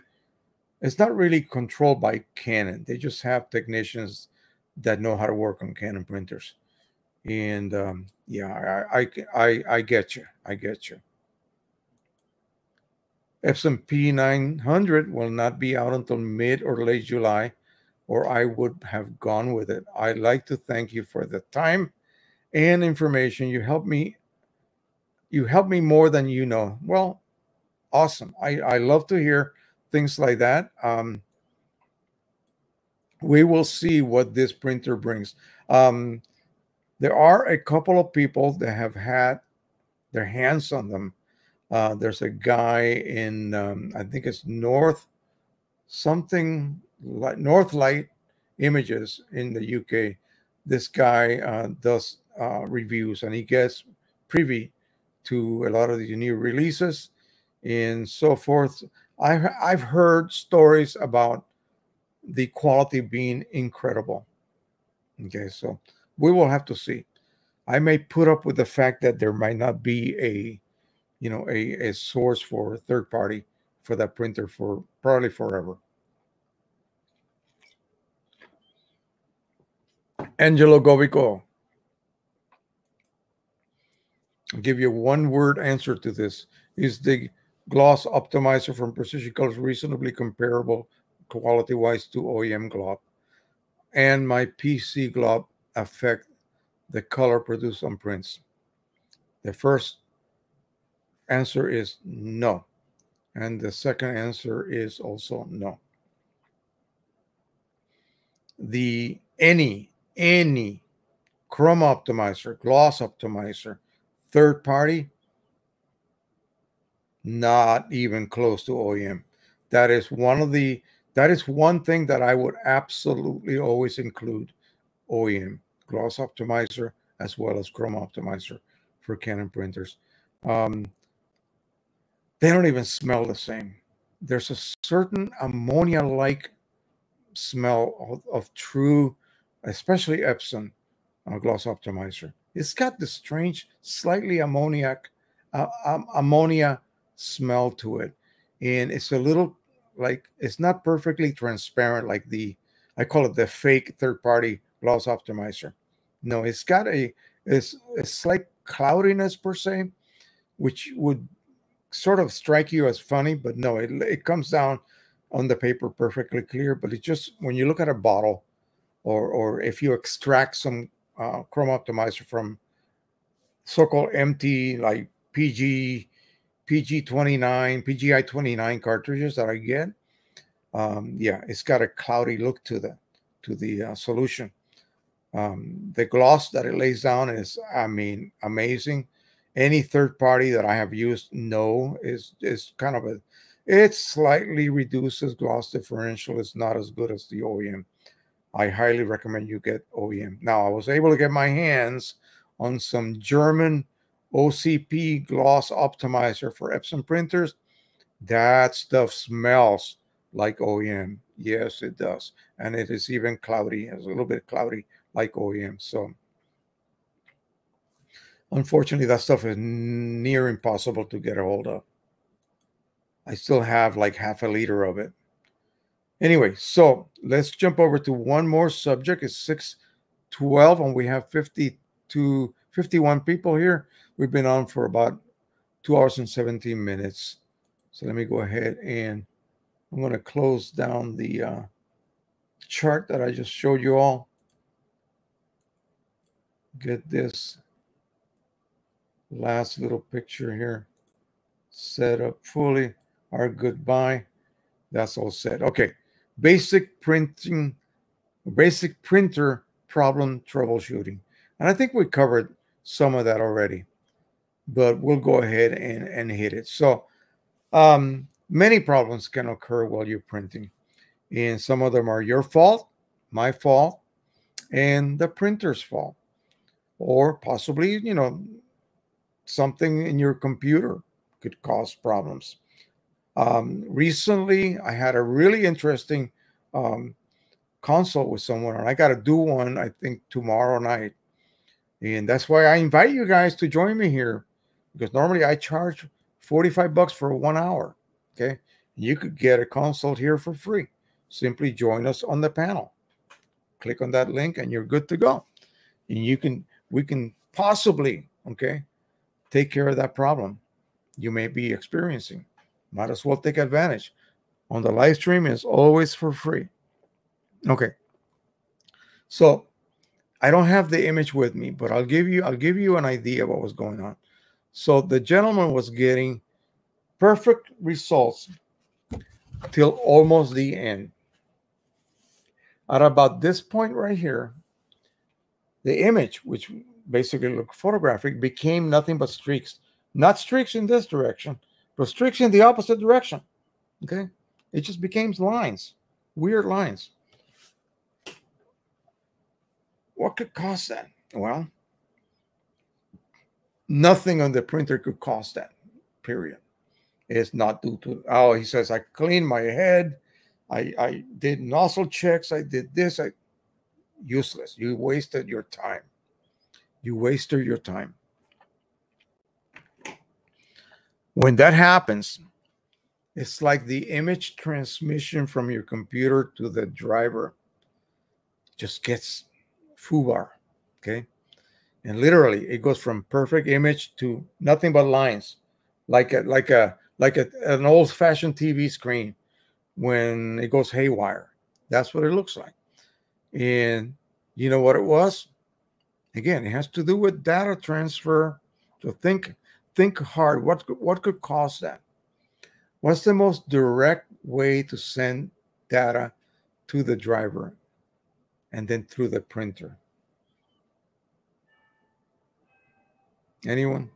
it's not really controlled by Canon. They just have technicians that know how to work on Canon printers. And um, yeah, I, I, I, I get you. I get you. Epson P900 will not be out until mid or late July or I would have gone with it. I'd like to thank you for the time and information. You helped me. You helped me more than you know. Well, awesome. I, I love to hear things like that. Um, we will see what this printer brings. Um, there are a couple of people that have had their hands on them. Uh, there's a guy in, um, I think it's North something Northlight Images in the UK. This guy uh, does uh, reviews and he gets privy to a lot of the new releases and so forth. I've, I've heard stories about the quality being incredible. Okay, so we will have to see. I may put up with the fact that there might not be a, you know, a, a source for a third party for that printer for probably forever. Angelo Govico. I'll give you one word answer to this. Is the gloss optimizer from Precision Colors reasonably comparable quality wise to OEM glob? And my PC glob affect the color produced on prints? The first answer is no. And the second answer is also no. The any any Chroma optimizer, gloss optimizer, third party, not even close to OEM. That is one of the that is one thing that I would absolutely always include OEM, gloss optimizer, as well as Chroma optimizer for Canon printers. Um, they don't even smell the same. there's a certain ammonia-like smell of, of true, especially Epson uh, gloss optimizer. It's got this strange, slightly ammoniac, uh, um, ammonia smell to it, and it's a little like it's not perfectly transparent like the I call it the fake third-party gloss optimizer. No, it's got a it's a slight cloudiness per se, which would sort of strike you as funny, but no, it, it comes down on the paper perfectly clear. But it just when you look at a bottle, or or if you extract some uh, Chroma Optimizer from so-called empty like PG PG29 PGI 29 cartridges that I get, um, yeah, it's got a cloudy look to the to the uh, solution. Um, the gloss that it lays down is, I mean, amazing. Any third party that I have used, no, is is kind of a, it slightly reduces gloss differential. It's not as good as the OEM. I highly recommend you get OEM. Now, I was able to get my hands on some German OCP gloss optimizer for Epson printers. That stuff smells like OEM. Yes, it does. And it is even cloudy. It's a little bit cloudy like OEM. So unfortunately, that stuff is near impossible to get a hold of. I still have like half a liter of it. Anyway, so let's jump over to one more subject. It's 612, and we have 52, 51 people here. We've been on for about two hours and 17 minutes. So let me go ahead and I'm going to close down the uh, chart that I just showed you all get this last little picture here set up fully. Our goodbye. That's all set. Okay. Basic printing, basic printer problem troubleshooting. And I think we covered some of that already, but we'll go ahead and, and hit it. So um, many problems can occur while you're printing. And some of them are your fault, my fault, and the printer's fault or possibly, you know, something in your computer could cause problems. Um, recently, I had a really interesting um, consult with someone, and I got to do one, I think, tomorrow night. And that's why I invite you guys to join me here because normally I charge 45 bucks for one hour. Okay. You could get a consult here for free. Simply join us on the panel. Click on that link and you're good to go. And you can we can possibly, okay, take care of that problem you may be experiencing. Might as well take advantage. On the live stream is always for free. Okay. So I don't have the image with me, but I'll give you I'll give you an idea of what was going on. So the gentleman was getting perfect results till almost the end. At about this point right here, the image, which basically looked photographic, became nothing but streaks. Not streaks in this direction, but streaks in the opposite direction. Okay. It just became lines, weird lines. What could cause that? Well, nothing on the printer could cause that, period. It's not due to, oh, he says, I cleaned my head. I, I did nozzle checks. I did this. I, useless. You wasted your time. You wasted your time. When that happens, it's like the image transmission from your computer to the driver just gets foobar. Okay. And literally it goes from perfect image to nothing but lines, like a like a like a, an old-fashioned TV screen when it goes haywire. That's what it looks like. And you know what it was? Again, it has to do with data transfer. So think think hard. What what could cause that? What's the most direct way to send data to the driver and then through the printer? Anyone?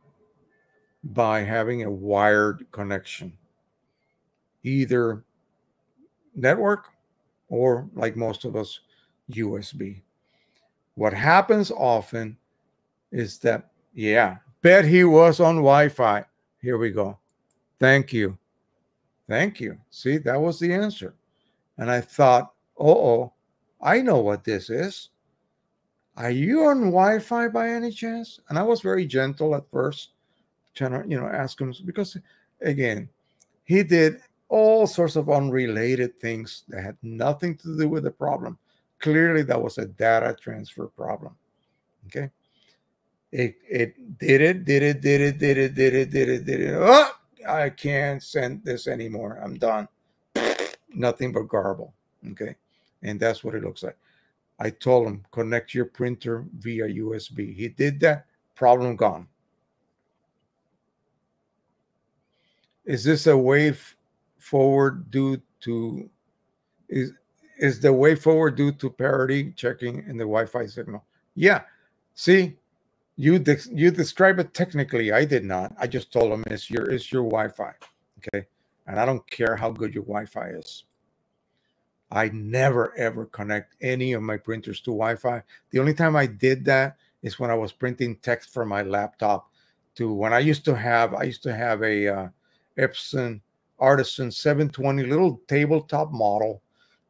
By having a wired connection, either network or, like most of us, USB. What happens often is that, yeah, bet he was on Wi Fi. Here we go. Thank you. Thank you. See, that was the answer. And I thought, oh, oh, I know what this is. Are you on Wi Fi by any chance? And I was very gentle at first, trying to, you know, ask him because, again, he did all sorts of unrelated things that had nothing to do with the problem. Clearly, that was a data transfer problem. Okay. It, it did it, did it, did it, did it, did it, did it, did it. Oh, I can't send this anymore. I'm done. Nothing but garble. Okay. And that's what it looks like. I told him connect your printer via USB. He did that. Problem gone. Is this a way forward due to is is the way forward due to parity checking in the Wi-Fi signal? Yeah. See, you de- you describe it technically. I did not. I just told him it's your it's your Wi-Fi. Okay. And I don't care how good your Wi-Fi is. I never ever connect any of my printers to Wi-Fi. The only time I did that is when I was printing text from my laptop to when I used to have I used to have a uh, Epson Artisan 720 little tabletop model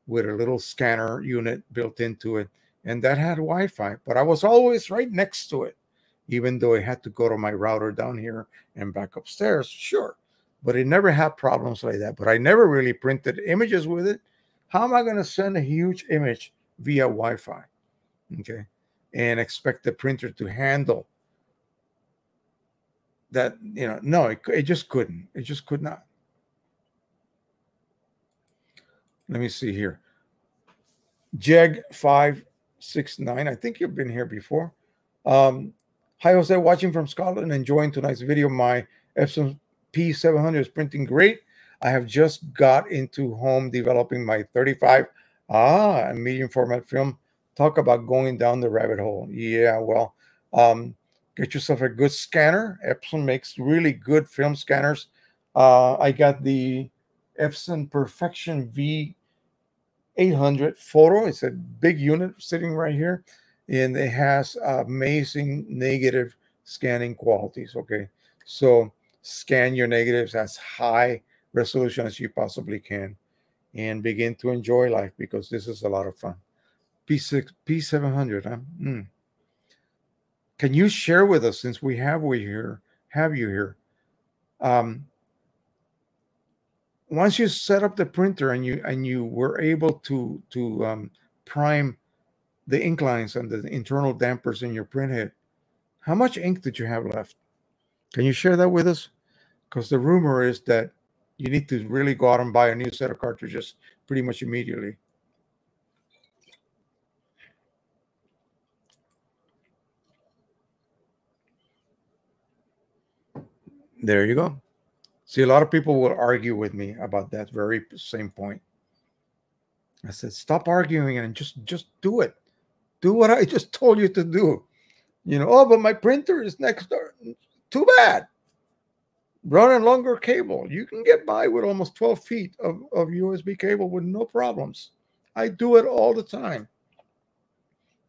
with a little scanner unit built into it and that had Wi-Fi, but I was always right next to it even though I had to go to my router down here and back upstairs, sure. But it never had problems like that. But I never really printed images with it. How am I going to send a huge image via Wi Fi? Okay. And expect the printer to handle that, you know, no, it, it just couldn't. It just could not. Let me see here. Jeg 569. I think you've been here before. Um, Hi, Jose, watching from Scotland, enjoying tonight's video. My Epson P700 is printing great. I have just got into home developing my 35 ah medium format film. Talk about going down the rabbit hole. Yeah, well, um, get yourself a good scanner. Epson makes really good film scanners. Uh, I got the Epson Perfection V800 photo. It's a big unit sitting right here and it has amazing negative scanning qualities. Okay, so scan your negatives as high resolution as you possibly can and begin to enjoy life because this is a lot of fun. P6, P700, huh? Mm. Can you share with us since we have we here have you here? Um, once you set up the printer and you and you were able to to um, prime the ink lines and the internal dampers in your printhead. How much ink did you have left? Can you share that with us? Because the rumor is that you need to really go out and buy a new set of cartridges pretty much immediately. There you go. See, a lot of people will argue with me about that very same point. I said, stop arguing and just just do it. Do what I just told you to do. You know, oh, but my printer is next door. Too bad. Run a longer cable. You can get by with almost 12 feet of, of USB cable with no problems. I do it all the time.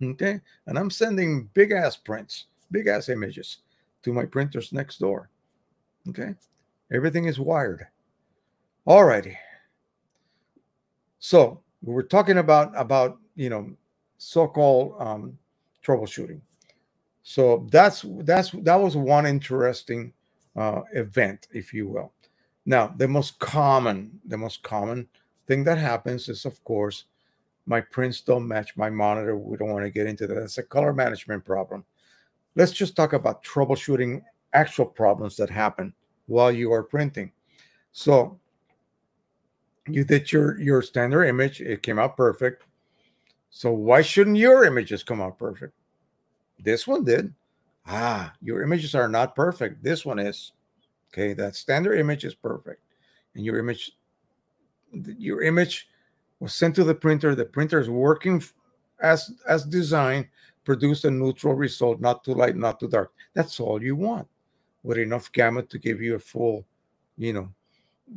Okay. And I'm sending big ass prints, big ass images to my printers next door. Okay. Everything is wired. All righty. So we were talking about about you know so-called um, troubleshooting. So that's that's that was one interesting uh, event, if you will. Now, the most common, the most common thing that happens is, of course, my prints don't match my monitor. We don't want to get into that. It's a color management problem. Let's just talk about troubleshooting actual problems that happen while you are printing. So you did your your standard image. It came out perfect. So why shouldn't your images come out perfect? This one did. Ah, your images are not perfect. This one is. Okay, that standard image is perfect. And your image your image was sent to the printer. The printer is working as as designed, produce a neutral result, not too light, not too dark. That's all you want, with enough gamut to give you a full, you know,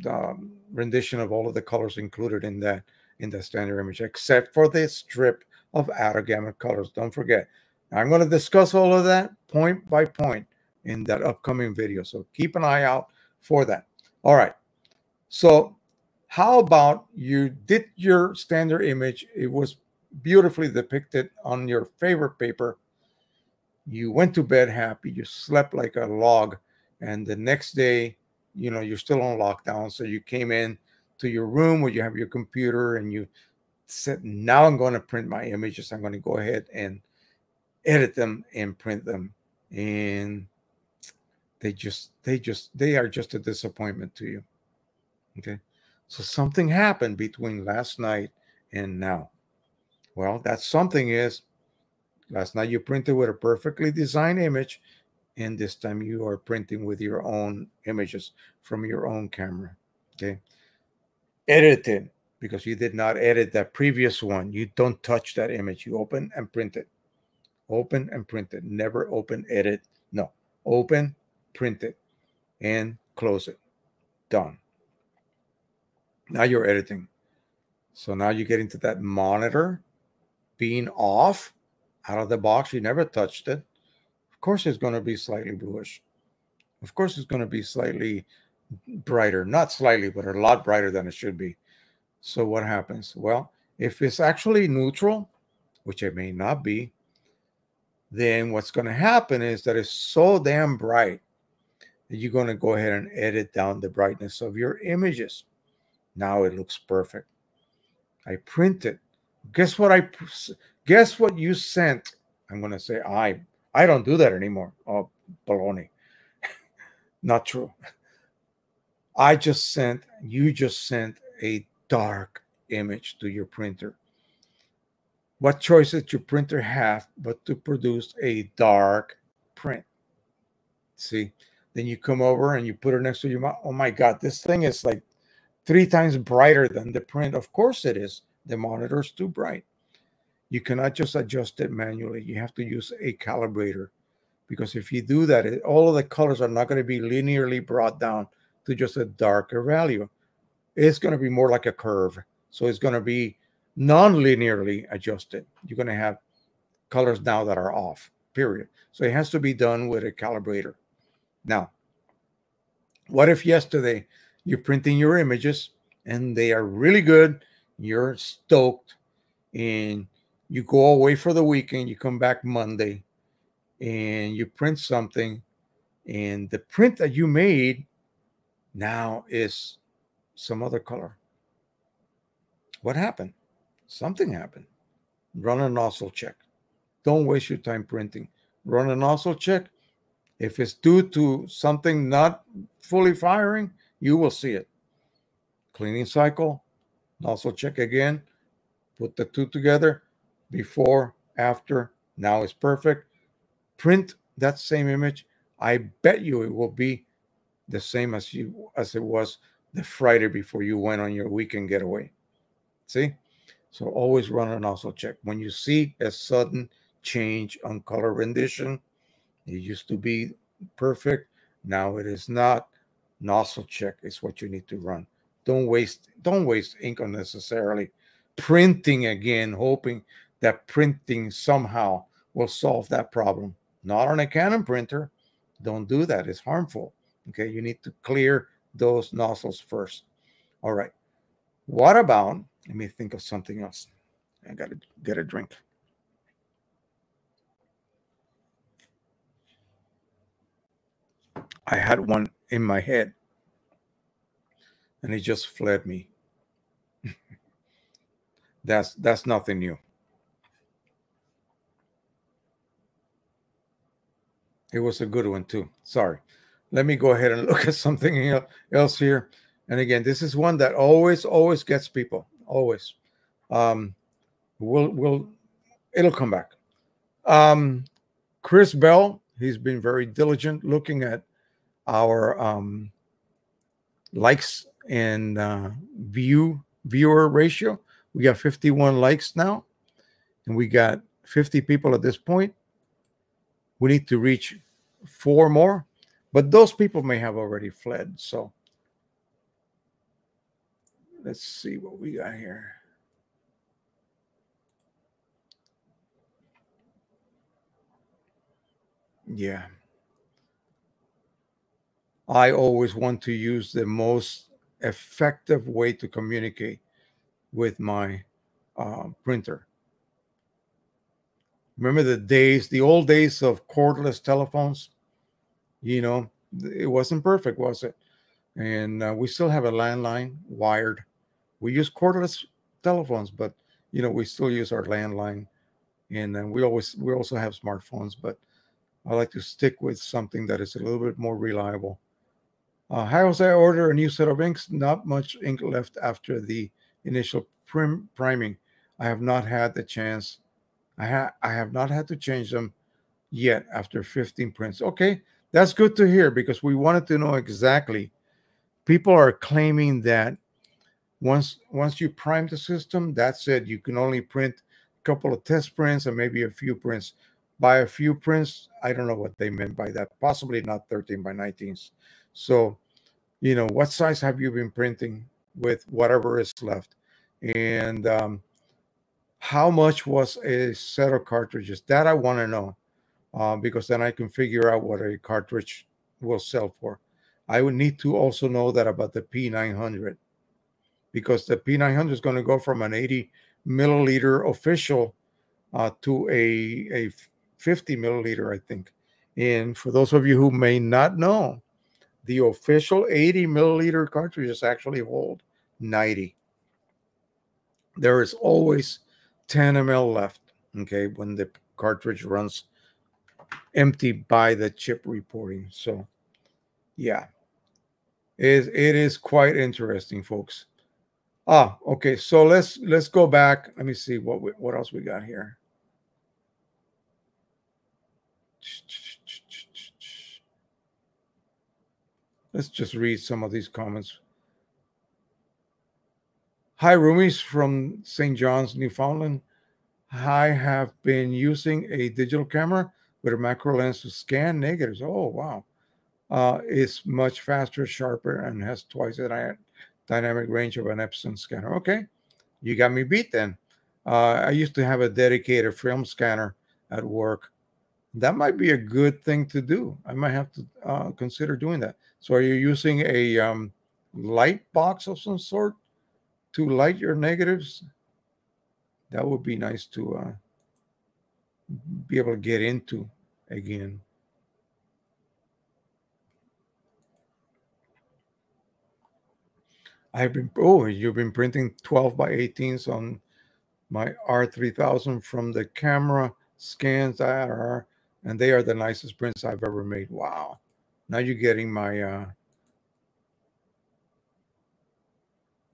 um, rendition of all of the colors included in that in that standard image, except for the strip of outer gamut colors. Don't forget. I'm going to discuss all of that point by point in that upcoming video. So keep an eye out for that. All right. So How about you did your standard image? It was beautifully depicted on your favorite paper. You went to bed happy, you slept like a log, and the next day, you know, you're still on lockdown. So you came in to your room where you have your computer and you said, Now I'm going to print my images. I'm going to go ahead and edit them and print them. And they just, they just, they are just a disappointment to you. Okay. So something happened between last night and now. Well, that something is last night you printed with a perfectly designed image, and this time you are printing with your own images from your own camera. Okay. Edited because you did not edit that previous one. You don't touch that image. You open and print it. Open and print it. Never open, edit. No. Open, print it, and close it. Done. Now you're editing. So now you get into that monitor being off out of the box. You never touched it. Of course, it's going to be slightly bluish. Of course, it's going to be slightly brighter. Not slightly, but a lot brighter than it should be. So what happens? Well, if it's actually neutral, which it may not be, then what's going to happen is that it's so damn bright that you're going to go ahead and edit down the brightness of your images. Now it looks perfect. I print it. Guess what I guess what you sent? I'm gonna say I I don't do that anymore. Oh baloney. Not true. I just sent you just sent a dark image to your printer. What choice did your printer have but to produce a dark print? See, then you come over and you put it next to your. Oh my God, this thing is like three times brighter than the print. Of course it is. The monitor is too bright. You cannot just adjust it manually. You have to use a calibrator because if you do that, it, all of the colors are not going to be linearly brought down to just a darker value. It's going to be more like a curve. So it's going to be non-linearly adjusted. You're going to have colors now that are off, period. So it has to be done with a calibrator. Now, what if yesterday you're printing your images and they are really good you're stoked and you go away for the weekend you come back monday and you print something and the print that you made now is some other color what happened something happened run a nozzle check don't waste your time printing run a nozzle check if it's due to something not fully firing you will see it. Cleaning cycle, also check again, put the two together, before, after, now it's perfect. Print that same image. I bet you it will be the same as you as it was the Friday before you went on your weekend getaway. See? So always run an also check. When you see a sudden change on color rendition, it used to be perfect. Now it is not nozzle check is what you need to run. Don't waste don't waste ink unnecessarily. Printing again, hoping that printing somehow will solve that problem. Not on a Canon printer. Don't do that. It's harmful. Okay, you need to clear those nozzles first. All right. What about? Let me think of something else. I got to get a drink. I had one in my head and it just fled me. that's that's nothing new. It was a good one too. Sorry. Let me go ahead and look at something else here. And again, this is one that always, always gets people. Always. Um, we'll, we'll, it'll come back. Um, Chris Bell, he's been very diligent looking at our um, likes and uh, view viewer ratio. We got 51 likes now, and we got 50 people at this point. We need to reach four more, but those people may have already fled. So let's see what we got here. Yeah. I always want to use the most effective way to communicate with my uh, printer. Remember the days, the old days of cordless telephones? You know, it wasn't perfect, was it? And uh, we still have a landline wired. We use cordless telephones, but you know, we still use our landline. And then we always we also have smartphones, but I like to stick with something that is a little bit more reliable. Uh, how was I order a new set of inks? Not much ink left after the initial prim- priming. I have not had the chance. I, ha- I have not had to change them yet after 15 prints. Okay, that's good to hear because we wanted to know exactly. People are claiming that once once you prime the system, that's it. You can only print a couple of test prints and maybe a few prints. By a few prints, I don't know what they meant by that. Possibly not 13 by 19s. So, you know, what size have you been printing with whatever is left? And um, how much was a set of cartridges? That I want to know uh, because then I can figure out what a cartridge will sell for. I would need to also know that about the P900 because the P900 is going to go from an 80 milliliter official uh, to a, a 50 milliliter, I think. And for those of you who may not know, the official 80 milliliter cartridges actually hold 90. There is always 10 ml left, okay, when the cartridge runs empty by the chip reporting. So, yeah, it, it is quite interesting, folks. Ah, okay. So let's let's go back. Let me see what we, what else we got here. Let's just read some of these comments. Hi, Roomies from St. John's, Newfoundland. I have been using a digital camera with a macro lens to scan negatives. Oh, wow. Uh, it's much faster, sharper, and has twice the dynamic range of an Epson scanner. Okay, you got me beat then. Uh, I used to have a dedicated film scanner at work that might be a good thing to do. I might have to uh, consider doing that. So, are you using a um, light box of some sort to light your negatives? That would be nice to uh, be able to get into again. I've been oh, you've been printing 12 by 18s on my R3000 from the camera scans that are and they are the nicest prints I've ever made. Wow. Now you're getting my uh,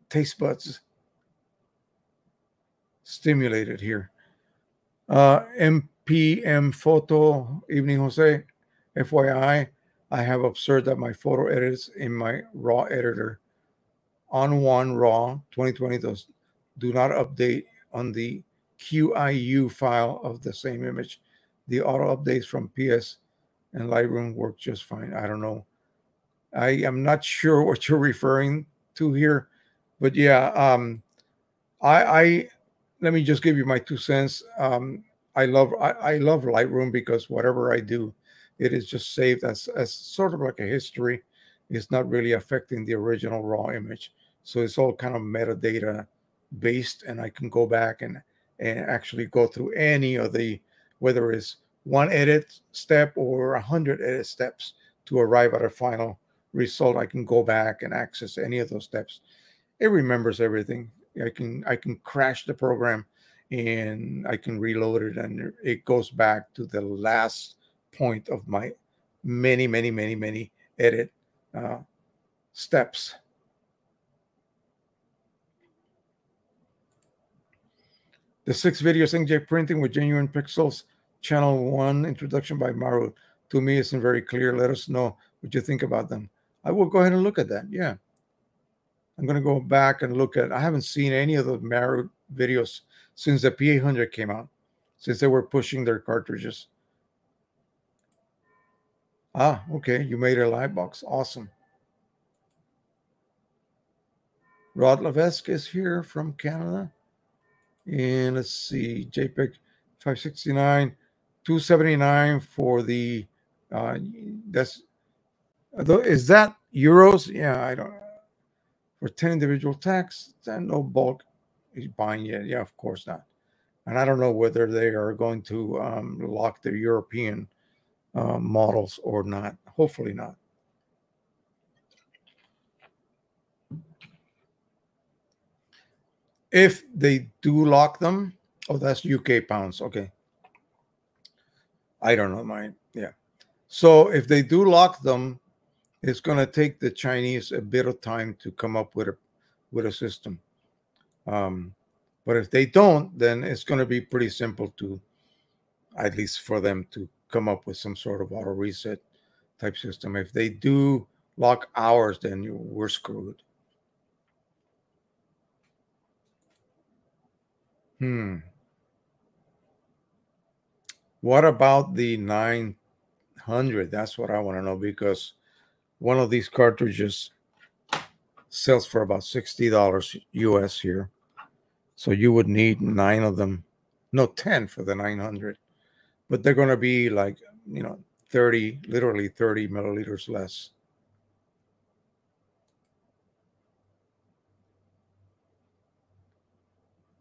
taste buds stimulated here. Uh, MPM Photo, Evening Jose, FYI, I have observed that my photo edits in my RAW editor ON1 RAW 2020 does do not update on the QIU file of the same image the auto updates from PS and Lightroom work just fine. I don't know. I am not sure what you're referring to here, but yeah, um, I, I let me just give you my two cents. Um, I love I, I love Lightroom because whatever I do, it is just saved as as sort of like a history. It's not really affecting the original raw image, so it's all kind of metadata based, and I can go back and and actually go through any of the whether it's one edit step or a hundred edit steps to arrive at a final result. I can go back and access any of those steps. It remembers everything. I can I can crash the program and I can reload it and it goes back to the last point of my many many many many edit uh, steps. The six videos inkjet printing with genuine pixels channel one introduction by Marrutt to me isn't very clear. Let us know what you think about them. I will go ahead and look at that. Yeah. I'm going to go back and look at, I haven't seen any of the Marrutt videos since the P800 came out, since they were pushing their cartridges. Ah, okay. You made a live box. Awesome. Rod Levesque is here from Canada. And let's see, JPEG 569. 279 for the uh that's is that euros yeah i don't for 10 individual tax, then no bulk is buying yet. Yeah, of course not. And I don't know whether they are going to um, lock the European uh, models or not. Hopefully not. If they do lock them, oh, that's UK pounds. Okay. I don't know mine. Yeah. So if they do lock them, it's going to take the Chinese a bit of time to come up with a with a system. Um, but if they don't, then it's going to be pretty simple to, at least for them to come up with some sort of auto reset type system. If they do lock ours, then we're screwed. Hmm. What about the 900? That's what I want to know because one of these cartridges sells for about $60 US here. So you would need nine of them, no, 10 for the 900. But they're going to be like, you know, 30, literally 30 milliliters less.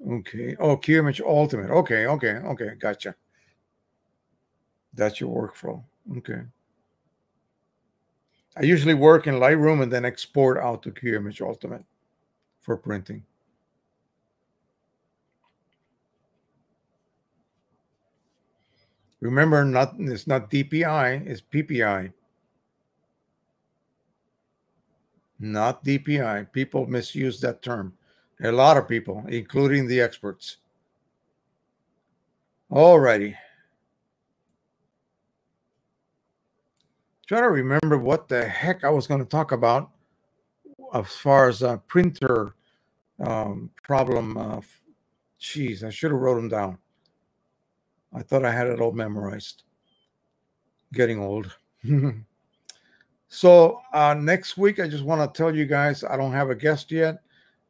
Okay. Oh, Qimage Ultimate. Okay. Okay. Okay. Gotcha. That's your workflow. Okay. I usually work in Lightroom and then export out to QImage Ultimate for printing. Remember, not it's not DPI, it's PPI. Not DPI. People misuse that term. A lot of people, including the experts. Alrighty. try to remember what the heck I was going to talk about as far as a printer um, problem. Uh, geez, I should have wrote them down. I thought I had it all memorized. Getting old. so uh, next week, I just want to tell you guys I don't have a guest yet.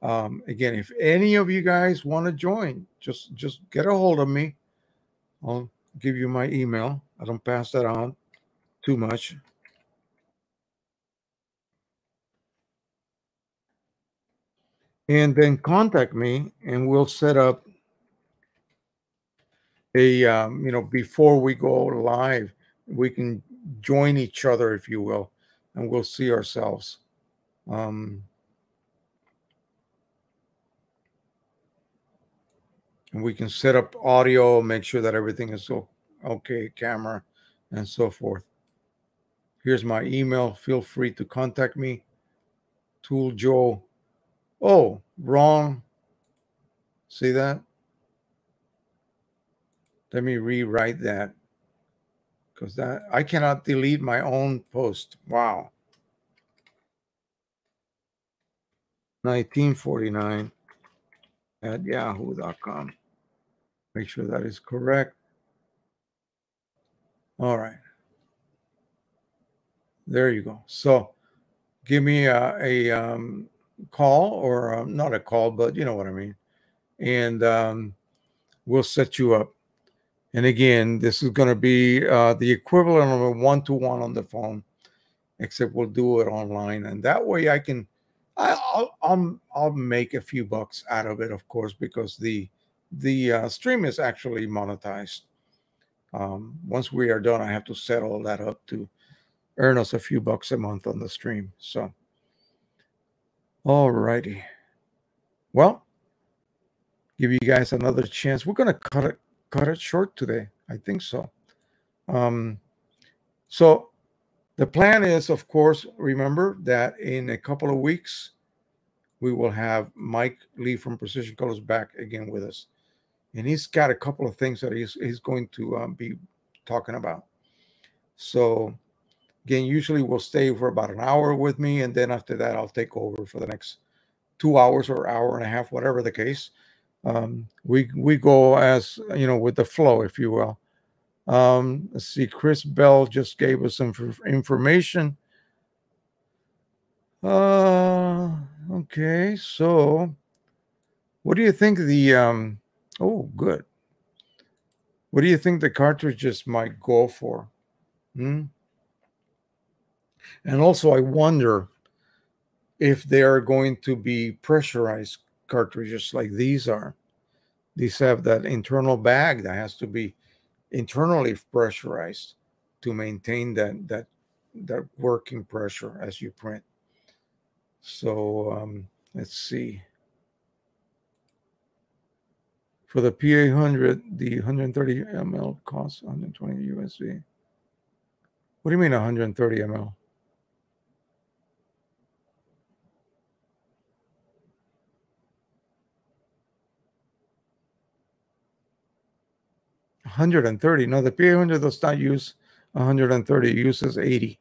Um, again, if any of you guys want to join, just just get a hold of me. I'll give you my email. I don't pass that on too much. and then contact me and we'll set up a um, you know before we go live we can join each other if you will and we'll see ourselves um, and we can set up audio make sure that everything is so okay camera and so forth here's my email feel free to contact me tool joe Oh, wrong. See that? Let me rewrite that because that I cannot delete my own post. Wow. 1949 at yahoo.com. Make sure that is correct. All right. There you go. So give me a, a um, call or um, not a call, but you know what I mean. And um, we'll set you up. And again, this is going to be uh, the equivalent of a one to one on the phone, except we'll do it online. And that way I can, I, will I'll, I'll make a few bucks out of it, of course, because the, the uh, stream is actually monetized. Um, once we are done, I have to set all that up to earn us a few bucks a month on the stream. So, all righty. Well, give you guys another chance. We're gonna cut it cut it short today. I think so. Um, so the plan is, of course, remember that in a couple of weeks we will have Mike Lee from Precision Colors back again with us, and he's got a couple of things that he's he's going to um, be talking about. So Again, usually we'll stay for about an hour with me, and then after that, I'll take over for the next two hours or hour and a half, whatever the case. Um, we we go as you know with the flow, if you will. Um, let's see, Chris Bell just gave us some information. Uh, okay, so what do you think the um? Oh, good. What do you think the cartridges might go for? Hmm? And also, I wonder if they are going to be pressurized cartridges like these are. These have that internal bag that has to be internally pressurized to maintain that that that working pressure as you print. So um, let's see. For the P800, the 130 ml costs 120 USD. What do you mean 130 ml? 130. No, the P800 does not use 130, it uses 80.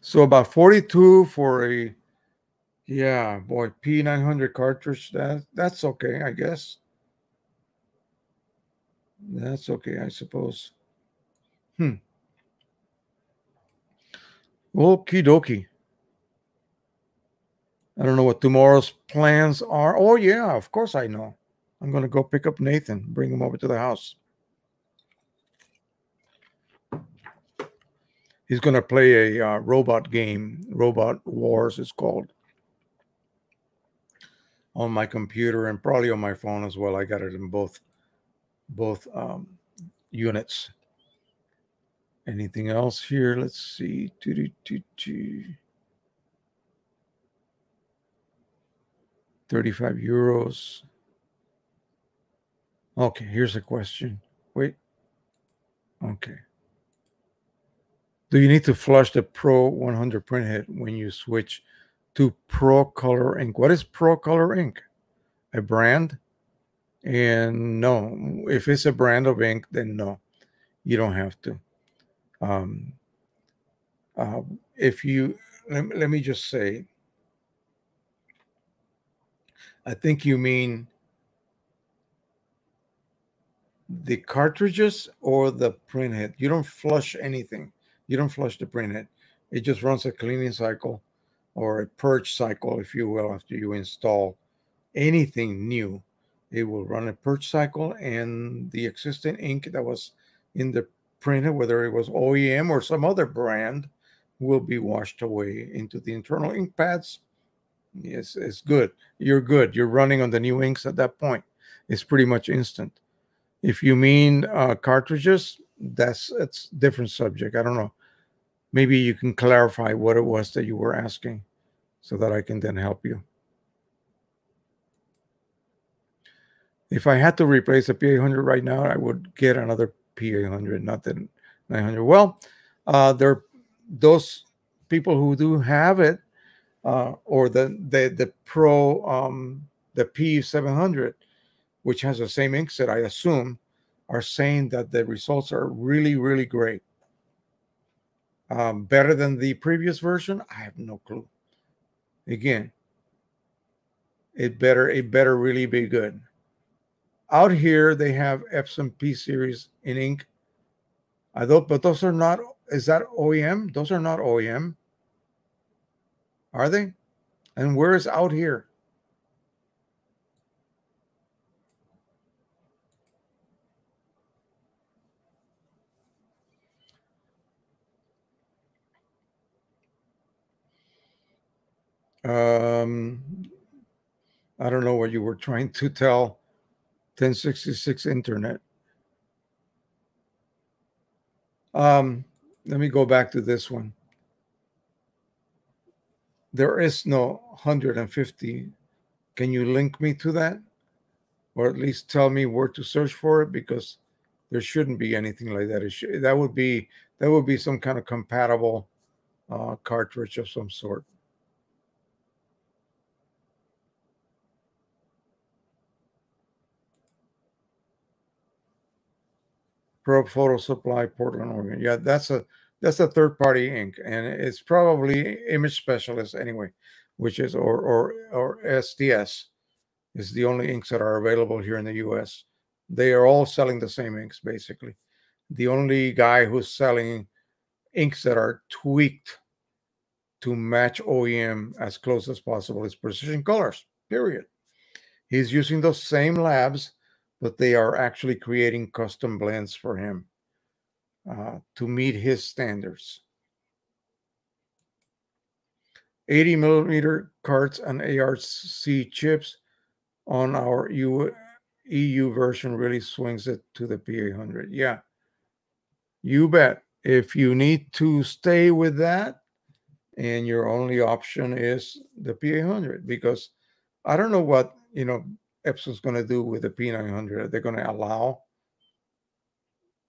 So about 42 for a, yeah, boy, P900 cartridge. That that's okay, I guess. That's okay, I suppose. Hmm. Okie dokie. I don't know what tomorrow's plans are. Oh, yeah, of course I know. I'm going to go pick up Nathan, bring him over to the house. He's going to play a uh, robot game. Robot Wars is called. On my computer and probably on my phone as well. I got it in both both um, units. Anything else here? Let's see. 35 euros. Okay, here's a question. Wait. Okay. Do you need to flush the Pro 100 printhead when you switch to Pro Color Ink? What is Pro Color Ink? A brand? And no, if it's a brand of ink, then no, you don't have to. Um, uh, if you, let, let me just say, I think you mean the cartridges or the printhead. You don't flush anything. You don't flush the printhead. It just runs a cleaning cycle or a purge cycle, if you will, after you install anything new. It will run a purge cycle and the existing ink that was in the printer, whether it was OEM or some other brand, will be washed away into the internal ink pads Yes, it's good. You're good. You're running on the new inks at that point. It's pretty much instant. If you mean uh, cartridges, that's it's different subject. I don't know. Maybe you can clarify what it was that you were asking, so that I can then help you. If I had to replace a P800 right now, I would get another P800, not the 900. Well, uh, there those people who do have it uh, or the the the Pro um, the P700, which has the same ink set, I assume, are saying that the results are really really great. Um, better than the previous version, I have no clue. Again, it better it better really be good. Out here, they have Epson P series in ink. I thought, but those are not. Is that OEM? Those are not OEM. Are they? And where is out here? Um, I don't know what you were trying to tell 1066 internet. Um, let me go back to this one. There is no 150 can you link me to that? Or at least tell me where to search for it because there shouldn't be anything like that. Should, that would be that would be some kind of compatible uh, cartridge of some sort Photo Supply, Portland, Oregon. Yeah, that's a that's a third party ink and it's probably image specialist anyway which is or or or sts is the only inks that are available here in the us they are all selling the same inks basically. The only guy who's selling inks that are tweaked to match oem as close as possible is precision colors period. He's using those same labs but they are actually creating custom blends for him uh, to meet his standards. 80 millimeter cards and ARC chips on our EU, EU version really swings it to the P800. Yeah, you bet. If you need to stay with that, and your only option is the P800, because I don't know what you know Epson's going to do with the P900. They're going to allow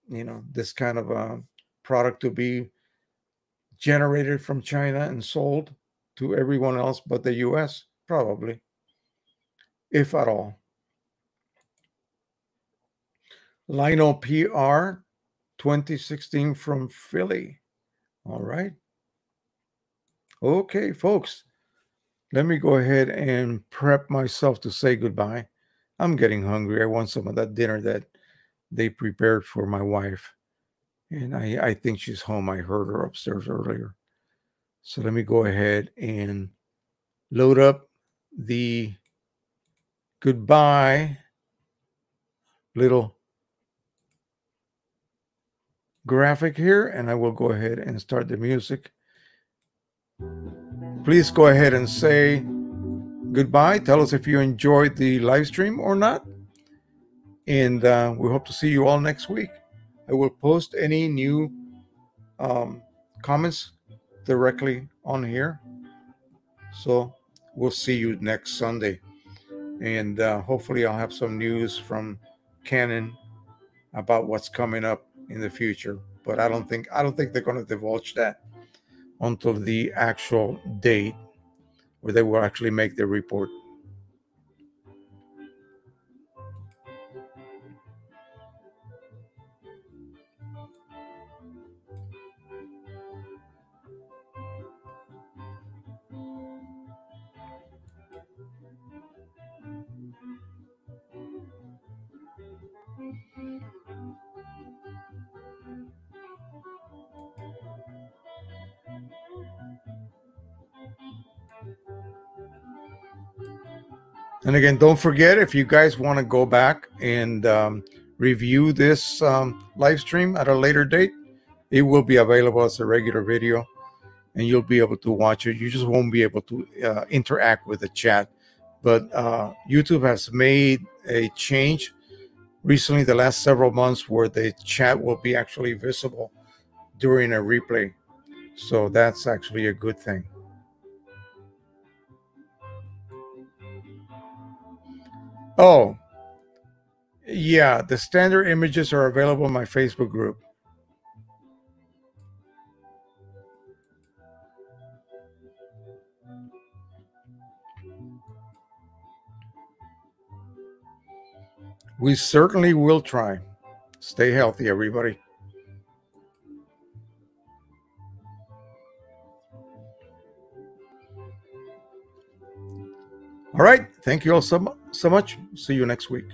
you know this kind of a product to be generated from China and sold to everyone else but the US, probably, if at all. Lino PR 2016 from Philly. All right. Okay, folks, let me go ahead and prep myself to say goodbye. I'm getting hungry. I want some of that dinner that they prepared for my wife. And I, I think she's home. I heard her upstairs earlier. So let me go ahead and load up the goodbye little graphic here and I will go ahead and start the music. Please go ahead and say goodbye. Tell us if you enjoyed the live stream or not. And uh, we hope to see you all next week. I will post any new um, comments directly on here. So we'll see you next Sunday. And uh, hopefully, I'll have some news from Canon about what's coming up in the future. But I don't think I don't think they're going to divulge that until the actual date where they will actually make the report. And again, don't forget if you guys want to go back and um, review this um, live stream at a later date, it will be available as a regular video and you'll be able to watch it. You just won't be able to uh, interact with the chat. But uh, YouTube has made a change recently, the last several months, where the chat will be actually visible during a replay. So that's actually a good thing. Oh, yeah, the standard images are available in my Facebook group. We certainly will try. Stay healthy, everybody. All right. Thank you all so, so much. See you next week.